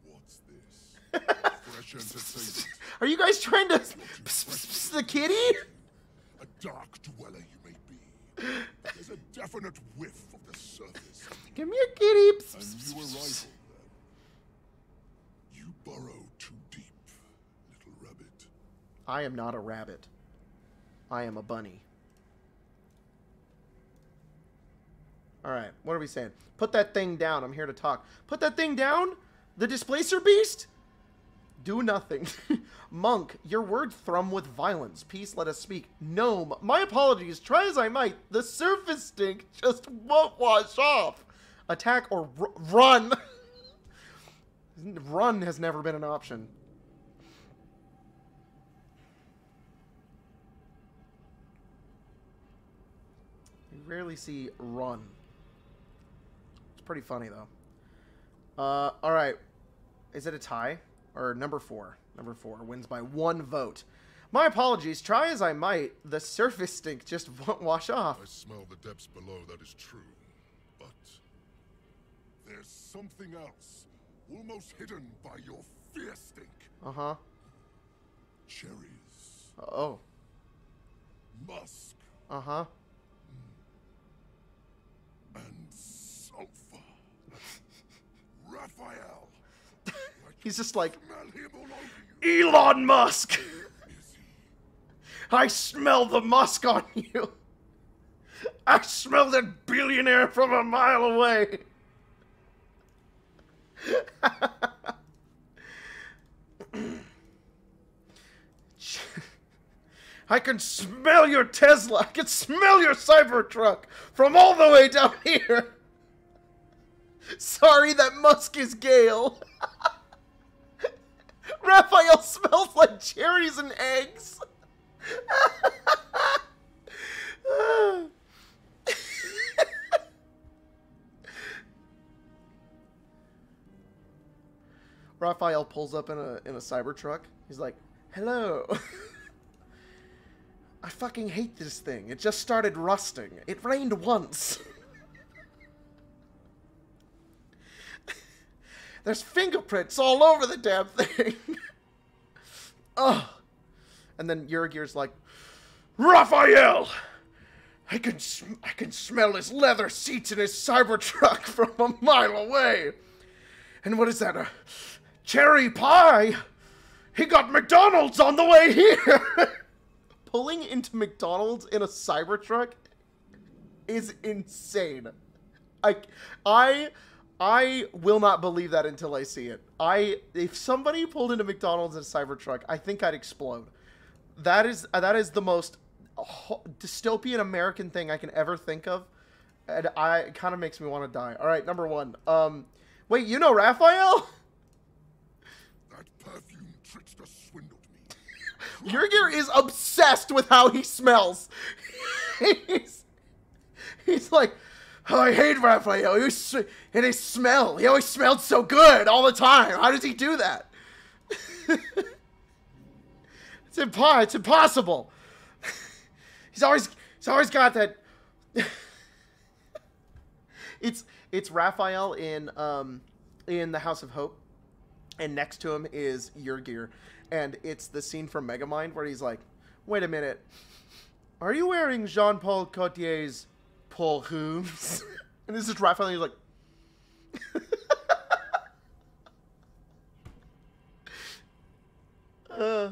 What's this? Fresh entertainment. [laughs] Are you guys trying to the kitty? A dark dweller you may be. There's a definite whiff of the surface. Give me a kitty. A new arrival. You burrow too deep, little rabbit. I am not a rabbit. I am a bunny. Alright, what are we saying? Put that thing down. I'm here to talk. Put that thing down? The displacer beast? Do nothing. [laughs] Monk, your word thrum with violence. Peace, let us speak. Gnome, my apologies. Try as I might, the surface stink just won't wash off. Attack or run. [laughs] run has never been an option. You rarely see run. It's pretty funny though. Uh, all right. Is it a tie or number four? Number four wins by one vote. My apologies. Try as I might, the surface stink just [laughs] won't wash off. I smell the depths below, that is true. But there's something else, almost hidden by your fear stink. Uh huh. Cherries, Uh Oh. musk, Uh huh. and sulfur. [laughs] Raphael, He's just like. Elon Musk. I smell the musk on you. I smell that billionaire from a mile away. I can smell your Tesla. I can smell your Cybertruck from all the way down here. Sorry, that Musk is Gale. [laughs] Raphael smells like cherries and eggs. Raphael pulls up in a in a Cybertruck. He's like, "Hello." [laughs] I fucking hate this thing. It just started rusting. It rained once. [laughs] There's fingerprints all over the damn thing. [laughs] Ugh. And then Yurgir's like, Raphael! I can I can smell his leather seats in his Cybertruck [laughs] from a mile away. And what is that? A cherry pie? He got McDonald's on the way here. [laughs] Pulling into McDonald's in a Cybertruck is insane. I I I will not believe that until I see it. I if somebody pulled into McDonald's in a Cybertruck, I think I'd explode. That is that is the most dystopian American thing I can ever think of, and I it kind of makes me want to die. All right, number one. Um, wait, you know Raphael? [laughs] That perfume trickster swindled me. [laughs] Yurgir is obsessed with how he smells. [laughs] he's, he's like, oh, I hate Raphael. He was, and his smell. He always smelled so good all the time. How does he do that? [laughs] it's impo- It's impossible. [laughs] he's always he's always got that. [laughs] it's it's Raphael in um in the House of Hope and next to him is Yurgir, and it's the scene from Megamind where he's like, "Wait a minute, are you wearing Jean Paul Gaultier's Paul Hooms?" [laughs] and this is Raphael, and he's like, [laughs] uh,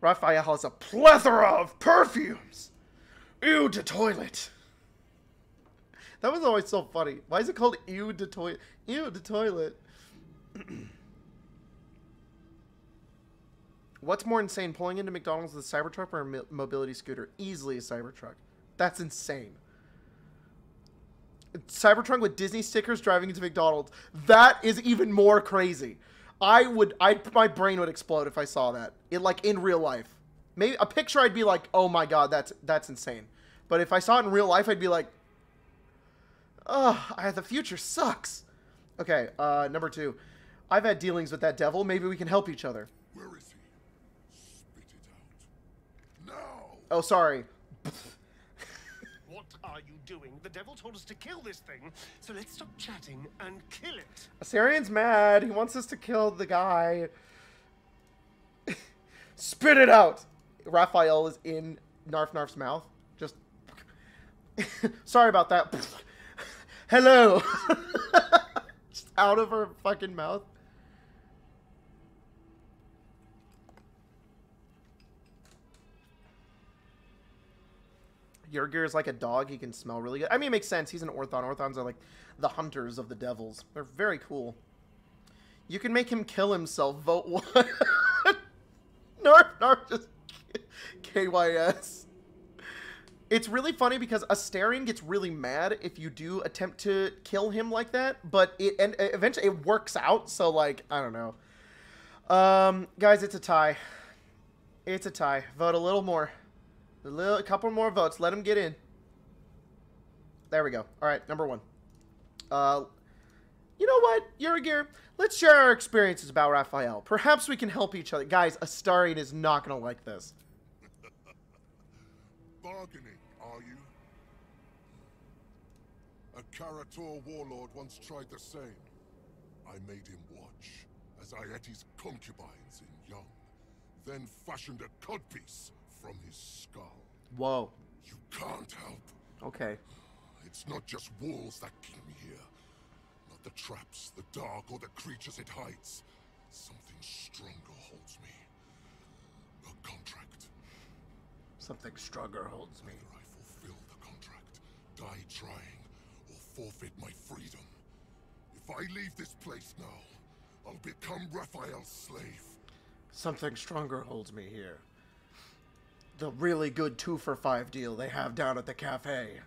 Raphael has a plethora of perfumes. Eau de toilet. That was always so funny. Why is it called eau de toilet? Eau de toilet. [clears throat] What's more insane, pulling into McDonald's with a Cybertruck or a mobility scooter? Easily a Cybertruck. That's insane. Cybertruck with Disney stickers driving into McDonald's. That is even more crazy. I would, I my brain would explode if I saw that. It like in real life. Maybe a picture, I'd be like, oh my god, that's that's insane. But if I saw it in real life, I'd be like, oh, I, the future sucks. Okay, uh, number two. I've had dealings with that devil. Maybe we can help each other. Where is he? Spit it out. Now! Oh, sorry. Are you doing? The devil told us to kill this thing, so let's stop chatting and kill it. Astarion's mad. He wants us to kill the guy. [laughs] Spit it out. Raphael is in Narf Narf's mouth. Just. [laughs] Sorry about that. [laughs] Hello. Just out of her fucking mouth. Yurgir is like a dog. He can smell really good. I mean, it makes sense. He's an Orthon. Orthons are like the hunters of the devils. They're very cool. You can make him kill himself. Vote one. [laughs] Narf, Narf just KYS. It's really funny because Astarion gets really mad if you do attempt to kill him like that, but it and eventually it works out. So like I don't know. Um, guys, it's a tie. It's a tie. Vote a little more. A little, a couple more votes. Let him get in. There we go. All right, number one. Uh, you know what, Yurgir? Let's share our experiences about Raphael. Perhaps we can help each other. Guys, Astarion is not going to like this. [laughs] Bargaining, are you? A Karator warlord once tried the same. I made him watch as I ate his concubines in young, then fashioned a codpiece from his skull. Whoa. You can't help. Okay. It's not just walls that keep me here. Not the traps, the dark, or the creatures it hides. Something stronger holds me. A contract. Something stronger holds me. Whether I fulfill the contract, die trying, or forfeit my freedom. If I leave this place now, I'll become Raphael's slave. Something stronger holds me here. The really good two for five deal they have down at the cafe.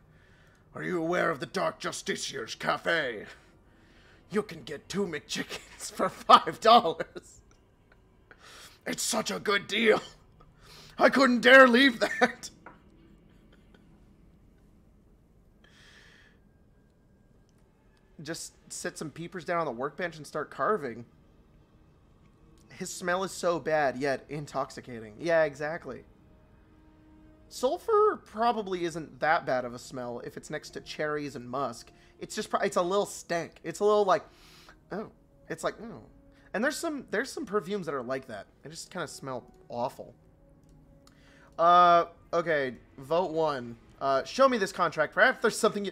Are you aware of the Dark Justiciar's cafe? You can get two McChickens for [laughs] five dollars. It's such a good deal. I couldn't dare leave that. Just sit some peepers down on the workbench and start carving. His smell is so bad, yet intoxicating. Yeah, exactly. Sulfur probably isn't that bad of a smell if it's next to cherries and musk. It's just it's a little stank. It's a little like oh, it's like oh. And there's some there's some perfumes that are like that. They just kind of smell awful. Uh okay, vote 1. Uh, show me this contract. Perhaps there's something. You,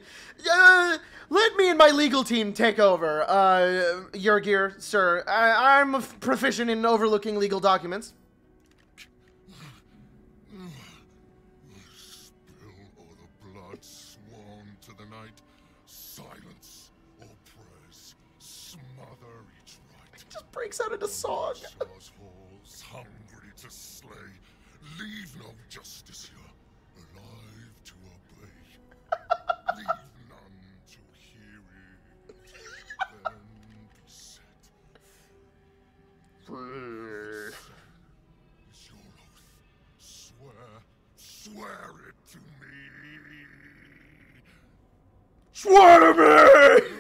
uh, let me and my legal team take over. Uh, Yurgir, sir. I, I'm proficient in overlooking legal documents. Breaks out into song. Hungry to slay. Leave no justice here. Alive to obey. Leave none to hear it. Then be set. Is your oath. Swear, swear it to me. Swear to me!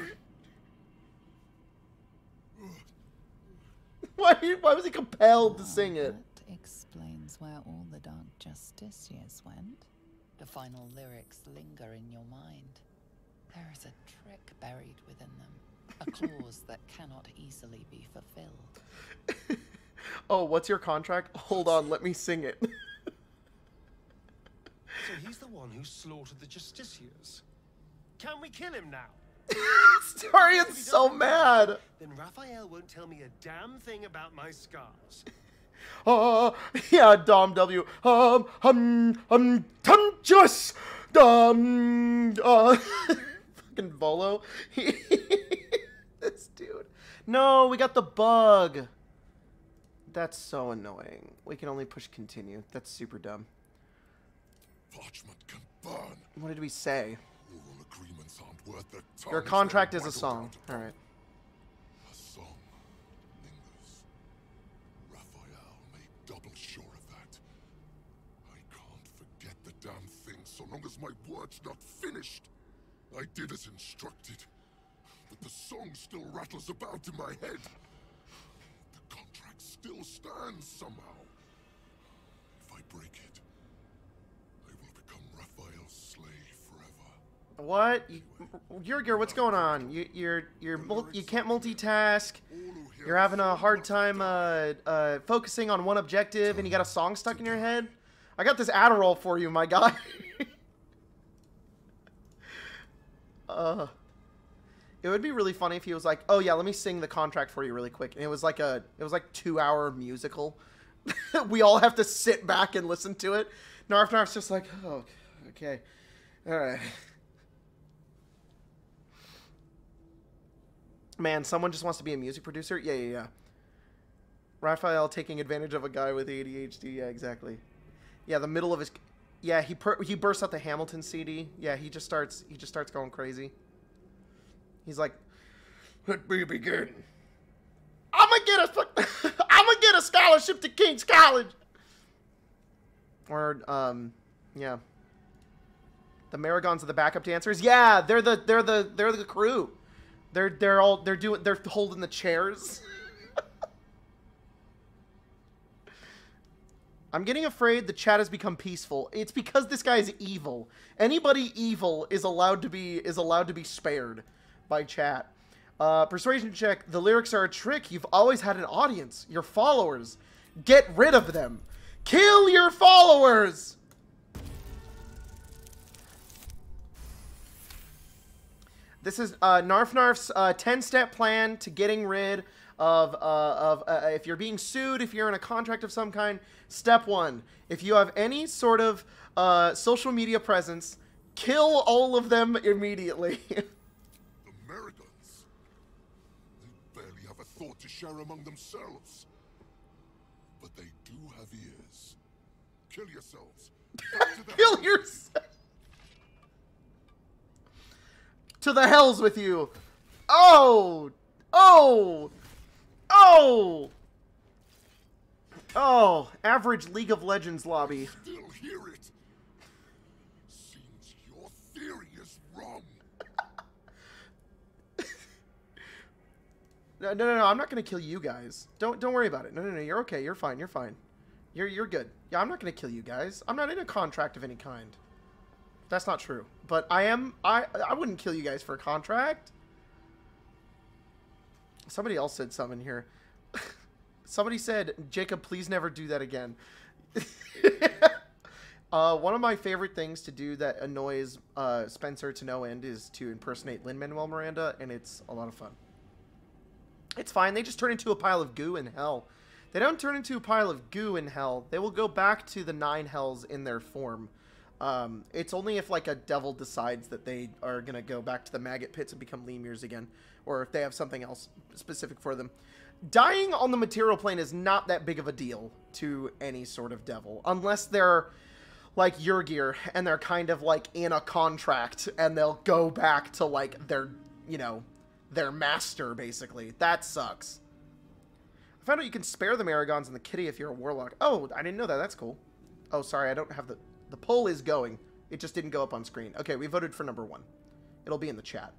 [laughs] why, why was he compelled to sing it? That explains where all the Dark Justiciars went. The final lyrics linger in your mind. There is a trick buried within them, a [laughs] clause that cannot easily be fulfilled. [laughs] Oh, what's your contract? Hold on, let me sing it. So he's the one who slaughtered the Justiciars. Can we kill him now? [laughs] Starion's so mad. Then Raphael won't tell me a damn thing about my scars. [laughs] Oh, yeah, Dom W. Um, um, um, tumptuous. Um, uh, [laughs] fucking Volo. this dude. No, we got the bug. That's so annoying. We can only push continue. That's super dumb. Parchment can burn. What did we say? Oral agreements aren't worth the time. Your contract is a song. All right. A song lingers. Raphael made double sure of that. I can't forget the damn thing so long as my word's not finished. I did as instructed, but the song still rattles about in my head. The contract still stands somehow. If I break it, What? You, what's going on? You, you're you're you can't multitask. You're having a hard time uh, uh, focusing on one objective, and you got a song stuck in your head. I got this Adderall for you, my guy. [laughs] uh, it would be really funny if he was like, "Oh yeah, let me sing the contract for you really quick," and it was like a it was like two hour musical. [laughs] we all have to sit back and listen to it. Narf Narf's just like, "Oh, okay." All right. Man, someone just wants to be a music producer? Yeah, yeah, yeah. Raphael taking advantage of a guy with ADHD. Yeah, exactly. Yeah, the middle of his Yeah, he he bursts out the Hamilton CD. Yeah, he just starts he just starts going crazy. He's like, "Let me begin. I'm gonna get a [laughs] I'm gonna get a scholarship to King's College." Or um yeah. The Merregons are the backup dancers. Yeah, they're the they're the they're the crew. They're they're all they're doing they're holding the chairs. [laughs] I'm getting afraid the chat has become peaceful. It's because this guy is evil. Anybody evil is allowed to be is allowed to be spared by chat. Uh, persuasion check. The lyrics are a trick. You've always had an audience. Your followers. Get rid of them. Kill your followers. This is uh, Narf Narf's uh, 10-step plan to getting rid of, uh, of uh, if you're being sued, if you're in a contract of some kind. Step one, if you have any sort of uh, social media presence, kill all of them immediately. [laughs] Americans. They barely have a thought to share among themselves. But they do have ears. Kill yourselves. Back to the [laughs] kill yourself. To the hells with you. Oh! Oh! Oh! Oh, average League of Legends lobby. I Still hear it. Seems your theory is wrong. [laughs] No, no, no, no, I'm not gonna kill you guys. Don't, don't worry about it. No, no, no, you're okay. You're fine. You're fine. You're, you're good. Yeah, I'm not gonna kill you guys. I'm not in a contract of any kind. That's not true. But I am. I, I wouldn't kill you guys for a contract. Somebody else said something here. [laughs] Somebody said, Jacob, please never do that again. [laughs] uh, one of my favorite things to do that annoys uh, Spencer to no end is to impersonate Lin Manuel Miranda, and it's a lot of fun. It's fine. They just turn into a pile of goo in hell. They don't turn into a pile of goo in hell. They will go back to the nine hells in their form. Um, it's only if like a devil decides that they are gonna go back to the maggot pits and become lemurs again, or if they have something else specific for them. Dying on the material plane is not that big of a deal to any sort of devil, unless they're like Yurgir and they're kind of like in a contract and they'll go back to like their, you know, their master basically. That sucks. I found out you can spare the Merregons and the kitty if you're a warlock. Oh, I didn't know that. That's cool. Oh, sorry, I don't have the the poll is going. It just didn't go up on screen. Okay, we voted for number one. It'll be in the chat.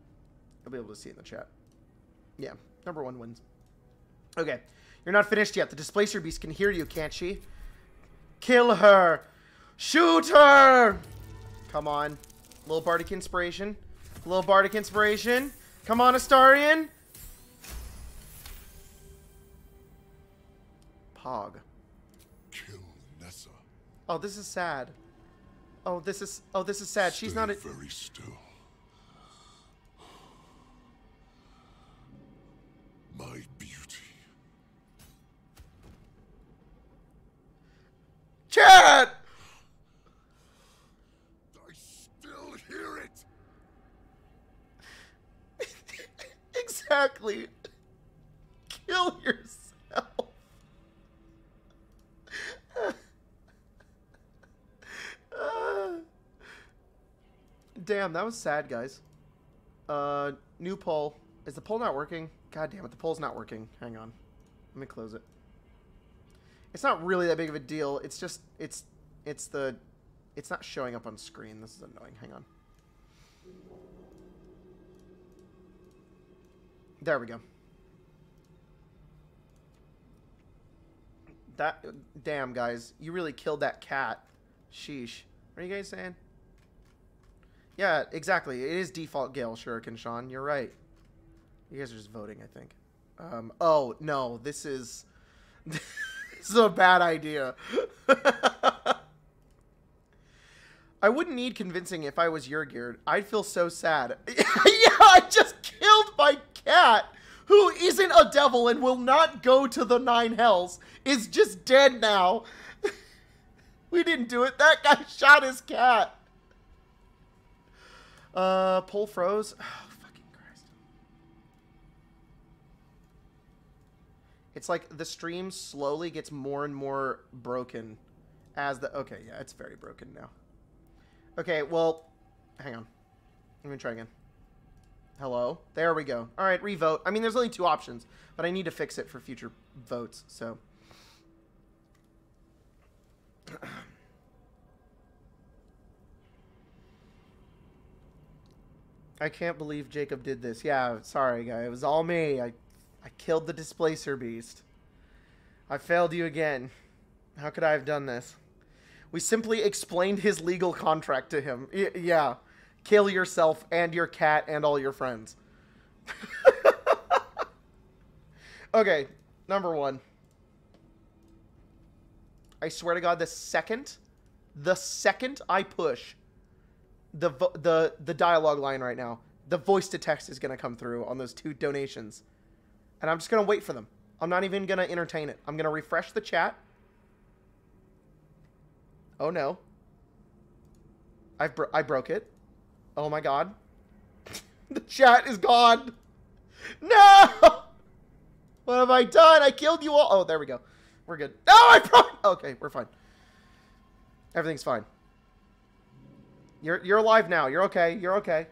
You'll be able to see in the chat. Yeah, number one wins. Okay, you're not finished yet. The Displacer Beast can hear you, can't she? Kill her! Shoot her! Come on. Little Bardic Inspiration. Little Bardic Inspiration. Come on, Astarion! Pog. Kill Nessa. Oh, this is sad. Oh, this is oh, this is sad. She's not a very still. My beauty. Chad. I still hear it. [laughs] exactly. Kill yourself. Uh, damn, that was sad, guys. Uh, new poll. Is the poll not working? God damn it, the poll's not working. Hang on. Let me close it. It's not really that big of a deal. It's just, it's, it's the, it's not showing up on screen. This is annoying. Hang on. There we go. That, damn, guys. You really killed that cat. Sheesh. What are you guys saying? Yeah, exactly. It is default Gale Shuriken, Sean. You're right. You guys are just voting, I think. Um, oh, no. This is... [laughs] this is a bad idea. [laughs] I wouldn't need convincing if I was your geared. I'd feel so sad. [laughs] yeah, I just killed my cat, who isn't a devil and will not go to the nine hells, is just dead now. we didn't do it. That guy shot his cat. Uh, poll froze. [sighs] Oh, fucking Christ. It's like the stream slowly gets more and more broken as the... Okay, yeah, it's very broken now. Okay, well, hang on. Let me try again. Hello? There we go. All right, revote. I mean, there's only two options, but I need to fix it for future votes, so... [clears throat] I can't believe Jacob did this. Yeah, sorry, guy. It was all me. I, I killed the displacer beast. I failed you again. How could I have done this? We simply explained his legal contract to him. Y yeah. Kill yourself and your cat and all your friends. [laughs] okay, number one. I swear to God, the second, the second I push the the the dialogue line right now, the voice to text is gonna come through on those two donations, and I'm just gonna wait for them. I'm not even gonna entertain it. I'm gonna refresh the chat. Oh no. I bro I broke it. Oh my god. [laughs] the chat is gone. No! What have I done? I killed you all. Oh, there we go. We're good. No, I broke. Okay, we're fine. Everything's fine. You're you're alive now. You're okay. You're okay.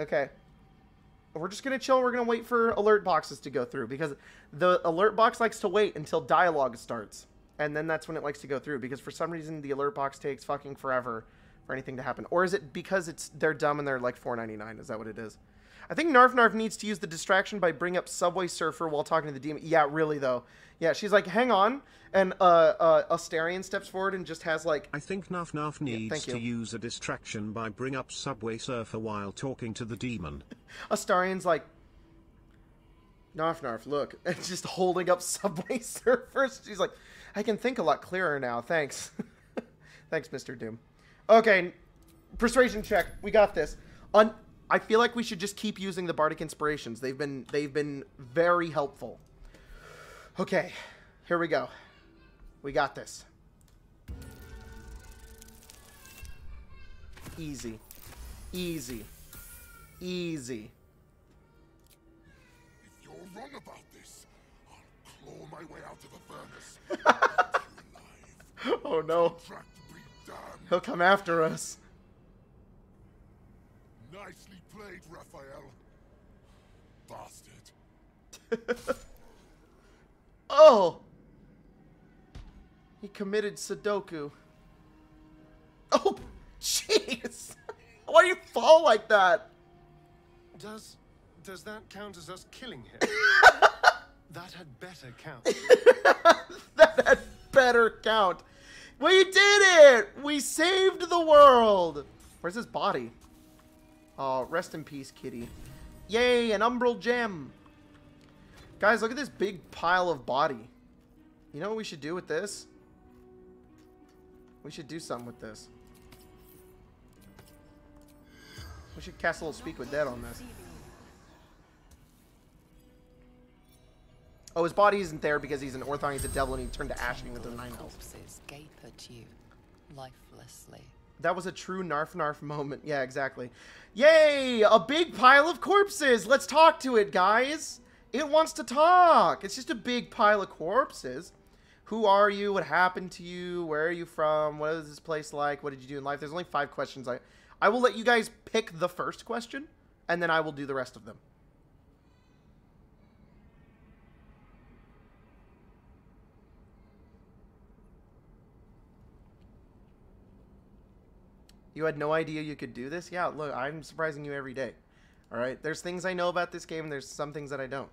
Okay. We're just gonna chill. We're gonna wait for alert boxes to go through because the alert box likes to wait until dialogue starts, and then that's when it likes to go through. Because for some reason the alert box takes fucking forever for anything to happen. Or is it because it's they're dumb and they're like 4.99? Is that what it is? I think Narf Narf needs to use the distraction by bring up Subway Surfer while talking to the demon. Yeah, really though. Yeah, she's like, hang on, and uh, uh, Astarion steps forward and just has like. I think Narf Narf needs yeah, to use a distraction by bring up Subway Surfer while talking to the demon. [laughs] Astarion's like, Narf Narf, look, [laughs] and just holding up Subway [laughs] Surfer. She's like, I can think a lot clearer now. Thanks, thanks, Mister Doom. Okay, persuasion check. We got this. On I feel like we should just keep using the bardic inspirations. They've been they've been very helpful. Okay, here we go. We got this. Easy. Easy. Easy. If you're wrong about this, I'll claw my way out of the furnace. [laughs] oh no. He'll come after us. Played, Raphael. Bastard. [laughs] oh! He committed Sudoku. Oh, jeez! [laughs] Why do you fall like that? Does does that count as us killing him? [laughs] that had better count. that had better count. We did it! We saved the world! Where's his body? Oh, rest in peace, kitty. Yay, an umbral gem! Guys, look at this big pile of body. You know what we should do with this? We should do something with this. We should cast a little Speak with Dead on this. Oh, his body isn't there because he's an Orthon, he's a devil, and he turned to ashing with the nine health. Gape at you, lifelessly. That was a true Narf Narf moment. Yeah, exactly. Yay! A big pile of corpses! Let's talk to it, guys! It wants to talk! It's just a big pile of corpses. Who are you? What happened to you? Where are you from? What is this place like? What did you do in life? There's only five questions. I, I will let you guys pick the first question, and then I will do the rest of them. You had no idea you could do this? Yeah, look, I'm surprising you every day. All right, there's things I know about this game, and there's some things that I don't.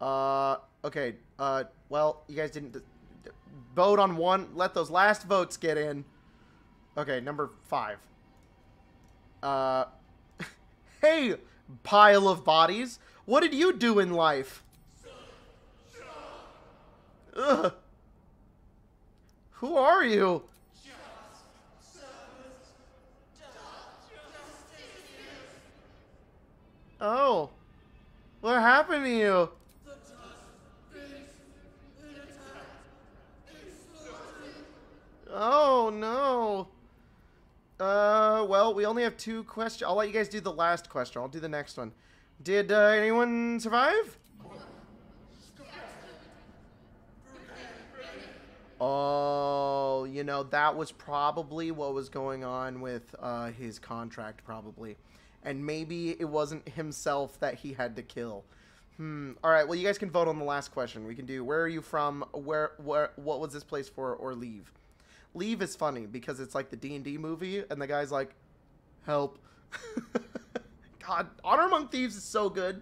Uh, okay. Uh, well, you guys didn't vote on one. Let those last votes get in. Okay, number five. Uh, [laughs] hey, pile of bodies. What did you do in life? Ugh. Who are you? Oh. What happened to you? Oh no. Uh, well, we only have two questions. I'll let you guys do the last question. I'll do the next one. Did uh, anyone survive? Oh, you know, that was probably what was going on with uh, his contract, probably. And maybe it wasn't himself that he had to kill. Hmm. All right. Well, you guys can vote on the last question. We can do where are you from? Where? Where? What was this place for? Or leave. Leave is funny because it's like the D and D movie, and the guy's like, "Help." [laughs] God, Honor Among Thieves is so good.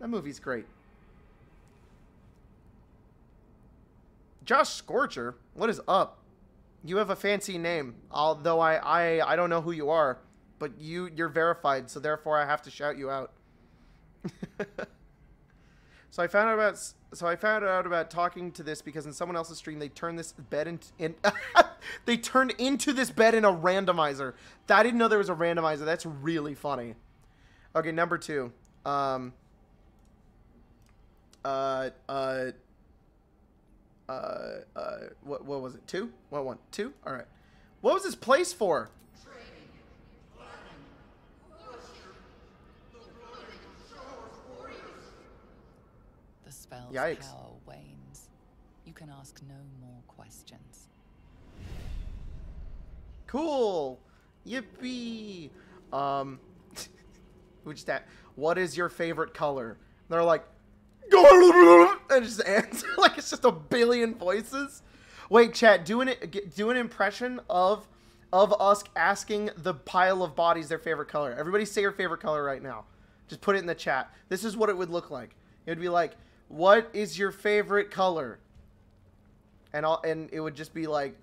That movie's great. Josh Scorcher, what is up? You have a fancy name, although I, I, I don't know who you are, but you, you're verified, so therefore I have to shout you out. [laughs] so I found out about, so I found out about talking to this because in someone else's stream they turned this bed in, in [laughs] they turned into this bed in a randomizer. I didn't know there was a randomizer. That's really funny. Okay, number two. Um. Uh. Uh uh, uh, what, what was it? Two? What one? Two? All right. What was this place for? The spell's Yikes. power wanes. You can ask no more questions. Cool. Yippee. Um, [laughs] which that? What is your favorite color? They're like, [laughs] and just ends [laughs] like it's just a billion voices. Wait, chat, do an do an impression of of us asking the pile of bodies their favorite color. Everybody say your favorite color right now. Just put it in the chat. This is what it would look like. It would be like, "What is your favorite color?" And all, and it would just be like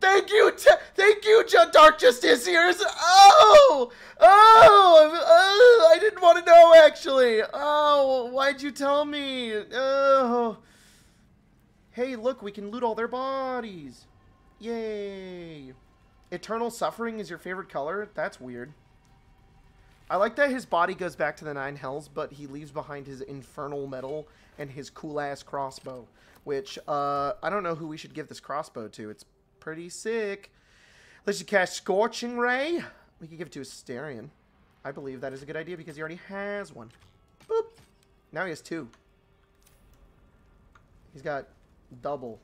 Thank you, thank you, Dark Justiciars. Oh, oh, oh, I didn't want to know actually. Oh, why'd you tell me? Oh, hey, look, we can loot all their bodies. Yay! Eternal suffering is your favorite color? That's weird. I like that his body goes back to the nine hells, but he leaves behind his infernal metal and his cool ass crossbow. Which uh, I don't know who we should give this crossbow to. It's pretty sick. Let's just cast Scorching Ray. We could give it to Astarion. I believe that is a good idea because he already has one. Boop. Now he has two. He's got double.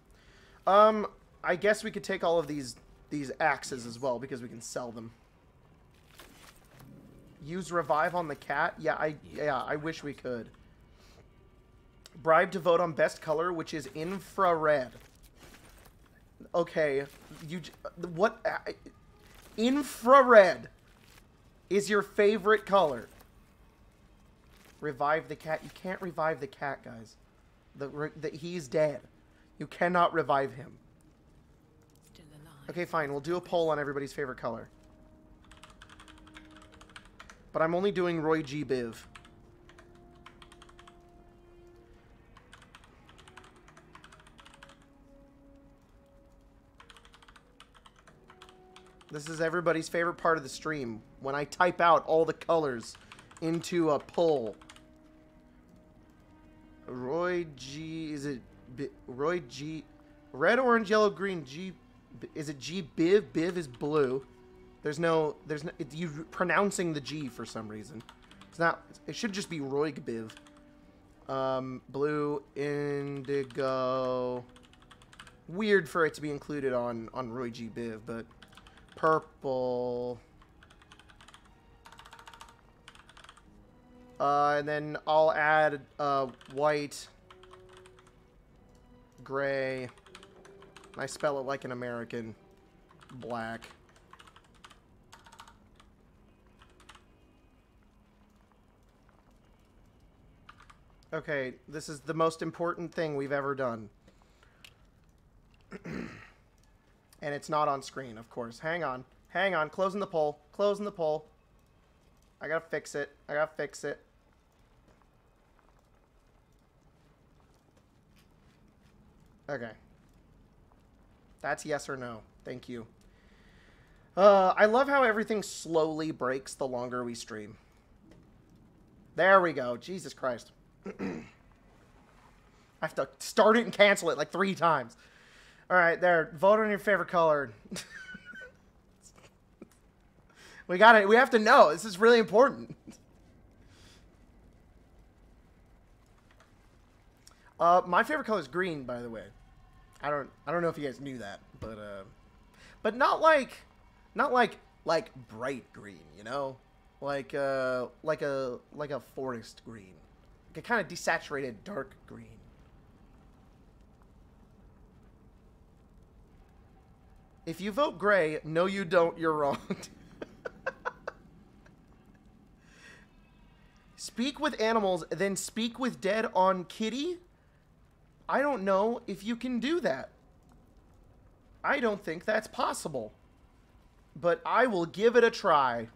Um, I guess we could take all of these these axes as well because we can sell them. Use revive on the cat. Yeah, I yeah, I wish we could. Bribe to vote on best color, which is infrared. Okay, you what uh, infrared is your favorite color. Revive the cat. You can't revive the cat, guys. The, the he's dead. You cannot revive him. Okay, fine. We'll do a poll on everybody's favorite color. But I'm only doing Roy G. Biv. This is everybody's favorite part of the stream. When I type out all the colors into a poll. Roy G. Is it B, Roy G. Red, orange, yellow, green. G. Is it G Biv? Biv is blue. There's no. There's no. It, you pronouncing the G for some reason. It's not. It should just be Roy Biv. Um, blue, indigo. Weird for it to be included on on Roy G Biv, but purple. Uh, and then I'll add uh, white, gray. I spell it like an American. Black. Okay, this is the most important thing we've ever done. [clears throat] and it's not on screen, of course. Hang on. Hang on. Closing the poll. Closing the poll. I gotta fix it. I gotta fix it. Okay. That's yes or no. Thank you. Uh, I love how everything slowly breaks the longer we stream. There we go. Jesus Christ. [clears throat] I have to start it and cancel it like three times. All right, there. Vote on your favorite color. [laughs] we got it. We have to know. This is really important. Uh, my favorite color is green, by the way. I don't. I don't know if you guys knew that, but uh, but not like, not like like bright green. You know, like uh, like a like a forest green, like a kind of desaturated dark green. If you vote gray, no, you don't. You're wrong. [laughs] speak with animals, then speak with dead on kitty. I don't know if you can do that. I don't think that's possible. But I will give it a try.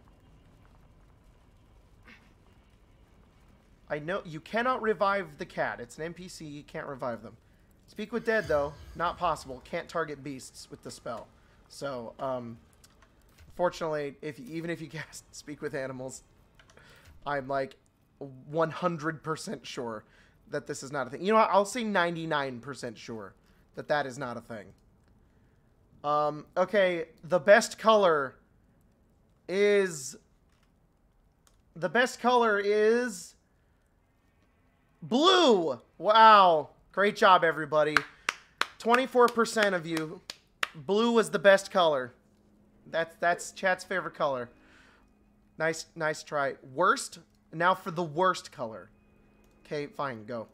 I know you cannot revive the cat. It's an NPC. You can't revive them. Speak with dead, though. Not possible. Can't target beasts with the spell. So, um, fortunately, if even if you [laughs] cast Speak with Animals, I'm like 100% sure that this is not a thing. You know what? I'll say 99% sure that that is not a thing. Um, okay, the best color is... The best color is... Blue! Wow. Great job, everybody. 24% of you. Blue was the best color. That's, that's chat's favorite color. Nice, nice try. Worst? Now for the worst color. Okay, fine, go.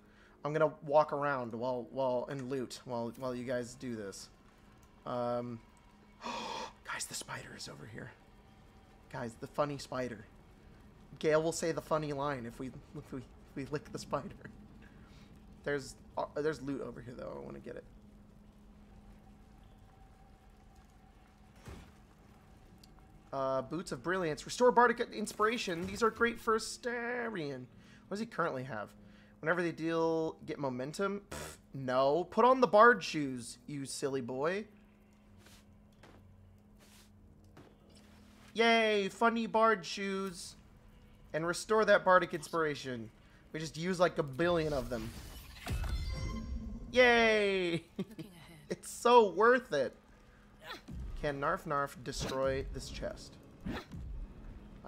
I'm gonna walk around while while and loot while while you guys do this. Um, [gasps] guys, the spider is over here. Guys, the funny spider. Gale will say the funny line if we if we if we lick the spider. [laughs] There's uh, there's loot over here though. I want to get it. Uh, Boots of Brilliance. Restore Bardic Inspiration. These are great for Astarion. What does he currently have? Whenever they deal, get momentum? Pfft, no. Put on the Bard shoes, you silly boy. Yay, funny Bard shoes. And restore that Bardic Inspiration. We just use like a billion of them. Yay! [laughs] it's so worth it. Can Narf Narf destroy this chest?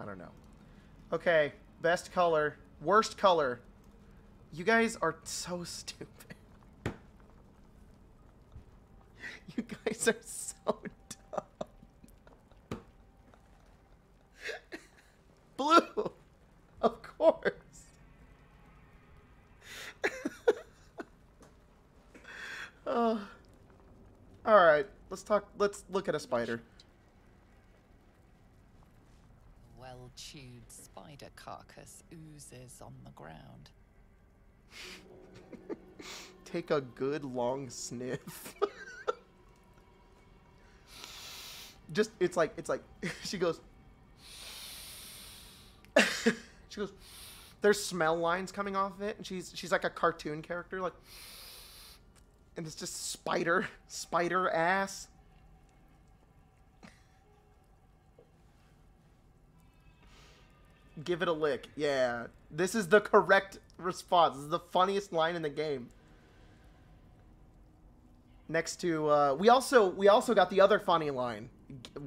I don't know. Okay, best color. Worst color. You guys are so stupid. [laughs] You guys are so dumb. Blue! Of course. [laughs] uh, Alright, let's talk. Let's look at a spider. Well chewed spider carcass oozes on the ground. [laughs] Take a good long sniff. [laughs] Just, it's like, it's like, [laughs] she goes, she goes, there's smell lines coming off of it, and she's, she's like a cartoon character, like, and it's just spider, spider ass. Give it a lick. Yeah. This is the correct response. This is the funniest line in the game. Next to uh, we also we also got the other funny line.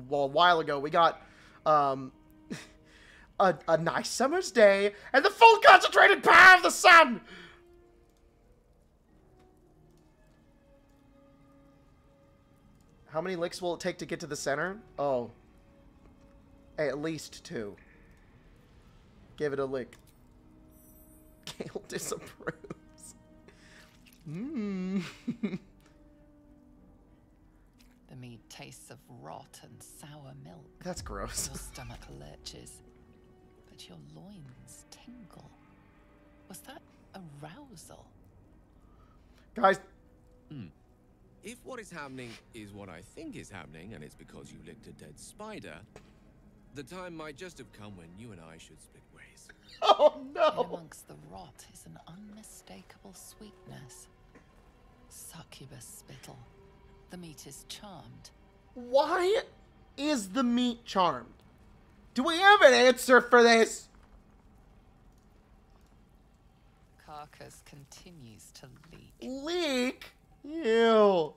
Well, a while ago we got um, [laughs] a, a nice summer's day and the full concentrated power of the sun. How many licks will it take to get to the center? Oh, at least two. Give it a lick. [laughs] Gale disapproves. Mmm. [laughs] The meat tastes of rot and sour milk. That's gross. Your stomach lurches, but your loins tingle. Was that arousal? Guys, Hmm. If what is happening is what I think is happening, and it's because you licked a dead spider, the time might just have come when you and I should split ways. [laughs] Oh no! amongst the rot is an unmistakable sweetness. Succubus spittle. The meat is charmed. Why is the meat charmed? Do we have an answer for this? Carcass continues to leak. Leak? Ew.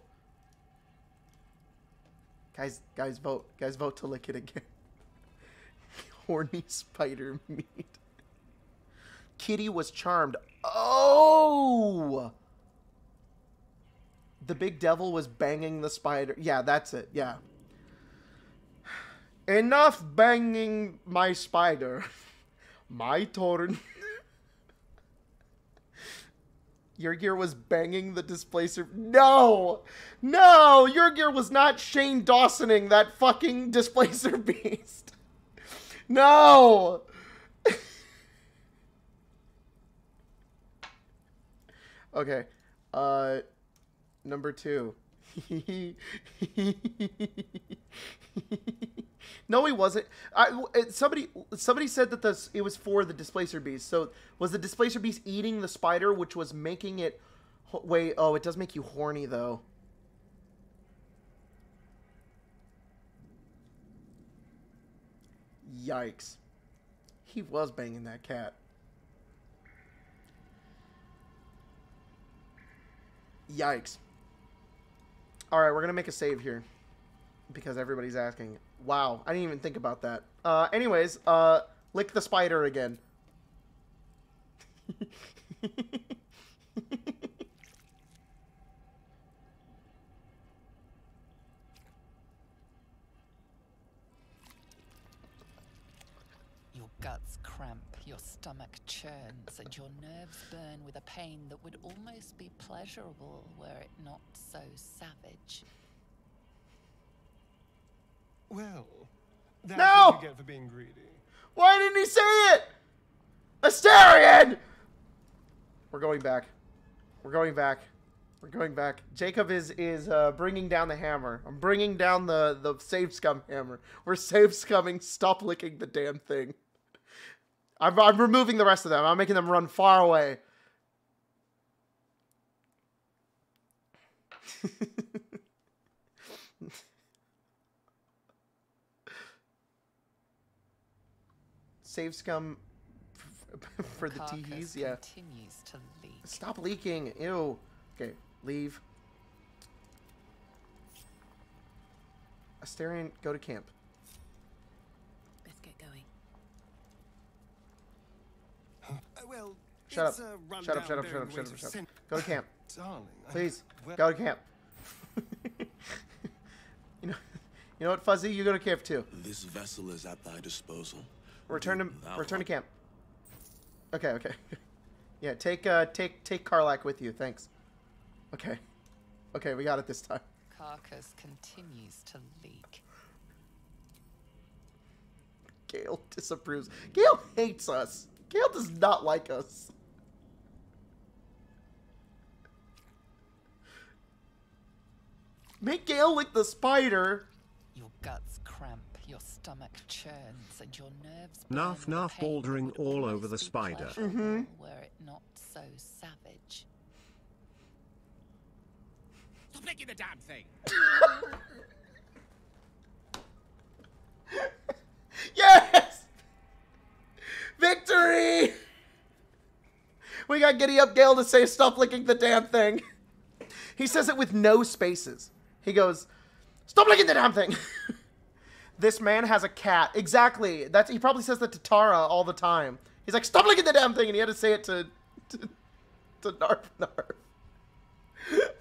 Guys, guys, vote. Guys, vote to lick it again. Horny [laughs] spider meat. Kitty was charmed. Oh! The big devil was banging the spider. Yeah, that's it. Yeah. Enough banging my spider. [laughs] my turn. [laughs] Yurgir was banging the displacer. No! No! Yurgir was not Shane Dawsoning that fucking displacer beast. No! [laughs] okay. Uh, number two. [laughs] no, he wasn't. I, somebody somebody said that this it was for the displacer beast. So was the displacer beast eating the spider, which was making it? Wait, oh, it does make you horny though. Yikes! He was banging that cat. Yikes. Alright, we're going to make a save here. Because everybody's asking. Wow, I didn't even think about that. Uh, anyways, uh, lick the spider again. [laughs] Your guts cramp, your stomach churns, and your nerves burn with a pain that would almost be pleasurable were it not so savage. Well, that's No! what you get for being greedy. Why didn't he say it? Astarion! We're going back. We're going back. We're going back. Jacob is is uh, bringing down the hammer. I'm bringing down the the save scum hammer. We're save scumming. Stop licking the damn thing. I'm I'm removing the rest of them. I'm making them run far away. [laughs] save scum [laughs] for the teehees. Yeah. leak. Stop leaking. Ew. Okay, leave. Astarion, go to camp. Let's get going. Uh, well, Shut it's up. Shut up, shut up, shut up, shut up, shut up. Go to camp. [laughs] Darling, I- Please, well- go to camp. [laughs] you know, you know what, Fuzzy? You go to camp too. This vessel is at thy disposal. Return to return to camp. Okay, okay. [laughs] yeah, take uh take take Karlach with you. Thanks. Okay. Okay, we got it this time. Carcass continues to leak. Gale disapproves. Gale hates us. Gale does not like us. Make Gale lick the spider. Your guts cramp, your stomach churns, and your nerves Narf narf bouldering all over the spider. Mm -hmm. were it not so savage. Stop licking the damn thing! [laughs] Yes! Victory! We got Giddy Up Gale to say stop licking the damn thing. He says it with no spaces. He goes, Stop licking the damn thing! [laughs] this man has a cat. Exactly. That's he probably says that to Tara all the time. He's like, Stop licking the damn thing! And he had to say it to to, to Narf Narf. [laughs]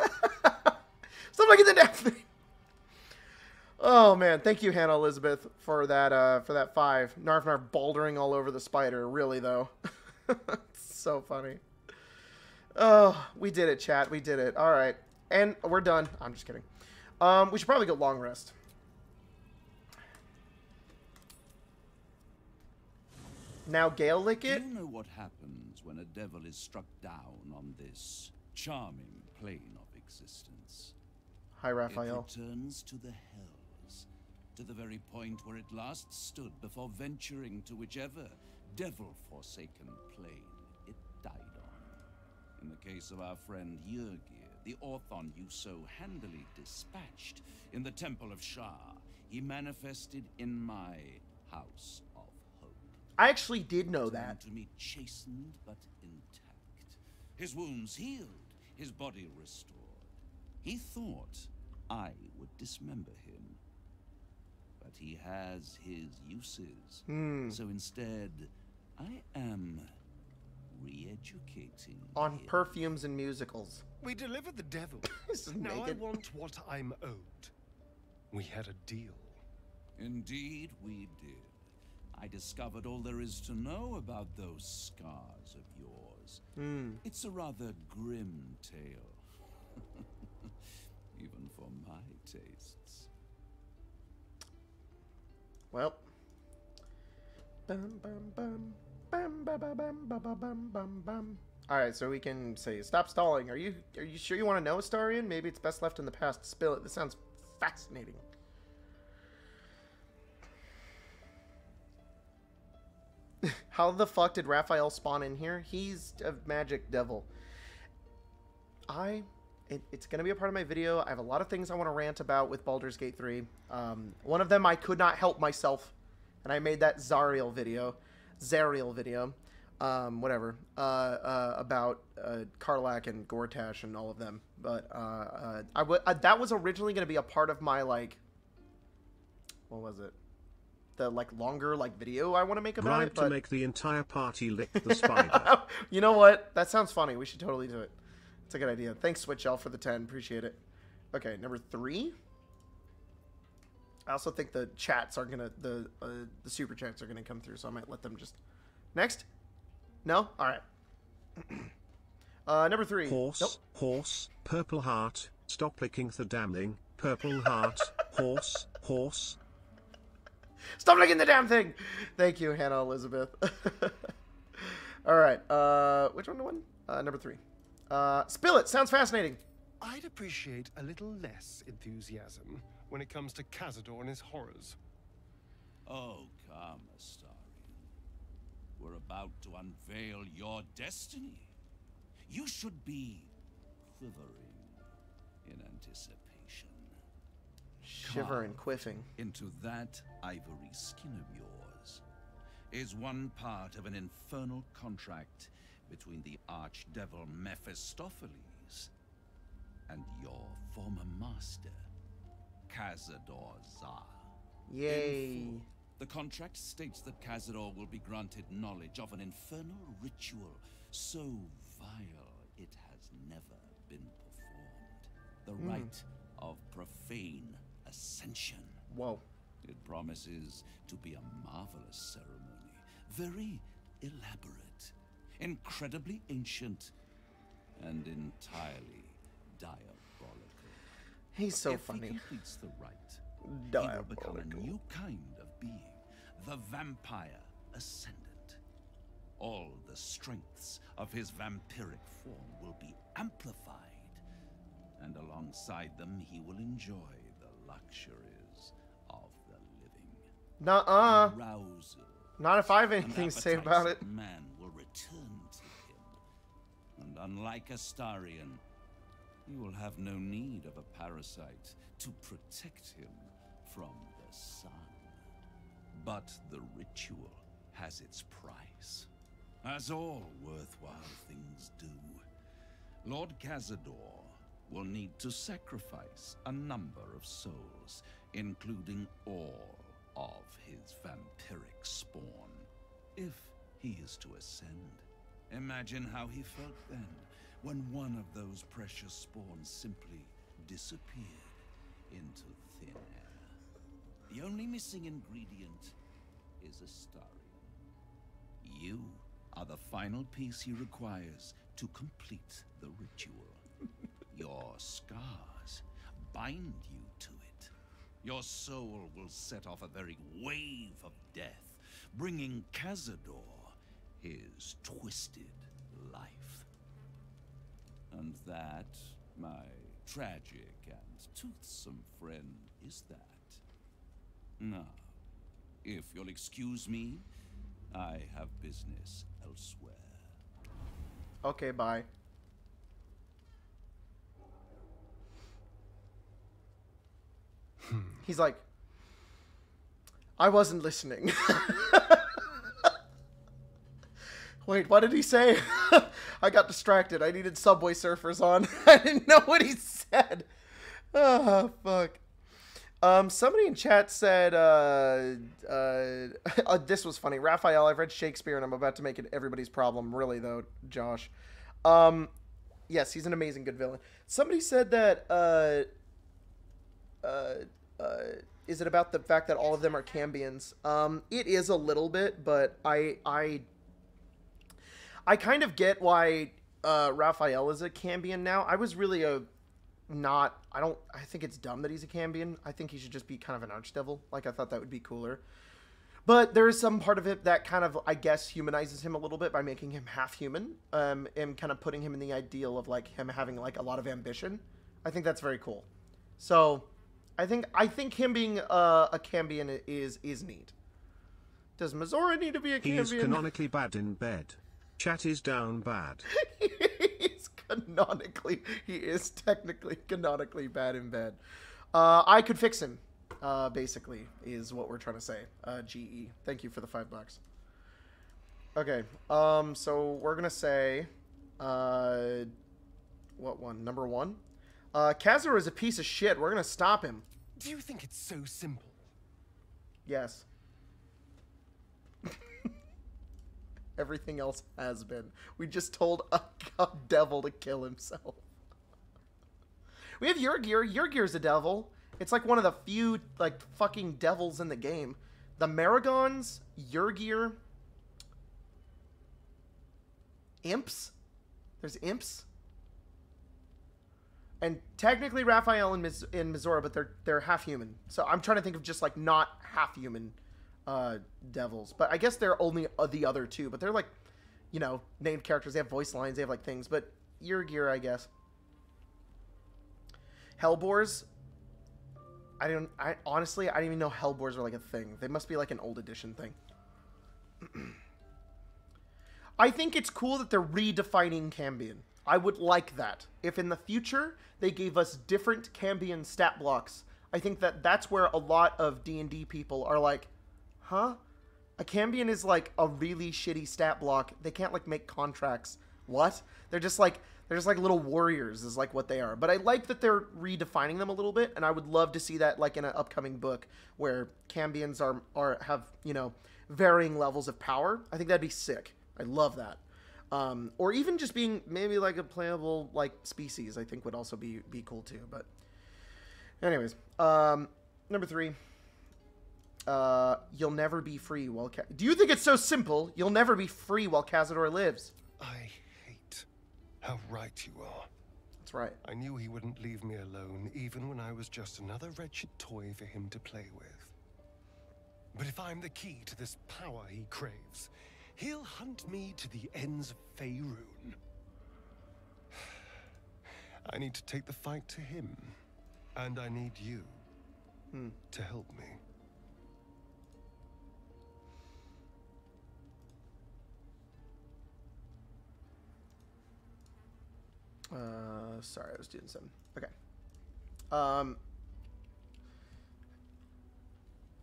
Stop licking the damn thing! Oh man, thank you, Hannah Elizabeth, for that uh for that five. Narf Narf bouldering all over the spider, really though. It's [laughs] so funny. Oh, we did it, chat. We did it. Alright. And we're done. I'm just kidding. Um, we should probably go long rest. Now Gale lick Do it? you know what happens when a devil is struck down on this charming plane of existence? Hi, Raphael. It returns to the hells, to the very point where it last stood before venturing to whichever devil-forsaken plane it died on. In the case of our friend Yurgir, the Orthon you so handily dispatched in the Temple of Shar, he manifested in my House of Hope. I actually did know that. To me chastened but intact. his wounds healed, his body restored. He thought I would dismember him. But he has his uses. Hmm. So instead, I am re-educating On him. perfumes and musicals. We delivered the devil. [laughs] This is now I want what I'm owed. We had a deal. Indeed, we did. I discovered all there is to know about those scars of yours. Hmm. It's a rather grim tale. [laughs] Even for my tastes. Well. Bum, bum, bum. Bum, ba, bum, ba, ba, bum, bum, bum. All right, so we can say stop stalling. Are you are you sure you want to know, Astarion? Maybe it's best left in the past. Spill it. This sounds fascinating. [laughs] How the fuck did Raphael spawn in here? He's a magic devil. I, it, it's going to be a part of my video. I have a lot of things I want to rant about with Baldur's Gate 3. Um, one of them I could not help myself, and I made that Zariel video, Zariel video, um, whatever, uh, uh, about uh, Karlach and Gortash and all of them. But uh, uh, I w- uh, that was originally going to be a part of my like, what was it? The like longer like video I want to make about Bribe it. to make the entire party lick the [laughs] spider. you know what? That sounds funny. We should totally do it. It's a good idea. Thanks, Switch Elf, for the 10. Appreciate it. Okay, number three. I also think the chats are gonna the uh, the super chats are gonna come through, so I might let them just next. No, all right. [clears throat] uh, number three. Horse, Nope. horse, purple heart, stop licking the damning, purple heart, [laughs] horse, horse. Stop licking the damn thing. Thank you, Hannah Elizabeth. [laughs] all right. Uh, which one? one? Uh, number three. Uh, spill it. Sounds fascinating. I'd appreciate a little less enthusiasm when it comes to Cazador and his horrors. Oh, come, Astarion. We're about to unveil your destiny. You should be quivering in anticipation. Shiver and quiffing. Into that ivory skin of yours is one part of an infernal contract between the archdevil Mephistopheles and your former master, Cazador Szarr. Yay. The contract states that Cazador will be granted knowledge of an infernal ritual so vile it has never been performed. The Hmm. rite of profane ascension. Whoa. It promises to be a marvelous ceremony, very elaborate, incredibly ancient, and entirely diabolical. He's so if funny. he completes the rite, he will become a new kind of being, the Vampire Ascendant. All the strengths of his vampiric form will be amplified, and alongside them he will enjoy the luxuries of the living. Nuh-uh. Not if I have anything to say about it. Man will return and unlike Astarion, he will have no need of a parasite to protect him from the sun. But the ritual has its price, as all worthwhile things do. Lord Cazador will need to sacrifice a number of souls, including all of his vampiric spawn, if he is to ascend. Imagine how he felt then, when one of those precious spawns simply disappeared into thin air. The only missing ingredient is a Astarion. You are the final piece he requires to complete the ritual. [laughs] Your scars bind you to it. Your soul will set off a very wave of death, bringing Cazador his twisted life. And that, my tragic and toothsome friend, is that. Now, if you'll excuse me, I have business elsewhere. Okay, bye. Hmm. He's like, I wasn't listening. [laughs] Wait, what did he say? [laughs] I got distracted. I needed Subway Surfers on. [laughs] I didn't know what he said. Oh, fuck. Um, somebody in chat said, uh, uh, [laughs] uh, this was funny. Raphael, I've read Shakespeare and I'm about to make it everybody's problem. Really, though, Josh. Um, yes, he's an amazing good villain. Somebody said that, uh, uh, uh, is it about the fact that all of them are Cambions? Um, it is a little bit, but I, I, I kind of get why, uh, Raphael is a Cambion now. I was really a, not I don't I think it's dumb that he's a Cambion. I think he should just be kind of an archdevil. Like I thought that would be cooler. But there is some part of it that kind of I guess humanizes him a little bit by making him half human. Um and kind of putting him in the ideal of like him having like a lot of ambition. I think that's very cool. So I think I think him being uh, a Cambion is is neat. Does Mizora need to be a He is Cambion? canonically bad in bed. Chat is down bad. [laughs] He's canonically, he is technically canonically bad in bed. Uh, I could fix him. Uh, basically, is what we're trying to say. Uh, GE. Thank you for the five bucks. Okay. Um. So we're gonna say, uh, what one? Number one. Uh, Cazador is a piece of shit. We're gonna stop him. Do you think it's so simple? Yes. Everything else has been. We just told a god devil to kill himself. We have Yurgir. Yurgir's a devil. It's like one of the few like fucking devils in the game. The Merregons, Yurgir, imps. There's imps. And technically Raphael and Miz- and Mizora, but they're they're half human. So I'm trying to think of just like not half human uh, devils. But I guess they're only uh, the other two. But they're like, you know, named characters. They have voice lines. They have like things. But Yurgir, I guess. Hellboars. I don't. I honestly, I didn't even know Hellboars were like a thing. They must be like an old edition thing. [clears throat] I think it's cool that they're redefining Cambion. I would like that. If in the future they gave us different Cambion stat blocks, I think that that's where a lot of D&D people are like, "Huh? A Cambion is like a really shitty stat block. They can't like make contracts. What? They're just like they're just like little warriors is like what they are. But I like that they're redefining them a little bit and I would love to see that like in an upcoming book where Cambions are are have, you know, varying levels of power. I think that'd be sick. I love that. Um, or even just being maybe like a playable like species, I think would also be be cool too. But anyways, um, number three. Uh, you'll never be free while. Ca- Do you think it's so simple? You'll never be free while Cazador lives. I hate how right you are. That's right. I knew he wouldn't leave me alone, even when I was just another wretched toy for him to play with. But if I'm the key to this power he craves, he'll hunt me to the ends of Faerun. [sighs] I need to take the fight to him, and I need you Hmm. to help me. Uh, sorry, I was doing some. Okay. Um,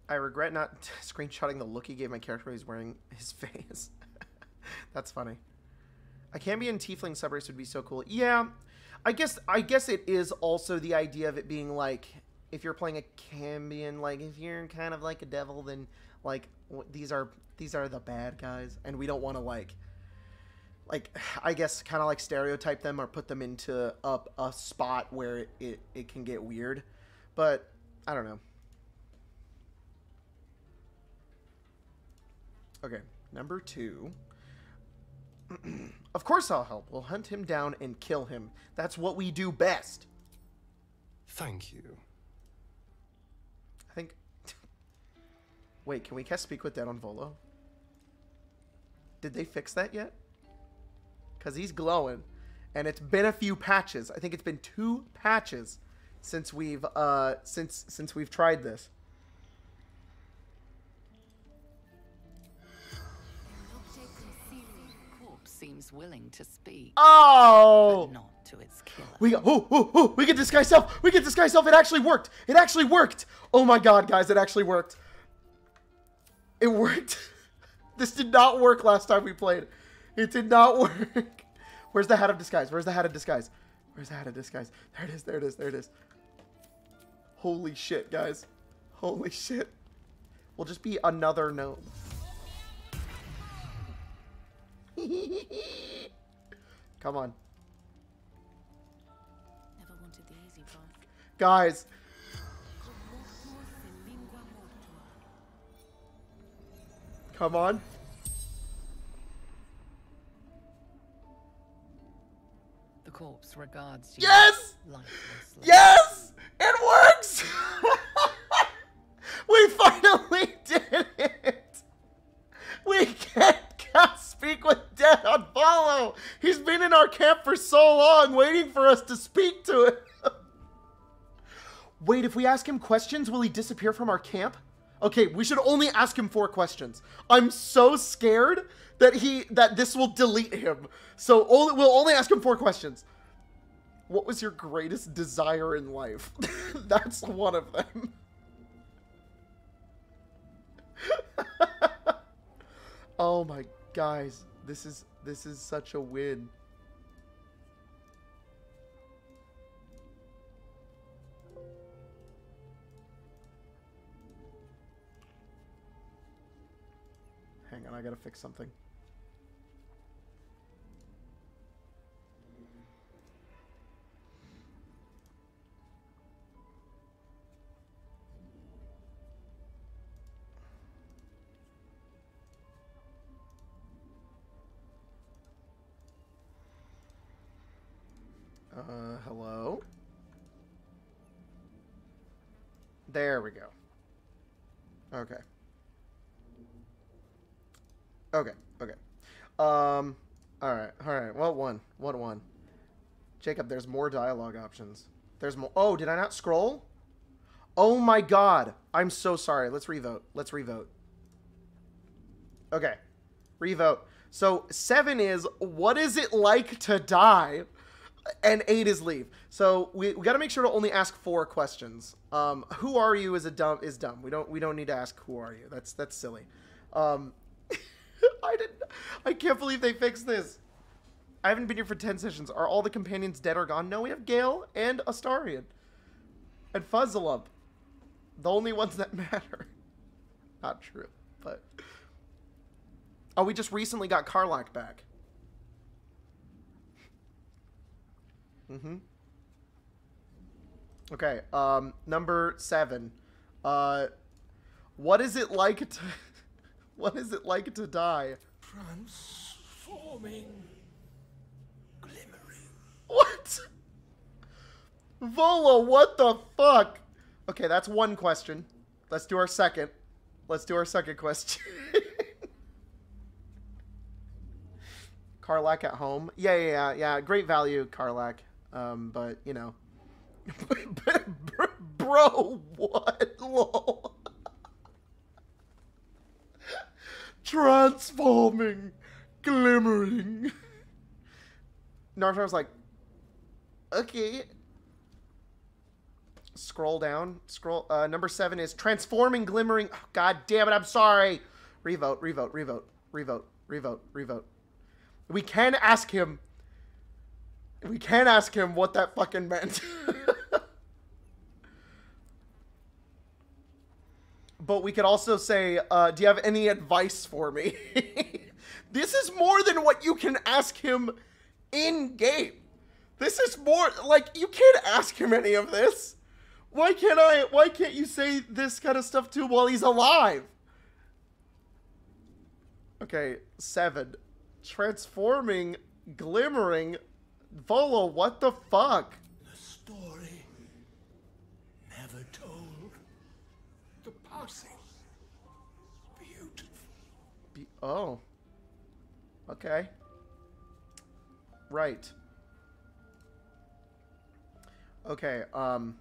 I regret not [laughs] screenshotting the look he gave my character when he's wearing his [laughs] face. [laughs] That's funny. A Cambion Tiefling subrace would be so cool. Yeah, I guess I guess it is also the idea of it being like if you're playing a Cambion, like if you're kind of like a devil, then like these are these are the bad guys, and we don't want to like like [sighs] I guess kind of like stereotype them or put them into a, a spot where it, it, it can get weird. But I don't know. Okay, number two. [clears throat] of course I'll help. We'll hunt him down and kill him. That's what we do best. Thank you. I think. [laughs] Wait, can we cast Speak with Dead on Volo? Did they fix that yet? Because he's glowing. And it's been a few patches. I think it's been two patches since we've uh since since we've tried this. Seems willing to speak. Oh! Not to its killer. We got oh, oh, oh, we get disguise self. We get disguise self. It actually worked. It actually worked. Oh my god, guys, it actually worked. It worked. [laughs] this did not work last time we played. It did not [laughs] work. Where's the hat of disguise? Where's the hat of disguise? Where's the hat of disguise? There it is, there it is, there it is. Holy shit, guys. Holy shit. We'll just be another gnome. [laughs] Come on. Never wanted the easy path. Guys. Come on. Corpse regards you. Yes! lifelessly. Yes! It works! [laughs] we finally did it! We can't Speak with Dead on Volo! He's been in our camp for so long, waiting for us to speak to him. [laughs] Wait, if we ask him questions, will he disappear from our camp? Okay, we should only ask him four questions. I'm so scared that he that this will delete him. So we'll only ask him four questions. What was your greatest desire in life? [laughs] That's one of them. [laughs] oh my guys, this is this is such a win. On, I gotta fix something. Uh, hello? There we go. Okay. Okay, okay. Um, alright, alright. What one? What one? Jacob, there's more dialogue options. There's more. Oh, did I not scroll? Oh my god. I'm so sorry. Let's revote. Let's revote. Okay. Revote. So, seven is, what is it like to die? And eight is leave. So we, we got to make sure to only ask four questions. Um, who are you is a dumb is dumb. We don't we don't need to ask who are you. That's that's silly. Um, I didn't. I can't believe they fixed this. I haven't been here for ten sessions. Are all the companions dead or gone? No, we have Gale and Astarion. and Fuzzalump. The only ones that [laughs] matter. Not true, but oh, we just recently got Karlach back. Mm-hmm. Okay, um, number seven. Uh, what is it like to... what is it like to die? Transforming. Glimmering. What? Volo, what the fuck? Okay, that's one question. Let's do our second. Let's do our second question. [laughs] Karlach at home. Yeah, yeah, yeah, yeah. Great value, Karlach. Um, but you know, [laughs] bro, what? [laughs] Lol. Transforming, glimmering. Naruto's like, okay. Scroll down. Scroll. Uh, number seven is transforming, glimmering. Oh, God damn it! I'm sorry. Revote. Revote. Revote. Revote. Revote. Revote. We can ask him we can't ask him what that fucking meant. [laughs] but we could also say, uh, do you have any advice for me? [laughs] this is more than what you can ask him in game. This is more like you can't ask him any of this. Why can't I? Why can't you say this kind of stuff to while he's alive? Okay, seven. Transforming, glimmering, Volo, what the fuck? The story never told. The passing. Beautiful. Be oh. Okay. Right. Okay, um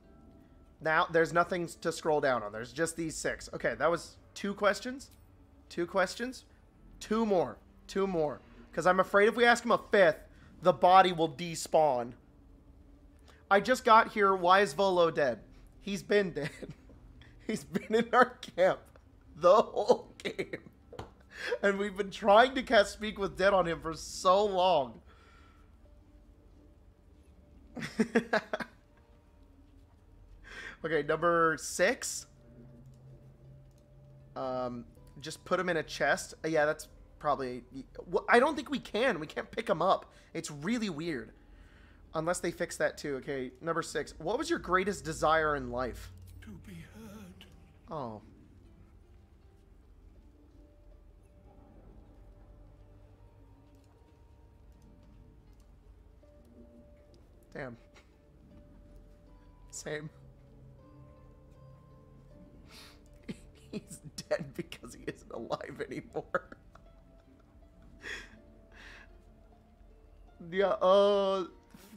now there's nothing to scroll down on. There's just these six. Okay, that was two questions. Two questions. Two more. Two more. Because I'm afraid if we ask him a fifth, the body will despawn. I just got here. Why is Volo dead? He's been [laughs] dead. He's been in our camp the whole [laughs] game. And we've been trying to cast Speak with Dead on him for so long. [laughs] okay, number six. Um, just put him in a chest. Uh, yeah, that's probably. Well, I don't think we can. We can't pick him up. It's really weird. Unless they fix that too. Okay, number six. What was your greatest desire in life? To be heard. Oh. Damn. Same. [laughs] He's dead because he isn't alive anymore. [laughs] yeah, uh,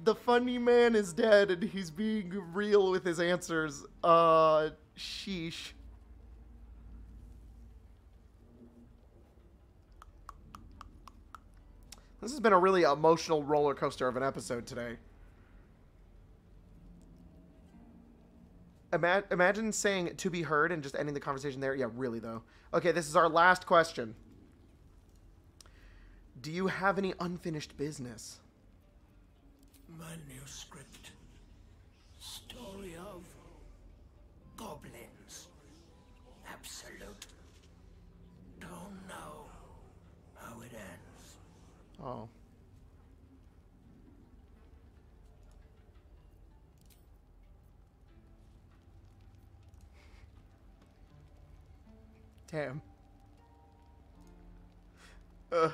the funny man is dead and he's being real with his answers. Uh, sheesh. This has been a really emotional roller coaster of an episode today. Ima- imagine saying to be heard and just ending the conversation there. Yeah, really though. Okay, this is our last question. Do you have any unfinished business? Manuscript. Story of goblins. Absolute. Don't know how it ends. Oh. Damn. Ugh.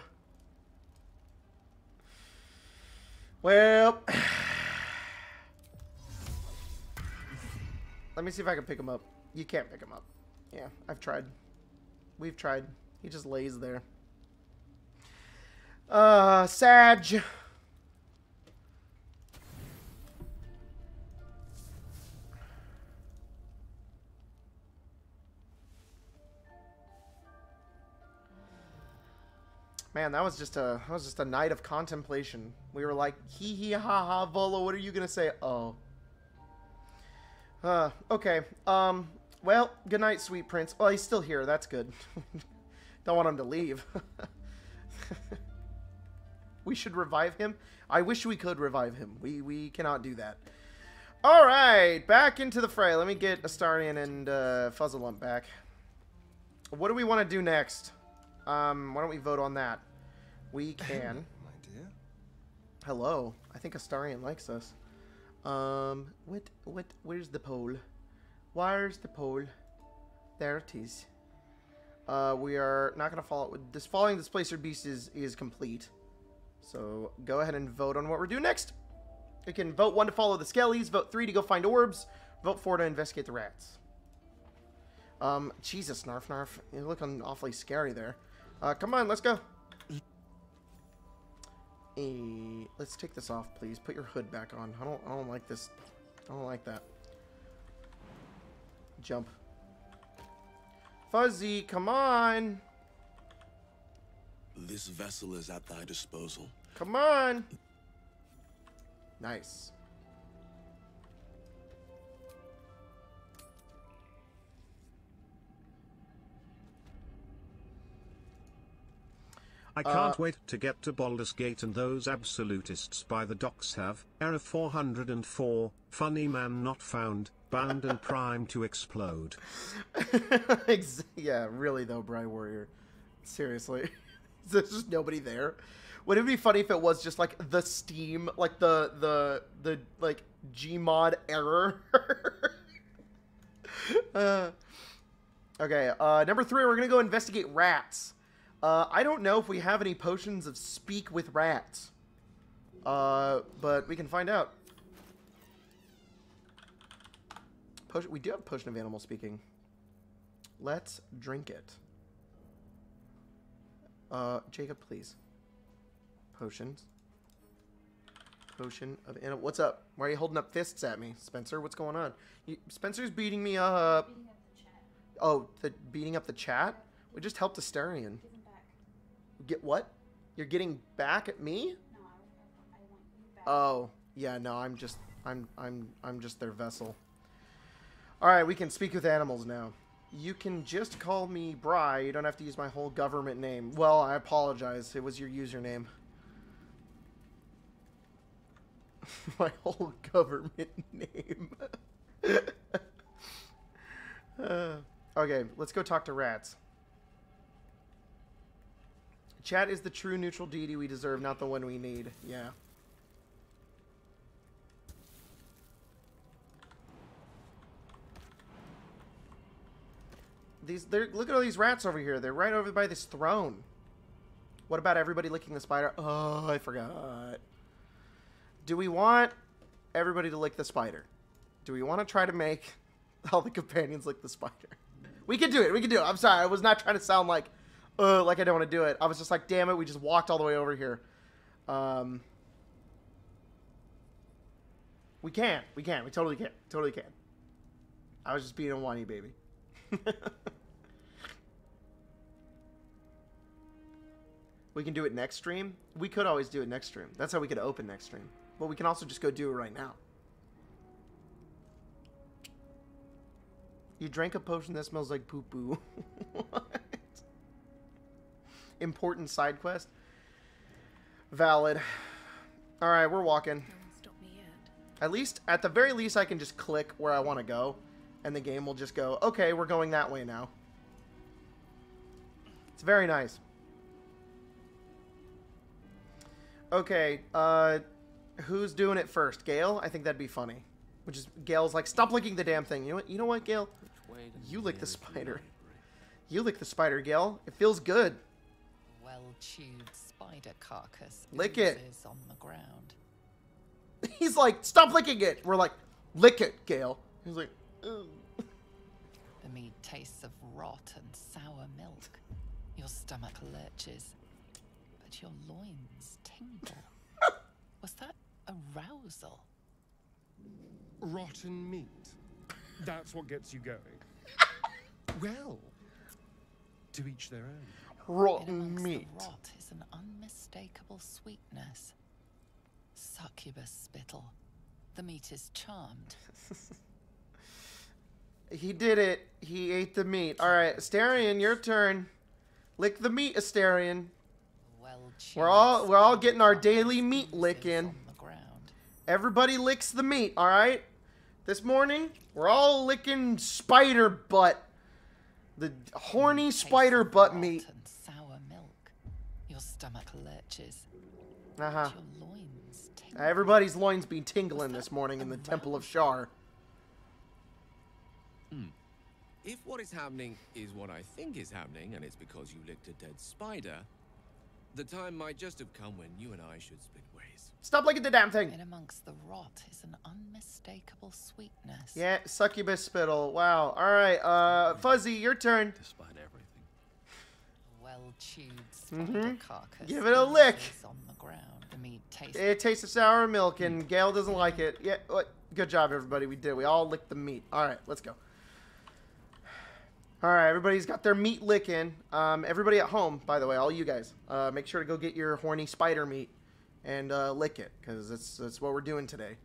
Well, [sighs] let me see if I can pick him up. You can't pick him up. Yeah, I've tried. We've tried. He just lays there. Uh, Sag. Man, that was just a that was just a night of contemplation. We were like, hee hee ha ha, Volo, what are you gonna say? Oh. Uh, okay. Um, well, good night, sweet prince. Well, he's still here. That's good. [laughs] Don't want him to leave. [laughs] we should revive him. I wish we could revive him. We we cannot do that. All right, back into the fray. Let me get Astarion and uh, Fuzzalump back. What do we want to do next? Um, why don't we vote on that? We [clears throat] can. My dear. Hello. I think Astarion likes us. Um, what, what, where's the poll? Where's the poll? There it is. Uh, we are not going to follow with this. Following Displacer Beast is, is complete. So go ahead and vote on what we're doing next. You can vote one to follow the Skellies, vote three to go find orbs, vote four to investigate the rats. Um, Jesus, Narf Narf. You're looking awfully scary there. Uh, come on, let's go. Hey, let's take this off, please. Put your hood back on. I don't, I don't like this. I don't like that. Jump. Fuzzy, come on. This vessel is at thy disposal. Come on. Nice. I can't wait to get to Baldur's Gate and those absolutists by the docks have error 404, funny man not found, bound and primed to explode. [laughs] Yeah, really though, Bry Warrior. Seriously. [laughs] There's just nobody there. Would it be funny if it was just like the Steam, like the the the like Gmod error? [laughs] uh, okay, uh, number three, we're gonna go investigate rats. Uh, I don't know if we have any potions of speak with rats. Uh, but we can find out. Potion, we do have potion of animal speaking. Let's drink it. Uh, Jacob, please. Potions. Potion of animal. What's up? Why are you holding up fists at me, Spencer? What's going on? You, Spencer's beating me up. Oh, the beating up the chat. We just helped Astarion. Get what? You're getting back at me? Oh, yeah, no, I'm just I'm I'm I'm just their vessel. All right, we can speak with animals now. You can just call me Bry. You don't have to use my whole government name. Well, I apologize. It was your username. [laughs] My whole government name. [laughs] Uh, okay, let's go talk to rats. Chat is the true neutral deity we deserve, not the one we need. Yeah. These, look at all these rats over here. They're right over by this throne. What about everybody licking the spider? Oh, I forgot. Do we want everybody to lick the spider? Do we want to try to make [laughs] all the companions lick the spider? We can do it. We can do it. I'm sorry. I was not trying to sound like, uh, like I don't want to do it. I was just like, damn it. We just walked all the way over here. Um, we can. We can. We totally can. Totally can. I was just being a whiny baby. [laughs] we can do it next stream. We could always do it next stream. That's how we could open next stream. But we can also just go do it right now. You drank a potion that smells like poo poo. [laughs] what? Important side quest. Valid. All right, we're walking. At least, at the very least, I can just click where I want to go, and the game will just go, okay, we're going that way now. It's very nice. Okay, uh, who's doing it first? Gale? I think that'd be funny. Which is, Gale's like, stop licking the damn thing. You know what, you know what Gale? You lick the spider. You lick the spider, Gale. It feels good. Well-chewed spider carcass Lick it. on the ground. [laughs] He's like, stop licking it. We're like, lick it, Gale. He's like, Ugh. The meat tastes of rot and sour milk. Your stomach lurches, but your loins tingle. [laughs] Was that arousal? Rotten meat. That's what gets you going. [laughs] well, to each their own. Rotten meat. the rot is an unmistakable sweetness. Succubus spittle. The meat is charmed. [laughs] He did it. He ate the meat. All right, Astarion, your turn. Lick the meat, Astarion. Well, We're all we're all getting our daily meat licking. Everybody licks the meat, all right? This morning, we're all licking spider butt. The horny spider butt meat. Sour milk. Your stomach lurches. Uh-huh. Your loins tingle. Everybody's loins been tingling this morning in the Temple of Shar. If what is happening is what I think is happening, and it's because you licked a dead spider, the time might just have come when you and I should split ways. Stop licking the damn thing. In amongst the rot is an unmistakable sweetness. Yeah, succubus spittle. Wow. All right, uh, Fuzzy, your turn. Despite everything. Well-chewed spider Mhm. carcass. Give it a lick. on the ground. The meat tastes. It tastes of sour milk, and Gale doesn't like it. Yeah, what? Good job, everybody. We did. We all licked the meat. All right, let's go. All right, everybody's got their meat licking. Um, everybody at home, by the way, all you guys, uh, make sure to go get your horny spider meat and uh, lick it, because that's that's what we're doing today.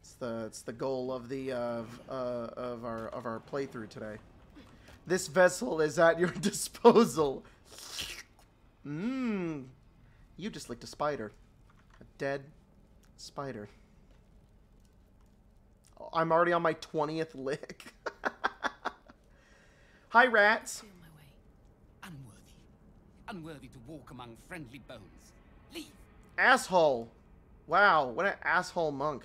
It's the it's the goal of the of uh, of our of our playthrough today. This vessel is at your [laughs] disposal. Mmm. You just licked a spider. A dead spider. Oh, I'm already on my 20th lick. [laughs] Hi, rats. Unworthy. Unworthy to walk among friendly bones. Leave. Asshole. Wow, what an asshole monk.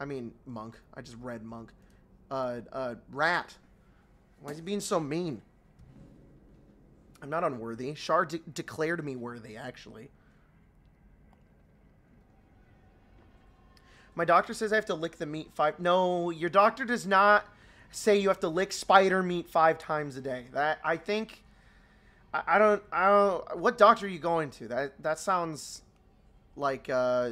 I mean, monk. I just read monk. Uh, uh, rat. Why is he being so mean? I'm not unworthy. Shar de- declared me worthy, actually. My doctor says I have to lick the meat five. No, your doctor does not say you have to lick spider meat five times a day. That I think. I, I don't. I don't. What doctor are you going to? That that sounds like. Uh,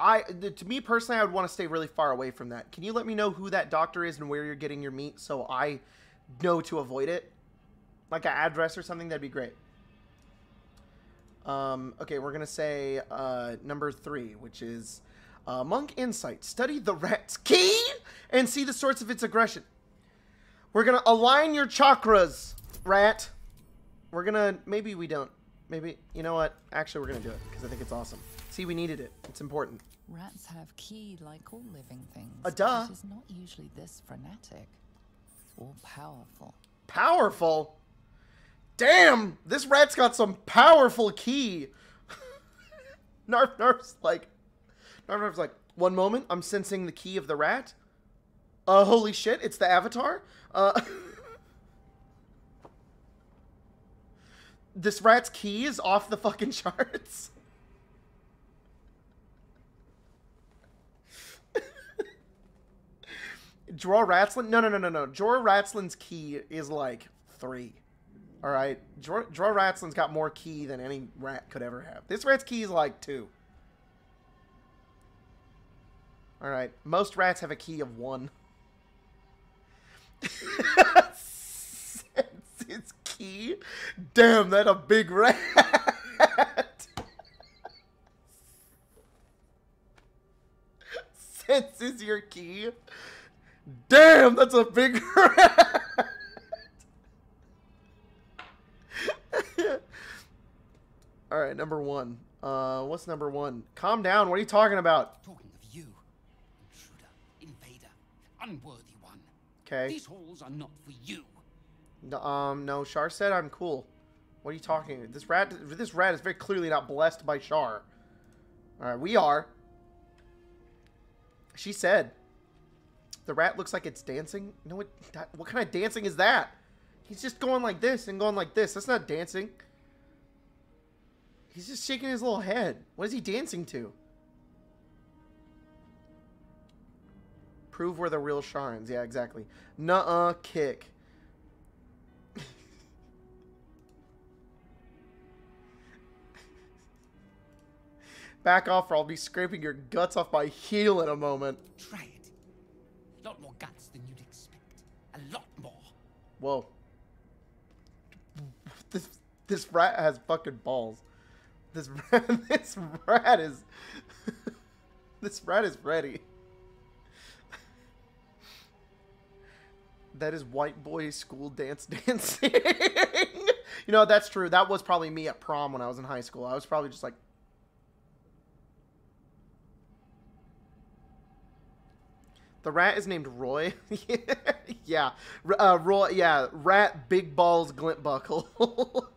I to me personally, I would want to stay really far away from that. Can you let me know who that doctor is and where you're getting your meat so I know to avoid it? Like an address or something, that'd be great. Um, okay, we're gonna say uh, number three, which is uh, Monk Insight. Study the rat's ki and see the source of its aggression. We're gonna align your chakras, rat. We're gonna maybe we don't. Maybe you know what? Actually, we're gonna do it because I think it's awesome. See, we needed it. It's important. Rats have ki like all living things. Uh, duh. It is not usually this frenetic or powerful. Powerful. Damn, this rat's got some powerful ki. [laughs] Narf Narf's like, Narf Narf's like, one moment, I'm sensing the ki of the rat. Uh, holy shit, it's the Avatar. Uh, [laughs] this rat's ki is off the fucking [laughs] charts. Dror Ratslin? No, no, no, no, no. Jorah Ratslin's ki is like three. All right, Dror, Ratslin's got more ki than any rat could ever have. This rat's ki is like two. All right, most rats have a ki of one. [laughs] Senses ki? Damn, that a big rat. [laughs] Senses your ki? Damn, that's a big [laughs] rat. [laughs] All right, number one. Uh, what's number one? Calm down. What are you talking about? Talking of you, intruder, invader, unworthy one. Okay. These halls are not for you. No, um, no. Shar said I'm cool. What are you talking? This rat. This rat is very clearly not blessed by Shar. All right, we are. She said. The rat looks like it's dancing. No, what? What kind of dancing is that? He's just going like this and going like this. That's not dancing. He's just shaking his little head. What is he dancing to? Prove we're the real Sharrans. Yeah, exactly. Nuh-uh, kick. [laughs] Back off or I'll be scraping your guts off my heel in a moment. Try it. A lot more guts than you'd expect. A lot more. Whoa. This rat has fucking balls. This rat, [laughs] this rat is [laughs] this rat is ready. That is white boy school dance [laughs] dancing. you know, that's true. That was probably me at prom when I was in high school. I was probably just like The rat is named Roy. yeah, uh, Roy. Yeah, rat, big balls, glint buckle.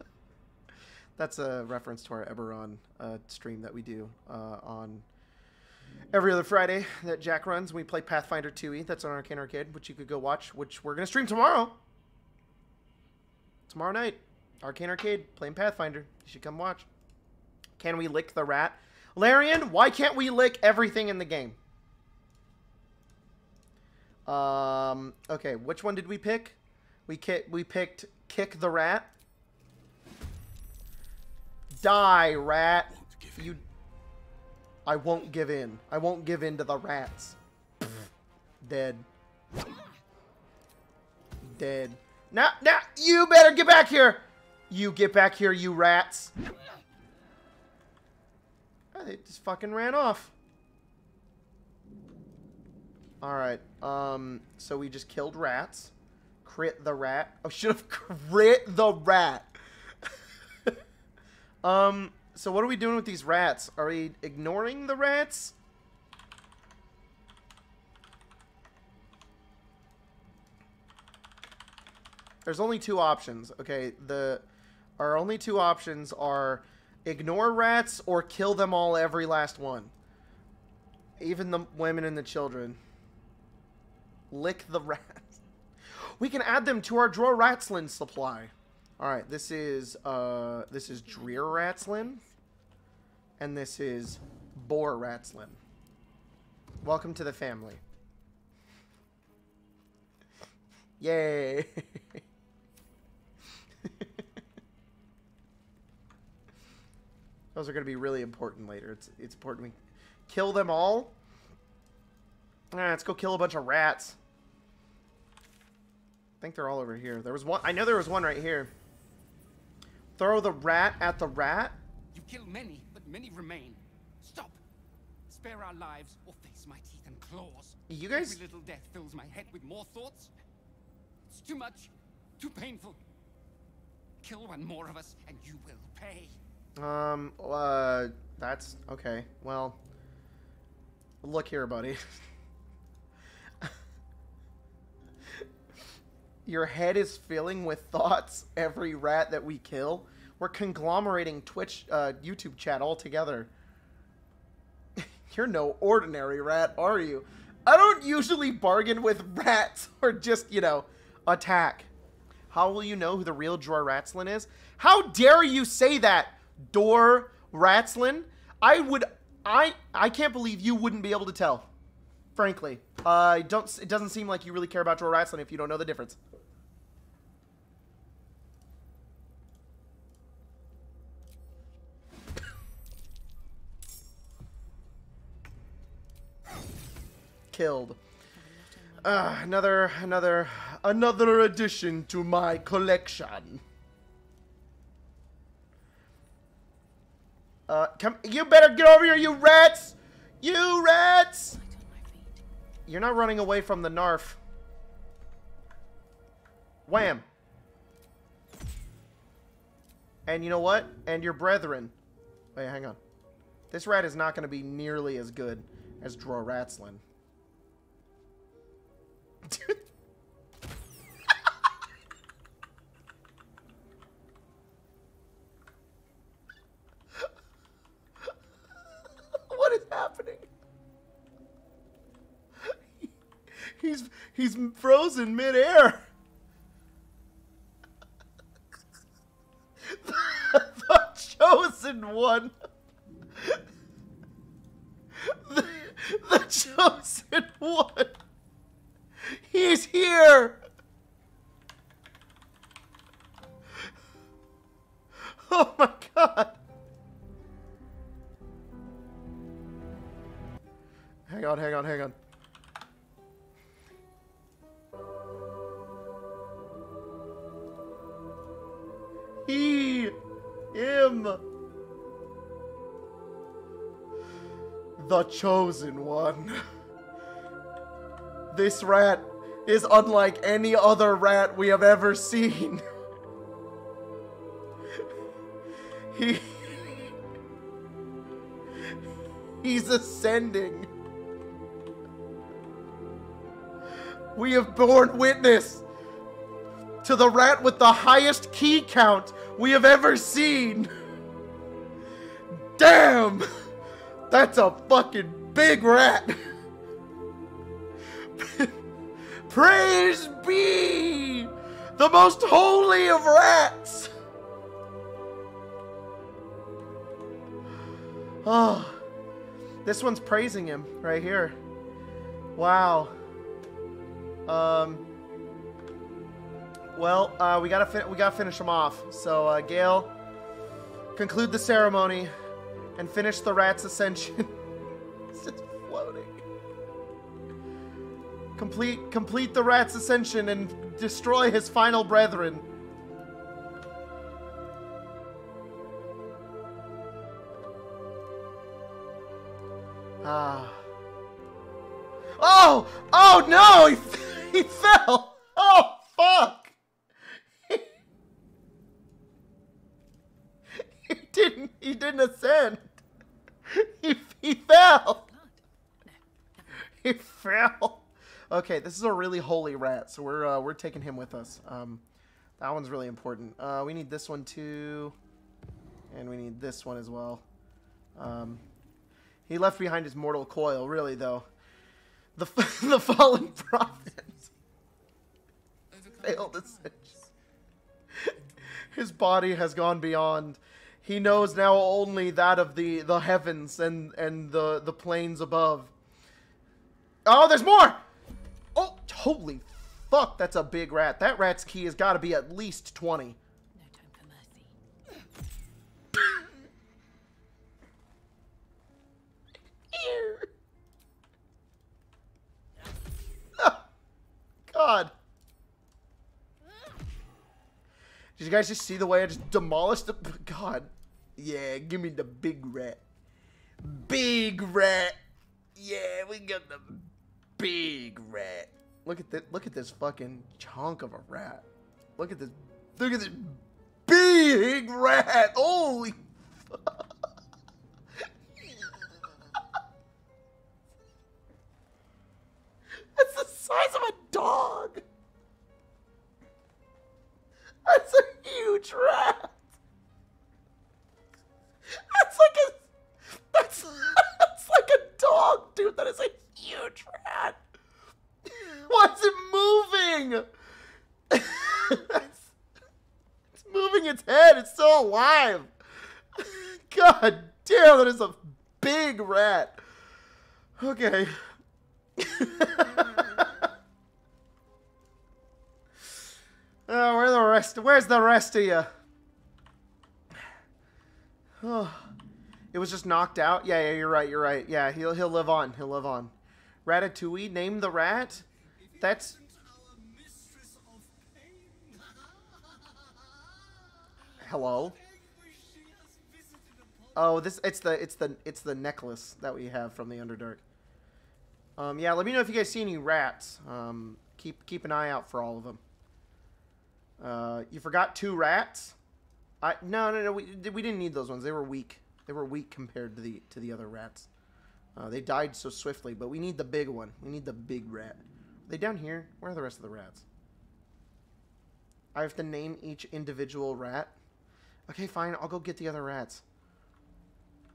That's a reference to our Eberron uh, stream that we do uh, on every other Friday that Jack runs. We play Pathfinder 2e. That's on Arcane Arcade, which you could go watch, which we're gonna stream tomorrow. Tomorrow night, Arcane Arcade playing Pathfinder. You should come watch. Can we lick the rat? Larian, why can't we lick everything in the game? Um, okay, which one did we pick? We we picked kick the rat. Die, rat. You I won't give in. I won't give in to the rats. Dead. Dead. Now, now, you better get back here. You get back here, you rats. Oh, they just fucking ran off. Alright, um, so we just killed rats. Crit the rat. Oh, [laughs] should have crit the rat. Um, so what are we doing with these rats? Are we ignoring the rats? There's only two options, okay? The our only two options are ignore rats or kill them all, every last one. Even the women and the children. Lick the [laughs] rats. We can add them to our Dror Ratslin supply. Alright, this is uh this is Dreer Ratslin. And this is Boar Ratslin. Welcome to the family. Yay! Those are going to be really important later. It's it's important we kill them all. Ah, let's go kill a bunch of rats. I think they're all over here. There was one. I know there was one right here. Throw the rat at the rat. You kill many, but many remain. Stop. Spare our lives or face my teeth and claws. You guys- Every little death fills my head with more thoughts. It's too much. Too painful. Kill one more of us and you will pay. Um. Uh. That's okay. Well. Look here, buddy. [laughs] Your head is filling with [laughs] thoughts every rat that we kill. We're conglomerating Twitch, uh, YouTube chat all together. [laughs] You're no ordinary rat, are you? I don't usually bargain with [laughs] rats or just, you know, attack. How will you know who the real Dror Ratslin is? How dare you say that, Dor Ratslin? I would, I, I can't believe you wouldn't be able to tell. Frankly, uh, don't. It doesn't seem like you really care about Dror Ratslin if you don't know the difference. Killed. Uh, another, another, another addition to my collection. Uh, come, you better get over here, you rats! You rats! You're not running away from the Narf. Wham! And you know what? And your brethren. Wait, hang on. This rat is not going to be nearly as good as Dror Ratslin. [laughs] what is happening? He's he's frozen midair. the, the chosen one. The, the chosen one. He's here! Oh my god! Hang on, hang on, hang on. He, him, the chosen one. This rat is unlike any other rat we have ever seen. [laughs] he... He's ascending. We have borne witness to the rat with the highest ki count we have ever seen. Damn! That's a fucking big rat. [laughs] Praise be the most holy of rats. Oh, this one's praising him right here. Wow. Um. Well, uh, we gotta we gotta finish him off. So, uh, Gale, conclude the ceremony and finish the rat's ascension. [laughs] Complete, complete the rat's ascension and destroy his final brethren. Ah. Oh! Oh no! He, [laughs] he fell! Oh, fuck! He, [laughs] he didn't, he didn't ascend. He, he fell! He fell. Okay, this is a really holy rat, so we're uh, we're taking him with us. Um, that one's really important. Uh, we need this one too, and we need this one as well. Um, he left behind his mortal coil, really though. The [laughs] the fallen [laughs] prophet failed ascension. His body has gone beyond. He knows now only that of the the heavens and and the the planes above. Oh, there's more. Holy fuck, that's a big rat. That rat's ki has got to be at least 20. No time for mercy. oh, [laughs] God. Did you guys just see the way I just demolished the... [laughs] God. Yeah, give me the big rat. Big rat. Yeah, we got the big rat. Look at this. Look at this fucking chunk of a rat. Look at this. Look at this big rat. Holy. Fuck. [laughs] That's the size of a dog. That's a huge rat. That's like a that's [laughs] that's like a dog, dude. That is a huge rat. Why is it moving? it's, [laughs] it's moving its head. It's still alive. [laughs] God damn, that is a big rat. Okay. [laughs] oh, where the rest? Where's the rest of you? Oh, [sighs] it was just knocked out. Yeah, yeah, you're right. You're right. Yeah, he'll he'll live on. He'll live on. Ratatouille, name the rat. That's. Hello. Oh, this it's the it's the it's the necklace that we have from the Underdark. Um, yeah, let me know if you guys see any rats. Um, keep keep an eye out for all of them. Uh, you forgot two rats. I no no no we we didn't need those ones. They were weak. They were weak compared to the to the other rats. Uh, they died so swiftly, but we need the big one. We need the big rat. They down here? Where are the rest of the rats? I have to name each individual rat. Okay, fine. I'll go get the other rats.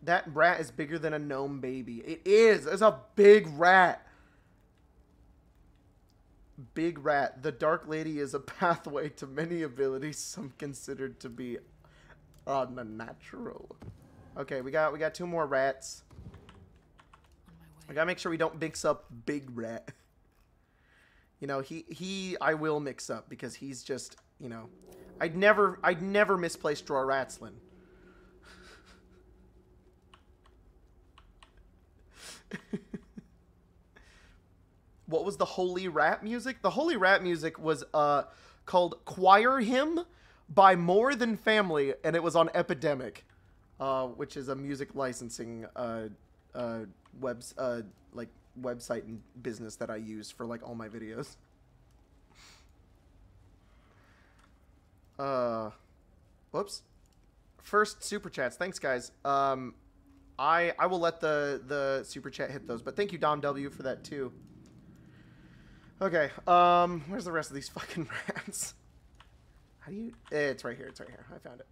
That rat is bigger than a gnome baby. It is. It's a big rat. Big rat. The Dark Lady is a [laughs] pathway to many abilities, some considered to be unnatural. Okay, we got we got two more rats. I gotta make sure we don't mix up Big Rat. [laughs] You know, he he I will mix up because he's just you know, I'd never I'd never misplace Dror Ratslin. [laughs] what was the holy rap music? The holy rap music was uh called Choir Hymn by More Than Family, and it was on Epidemic, uh, which is a music licensing uh, uh, webs uh, like website and business that I use for like all my videos. Uh, whoops. First super chats. Thanks, guys. Um, I I will let the the super chat hit those, but thank you Dom W for that too. Okay. Um, where's the rest of these [laughs] fucking rats? How do you? eh, It's right here. It's right here. I found it.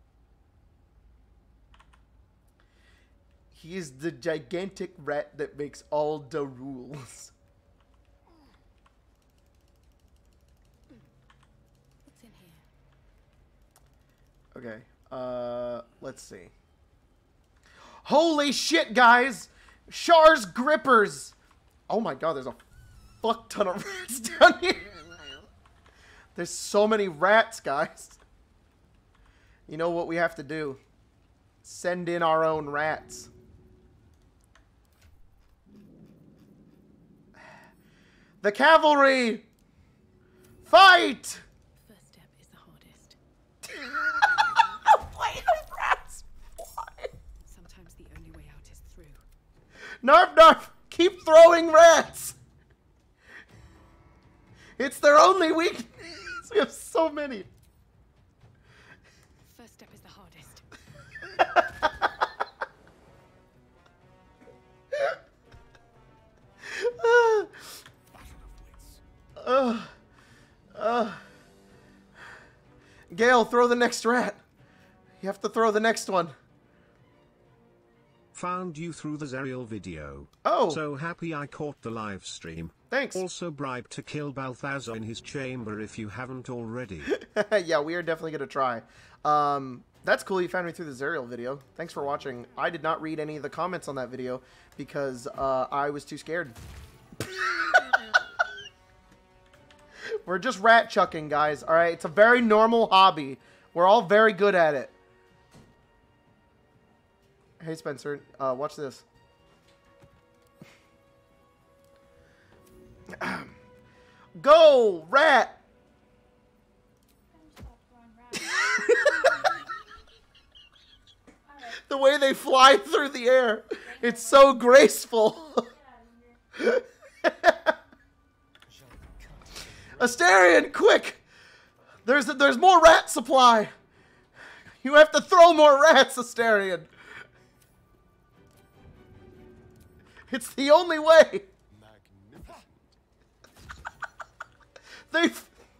He is the gigantic rat that makes all the rules. What's in here? Okay. Uh, let's see. Holy shit, guys! Shar's grippers. Oh my god, there's a fuck ton of [laughs] rats down here. There's so many rats, guys. You know what we have to do? Send in our own rats. The cavalry! Fight! First step is the hardest. [laughs] Why are rats fly? Sometimes the only way out is through. Narf Narf! Keep throwing rats! It's their only weakness! We have so many. First step is the hardest. [laughs] Uh, uh. Gale, throw the next rat. You have to throw the next one. Found you through the Zerial video. Oh. So happy I caught the live stream. Thanks. Also bribed to kill Balthazar in his chamber if you haven't already. [laughs] yeah, we are definitely going to try. Um, that's cool you found me through the Zerial video. Thanks for watching. I did not read any of the comments on that video because uh, I was too scared. We're just rat chucking, guys. All right, it's a very normal hobby. We're all very good at it. Hey, Spencer, uh, watch this. [clears throat] Go, rat! [laughs] the way they fly through the air, it's so graceful. [laughs] Astarion, quick! There's there's more rat supply. You have to throw more rats, Astarion. It's the only way. They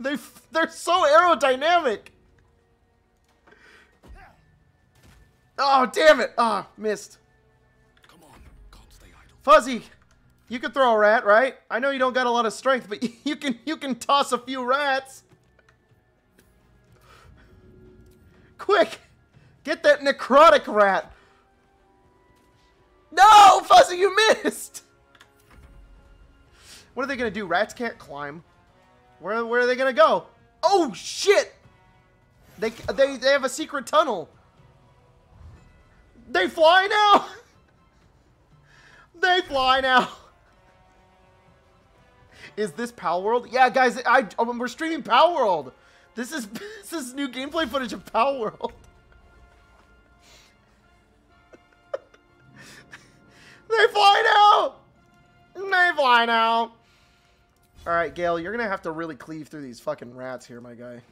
they they're so aerodynamic. Oh damn it! Ah, missed. Come on, can't stay idle. Fuzzy, you can throw a rat, right? I know you don't got a lot of strength, but [laughs] you can you can toss a few rats. Quick, get that necrotic rat. No, Fuzzy, you missed. What are they gonna do? Rats can't climb. Where where are they gonna go? Oh shit! They they they have a secret tunnel. They fly now. [laughs] They fly now. Is this Palworld? Yeah, guys, I oh, we're streaming Palworld. This is [laughs] this is new gameplay footage of Palworld. [laughs] they fly now. They fly now. All right, Gale, you're gonna have to really cleave through these fucking rats here, my guy.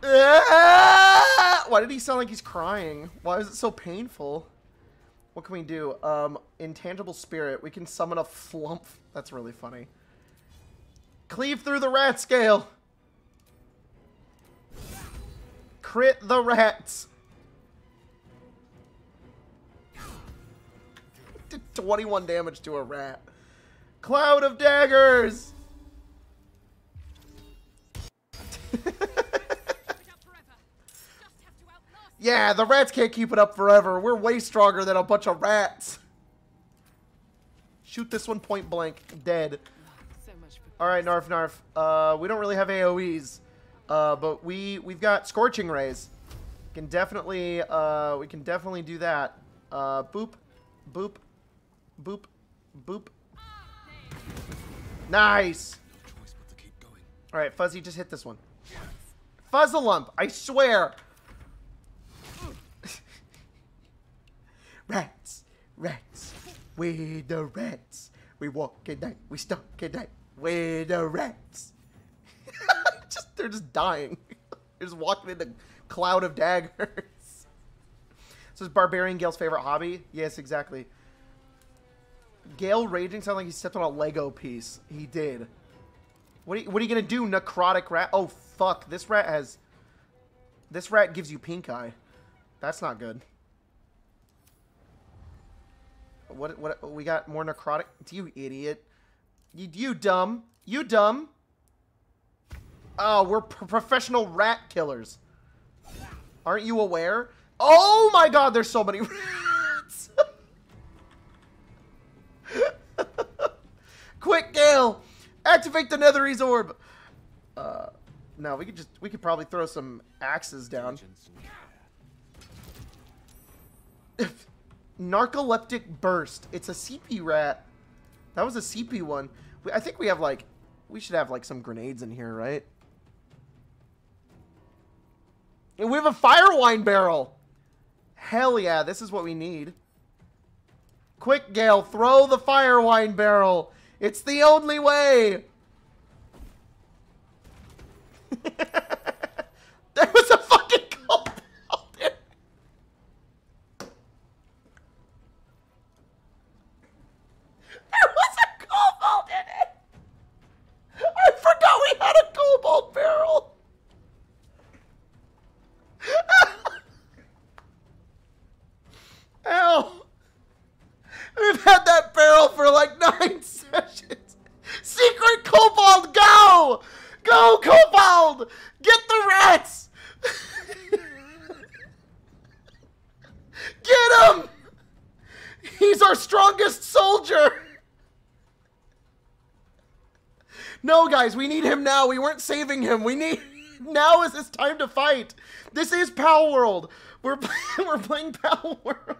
[laughs] Why did he sound like he's crying? Why is it so painful? What can we do? Um, intangible spirit. We can summon a flump. [laughs] That's really funny. Cleave through the rat scale. Crit the rats. [laughs] 21 damage to a rat. Cloud of daggers. [laughs] Yeah, the rats can't keep it up forever. We're way stronger than a bunch of rats. Shoot this one point blank. Dead. Alright, Narf Narf. Uh, we don't really have AoEs. Uh, but we, we've got Scorching Rays. Can definitely, uh, we can definitely do that. Uh, boop. Boop. Boop. Boop. Nice! Alright, Fuzzy, just hit this one. Fuzzalump, I swear! Rats, rats, We're the rats. We walk at night, we stalk at night. We're the rats. [laughs] just they're just dying. [laughs] they're just walking in a cloud of daggers. [laughs] So is Barbarian Gale's favorite hobby? Yes, exactly. Gale raging sounds like he stepped on a Lego piece. He did. What are you, what are you gonna do, necrotic rat? Oh fuck, this rat has. This rat gives you pink eye. That's not good. What, what, we got more necrotic? You idiot. You, you dumb. You dumb. Oh, we're professional rat killers. Aren't you aware? Oh my god, there's so many [laughs] rats. [laughs] Quick, Gale. Activate the Netherese orb. Uh, no, we could just, we could probably throw some axes down. [laughs] Narcoleptic Burst. It's a CP rat. That was a CP one. I think we have like, we should have like some grenades in here, right? And we have a fire wine barrel. Hell yeah, this is what we need. Quick, Gale, throw the fire wine barrel. It's the only way. [laughs] there was a fucking There was a kobold in it! I forgot we had a kobold barrel! Ow! We've had that barrel for like nine sessions! Secret Kobold, go! Go, Kobold! Get the rats! Get him! He's our strongest soldier! No, guys, we need him now. We weren't saving him. We need [laughs] now is his time to fight. This is Palworld. We're [laughs] we're playing Palworld.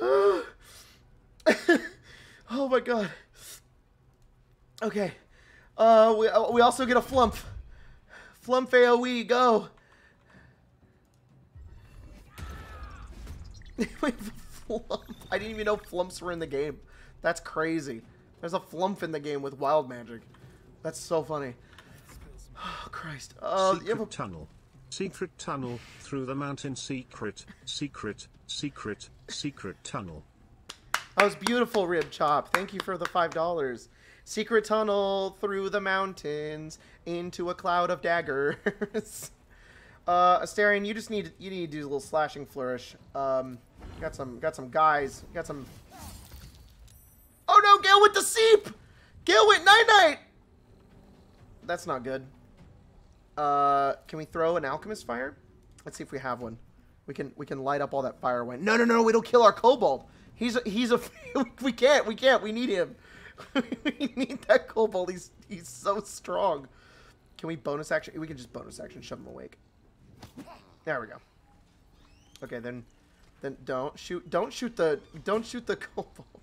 [laughs] oh my god. Okay. Uh, we, uh, we also get a flump. Flump AoE, go. flump. I didn't even know flumps were in the game. That's crazy. There's a flump in the game with wild magic. That's so funny. Oh, [sighs] Christ. Uh, secret a... tunnel. Secret tunnel through the mountain. Secret, secret, secret, secret tunnel. That was beautiful, Rib Chop. Thank you for the five dollars. Secret tunnel through the mountains into a cloud of daggers. [laughs] uh, Astarion, you just need you need to do a little slashing flourish. Um, got some got some guys. Got some. Oh no, Gale with the seep. Gale went night night. That's not good. Uh, can we throw an alchemist fire? Let's see if we have one. We can we can light up all that fire when. No no no, it'll kill our kobold. He's a, he's a [laughs] we can't we can't we need him. [laughs] we need that kobold. He's he's so strong. Can we bonus action? We can just bonus action shove him awake. There we go. Okay then, then don't shoot don't shoot the don't shoot the [laughs] kobold.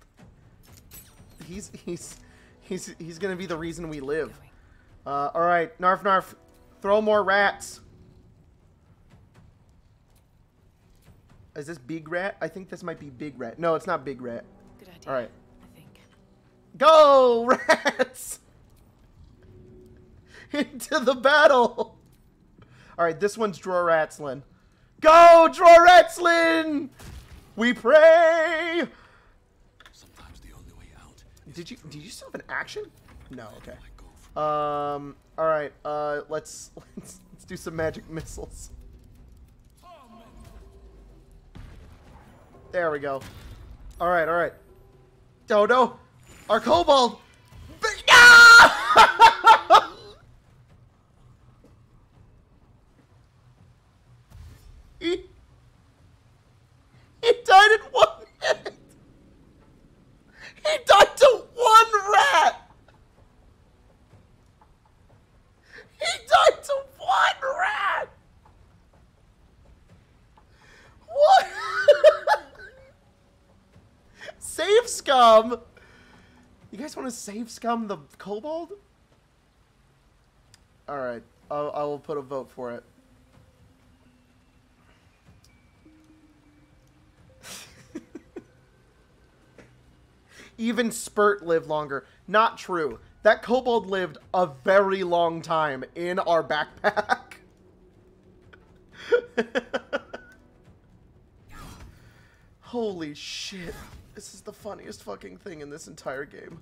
He's he's he's he's gonna be the reason we live. Uh, all right, Narf Narf, throw more rats. Is this Big Rat? I think this might be Big Rat. No, it's not Big Rat. Good idea. All right. I think. Go, [laughs] rats! Into the battle! Alright, this one's Dror Ratslin. Go, Dror Ratslin! We pray! Did you did you still have an action? No, okay. Um alright, uh let's [laughs] let's let's do some magic missiles. There we go. Alright, alright. Oh no! Our kobold! No! [laughs] he, he died in one minute! He died to one rat! He died to one rat! What? save scum! You guys want to save scum the kobold? Alright, I will put a vote for it. [laughs] Even Spurt lived longer. Not true. That kobold lived a very long time in our backpack. [laughs] Holy shit. This is the funniest fucking thing in this entire game.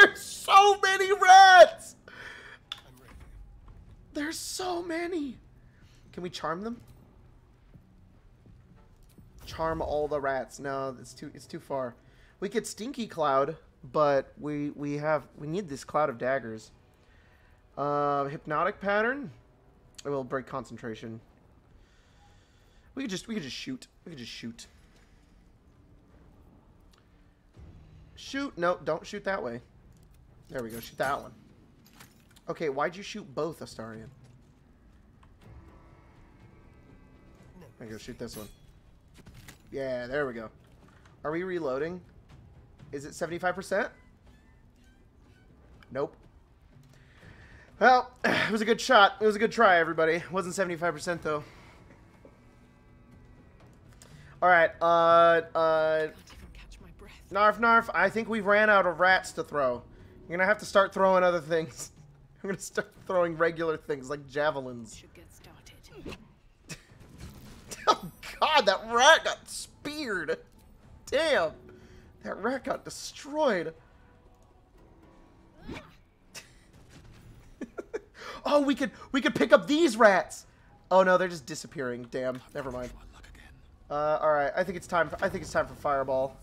There's so many rats! There's so many! Can we charm them? Charm all the rats. No, it's too it's too far. We could stinky cloud, but we we have we need this cloud of daggers. Uh, hypnotic pattern. It will break concentration. We could just we could just shoot. We could just shoot. Shoot. No, don't shoot that way. There we go. Shoot that one. Okay, why'd you shoot both, Astarion? There you go. Shoot this one. Yeah, there we go. Are we reloading? Is it 75%? Nope. Well, [sighs] it was a good shot. It was a good try, everybody. It wasn't 75% though. Alright, uh, uh... Narf Narf, I think we've ran out of rats to throw. You're gonna have to start throwing other things. [laughs] I'm gonna start throwing regular things like javelins. Should get started. [laughs] Oh god, that rat got speared. Damn. That rat got destroyed. [laughs] oh, we could we could pick up these rats. Oh no, they're just disappearing. Damn. Never mind. Uh, all right. I think it's time. For, I think it's time for fireball,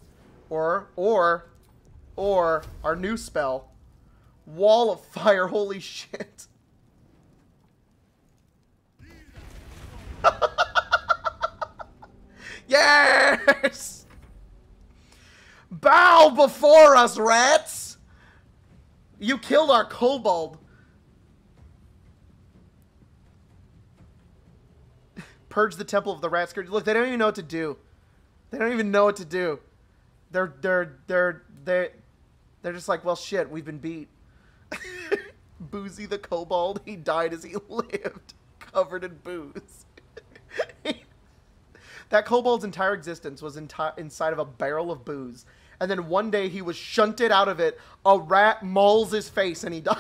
or or or our new spell, wall of fire. Holy shit. [laughs] yes. Bow before us, rats. You killed our kobold. [laughs] Purge the temple of the rat scourge. Look, they don't even know what to do. They don't even know what to do. They're they're they're they're they're just like, well, shit, we've been beat. [laughs] Boozy the kobold, he died as he [laughs] lived, covered in booze. [laughs] that kobold's entire existence was enti- inside of a barrel of booze. And then one day he was shunted out of it. A rat mauls his face and he dies.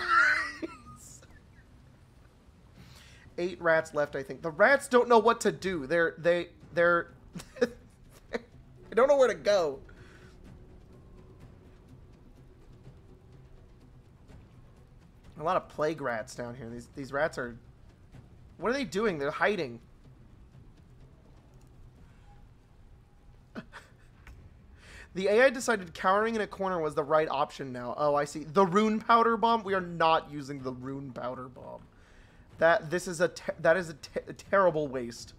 Eight rats left, I think. The rats don't know what to do. They're they they're they're I don't know where to go. A lot of plague rats down here. These these rats are. What are they doing? They're hiding. [laughs] The AI decided cowering in a corner was the right option now. Oh, I see. The rune powder bomb. We are not using the rune powder bomb. That this is a that is a, a terrible waste.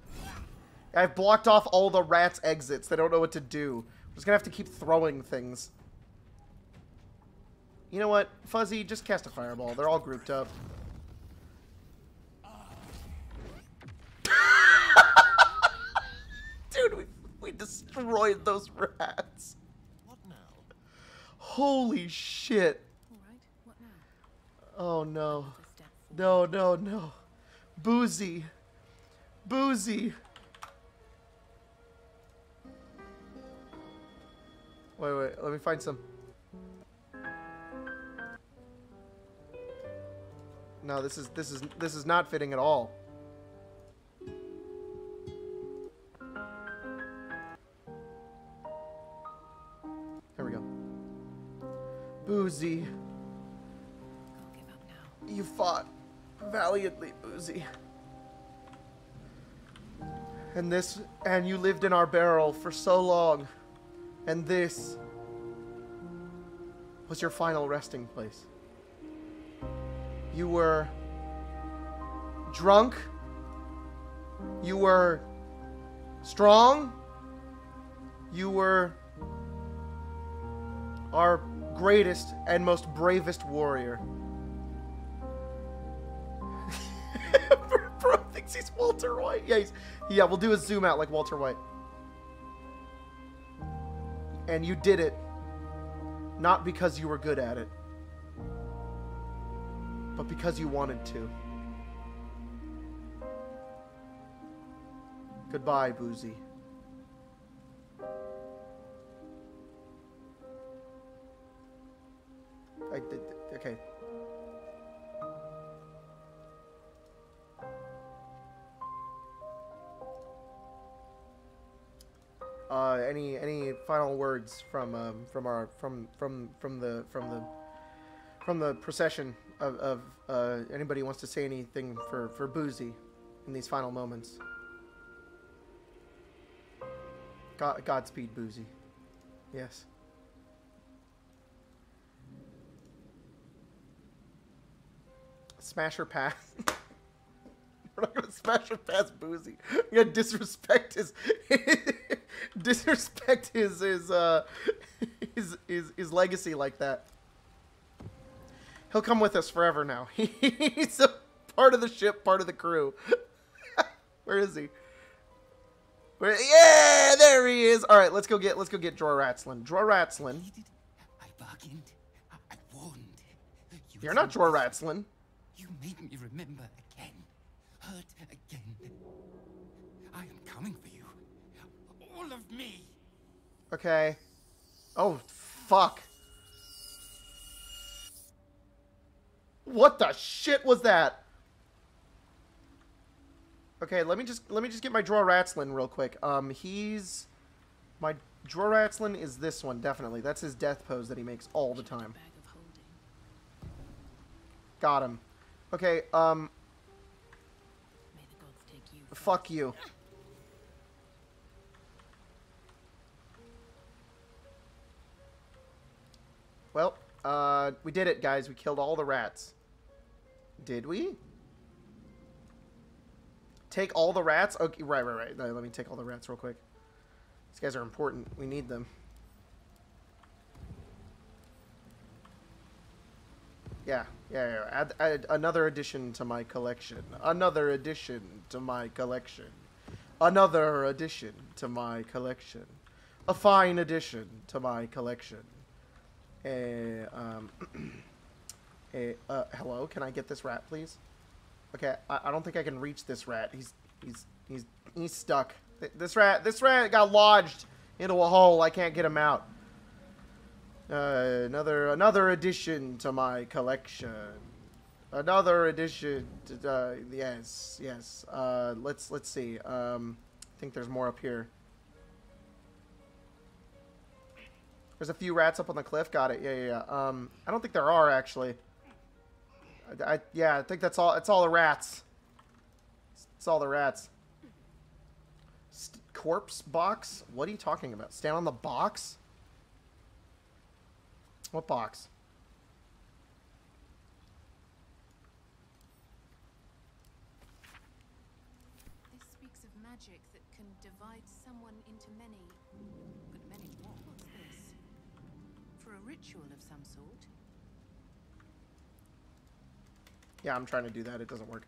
I've blocked off all the rats' exits. They don't know what to do. I'm just gonna have to keep throwing things. You know what, Fuzzy? Just cast a fireball. They're all grouped up. [laughs] Dude, we we destroyed those rats. What now? Holy shit. Oh no. No, no, no. Boozy. Boozy. Wait, wait, let me find some. No, this is this is this is not fitting at all. Here we go. Boozy. You fought valiantly, Boozy. And this, and you lived in our barrel for so long. And this was your final resting place. You were drunk. You were strong. You were our greatest and most bravest warrior. [laughs] Bro thinks he's Walter White. Yeah, yeah, we'll do a zoom out like Walter White. And you did it not because you were good at it, but because you wanted to. Goodbye, Boozy. I did. Okay. Uh, any any final words from um, from our from from from the from the from the procession of, of uh, anybody wants to say anything for for Boozy in these final moments? God, Godspeed, Boozy. Yes. Smash or pass. [laughs] We're not gonna smash or pass Boozy. We're gonna disrespect his, [laughs] disrespect his his uh [laughs] his his his legacy like that. He'll come with us forever now. [laughs] He's a part of the ship, part of the crew. [laughs] Where is he? Where, yeah, there he is. All right, let's go get let's go get Dror Ratslin. Dror Ratslin. I bargained. I warned. You You're not Dror Ratslin. You made me remember again. Hurt again. I am coming for you. All of me. Okay. Oh, fuck. What the shit was that? Okay, let me just let me just get my Dror Ratslin real quick. Um, he's my Dror Ratslin is this one definitely. That's his death pose that he makes all the time. Got him. Okay. Um. Fuck you. Well, uh, we did it, guys. We killed all the rats. Did we? Take all the rats? Okay, right, right, right. Let me take all the rats real quick. These guys are important. We need them. Yeah, yeah, yeah. Add, add another addition to my collection. Another addition to my collection. Another addition to my collection. A fine addition to my collection. Eh, um, [clears throat] eh, uh, hello, can I get this rat, please? Okay, I, I don't think I can reach this rat. He's, he's, he's, he's stuck. Th- This rat, this rat got lodged into a hole. I can't get him out. Uh, another, another addition to my collection. Another addition. To, uh, yes, yes. Uh, let's, let's see. Um, I think there's more up here. There's a few rats up on the cliff. Got it. Yeah, yeah, yeah. Um, I don't think there are actually. I, I yeah, I think that's all. It's all the rats. It's all the rats. St corpse box? What are you talking about? Stand on the box? What box? Yeah, I'm trying to do that. It doesn't work.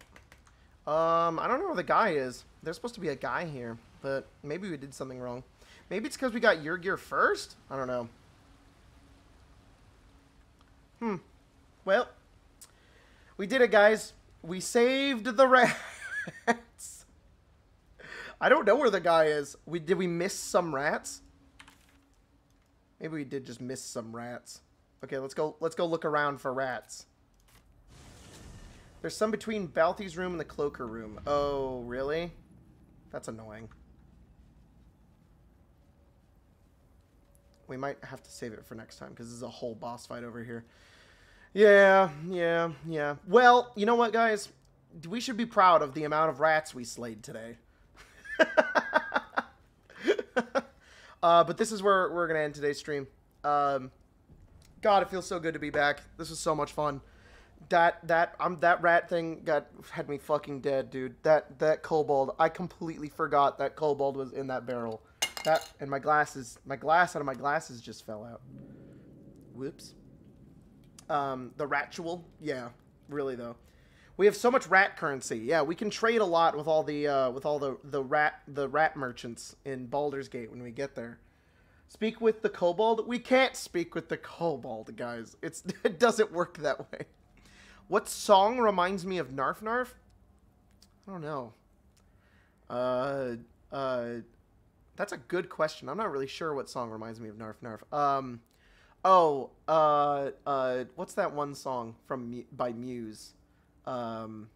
Um, I don't know where the guy is. There's supposed to be a guy here, but maybe we did something wrong. Maybe it's because we got your gear first? I don't know. Hmm. Well, we did it, guys. We saved the rats. [laughs] I don't know where the guy is. We Did we miss some rats? Maybe we did just miss some rats. Okay, let's go. Let's go look around for rats. There's some between Balthi's room and the cloaker room. Oh, really? That's annoying. We might have to save it for next time because this is a whole boss fight over here. Yeah, yeah, yeah. Well, you know what, guys? We should be proud of the amount of rats we slayed today. [laughs] uh, but this is where we're going to end today's stream. Um, God, it feels so good to be back. This was so much fun that that um, that rat thing got had me fucking dead, dude. That that kobold, I completely forgot that kobold was in that barrel. That and my glasses, my glass out of my glasses just fell out. Whoops. Um, the ratual, yeah, really though. We have so much rat currency. Yeah, we can trade a lot with all the uh, with all the the rat the rat merchants in Baldur's Gate when we get there. Speak with the kobold. We can't speak with the kobold, guys. It's [laughs] it doesn't work that way. What song reminds me of Narf Narf? I don't know. Uh, uh, that's a good question. I'm not really sure what song reminds me of Narf Narf. Um, oh, uh, uh, what's that one song from by Muse? Um,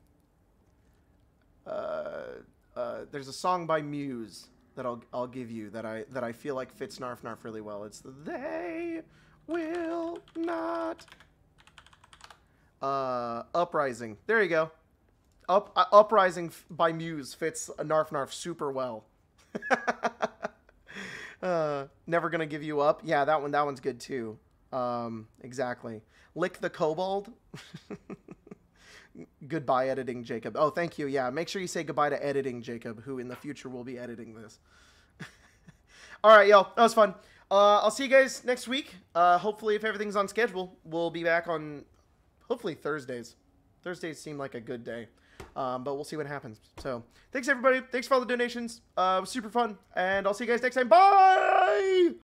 uh, uh, there's a song by Muse that I'll I'll give you that I that I feel like fits Narf Narf really well. It's the They Will Not uh, Uprising. There you go. Up uh, Uprising by Muse fits a Narf Narf super well. [laughs] uh, never gonna give you up. Yeah, that one. That one's good too. Um, exactly. Lick the Kobold. [laughs] goodbye, editing Jacob. Oh, thank you. Yeah, make sure you say goodbye to editing Jacob, who in the future will be editing this. [laughs] All right, y'all. That was fun. Uh, I'll see you guys next week. Uh, hopefully, if everything's on schedule, we'll be back on hopefully Thursdays. Thursdays seem like a good day. Um, but we'll see what happens. So, thanks everybody. Thanks for all the donations. Uh, it was super fun. And I'll see you guys next time. Bye!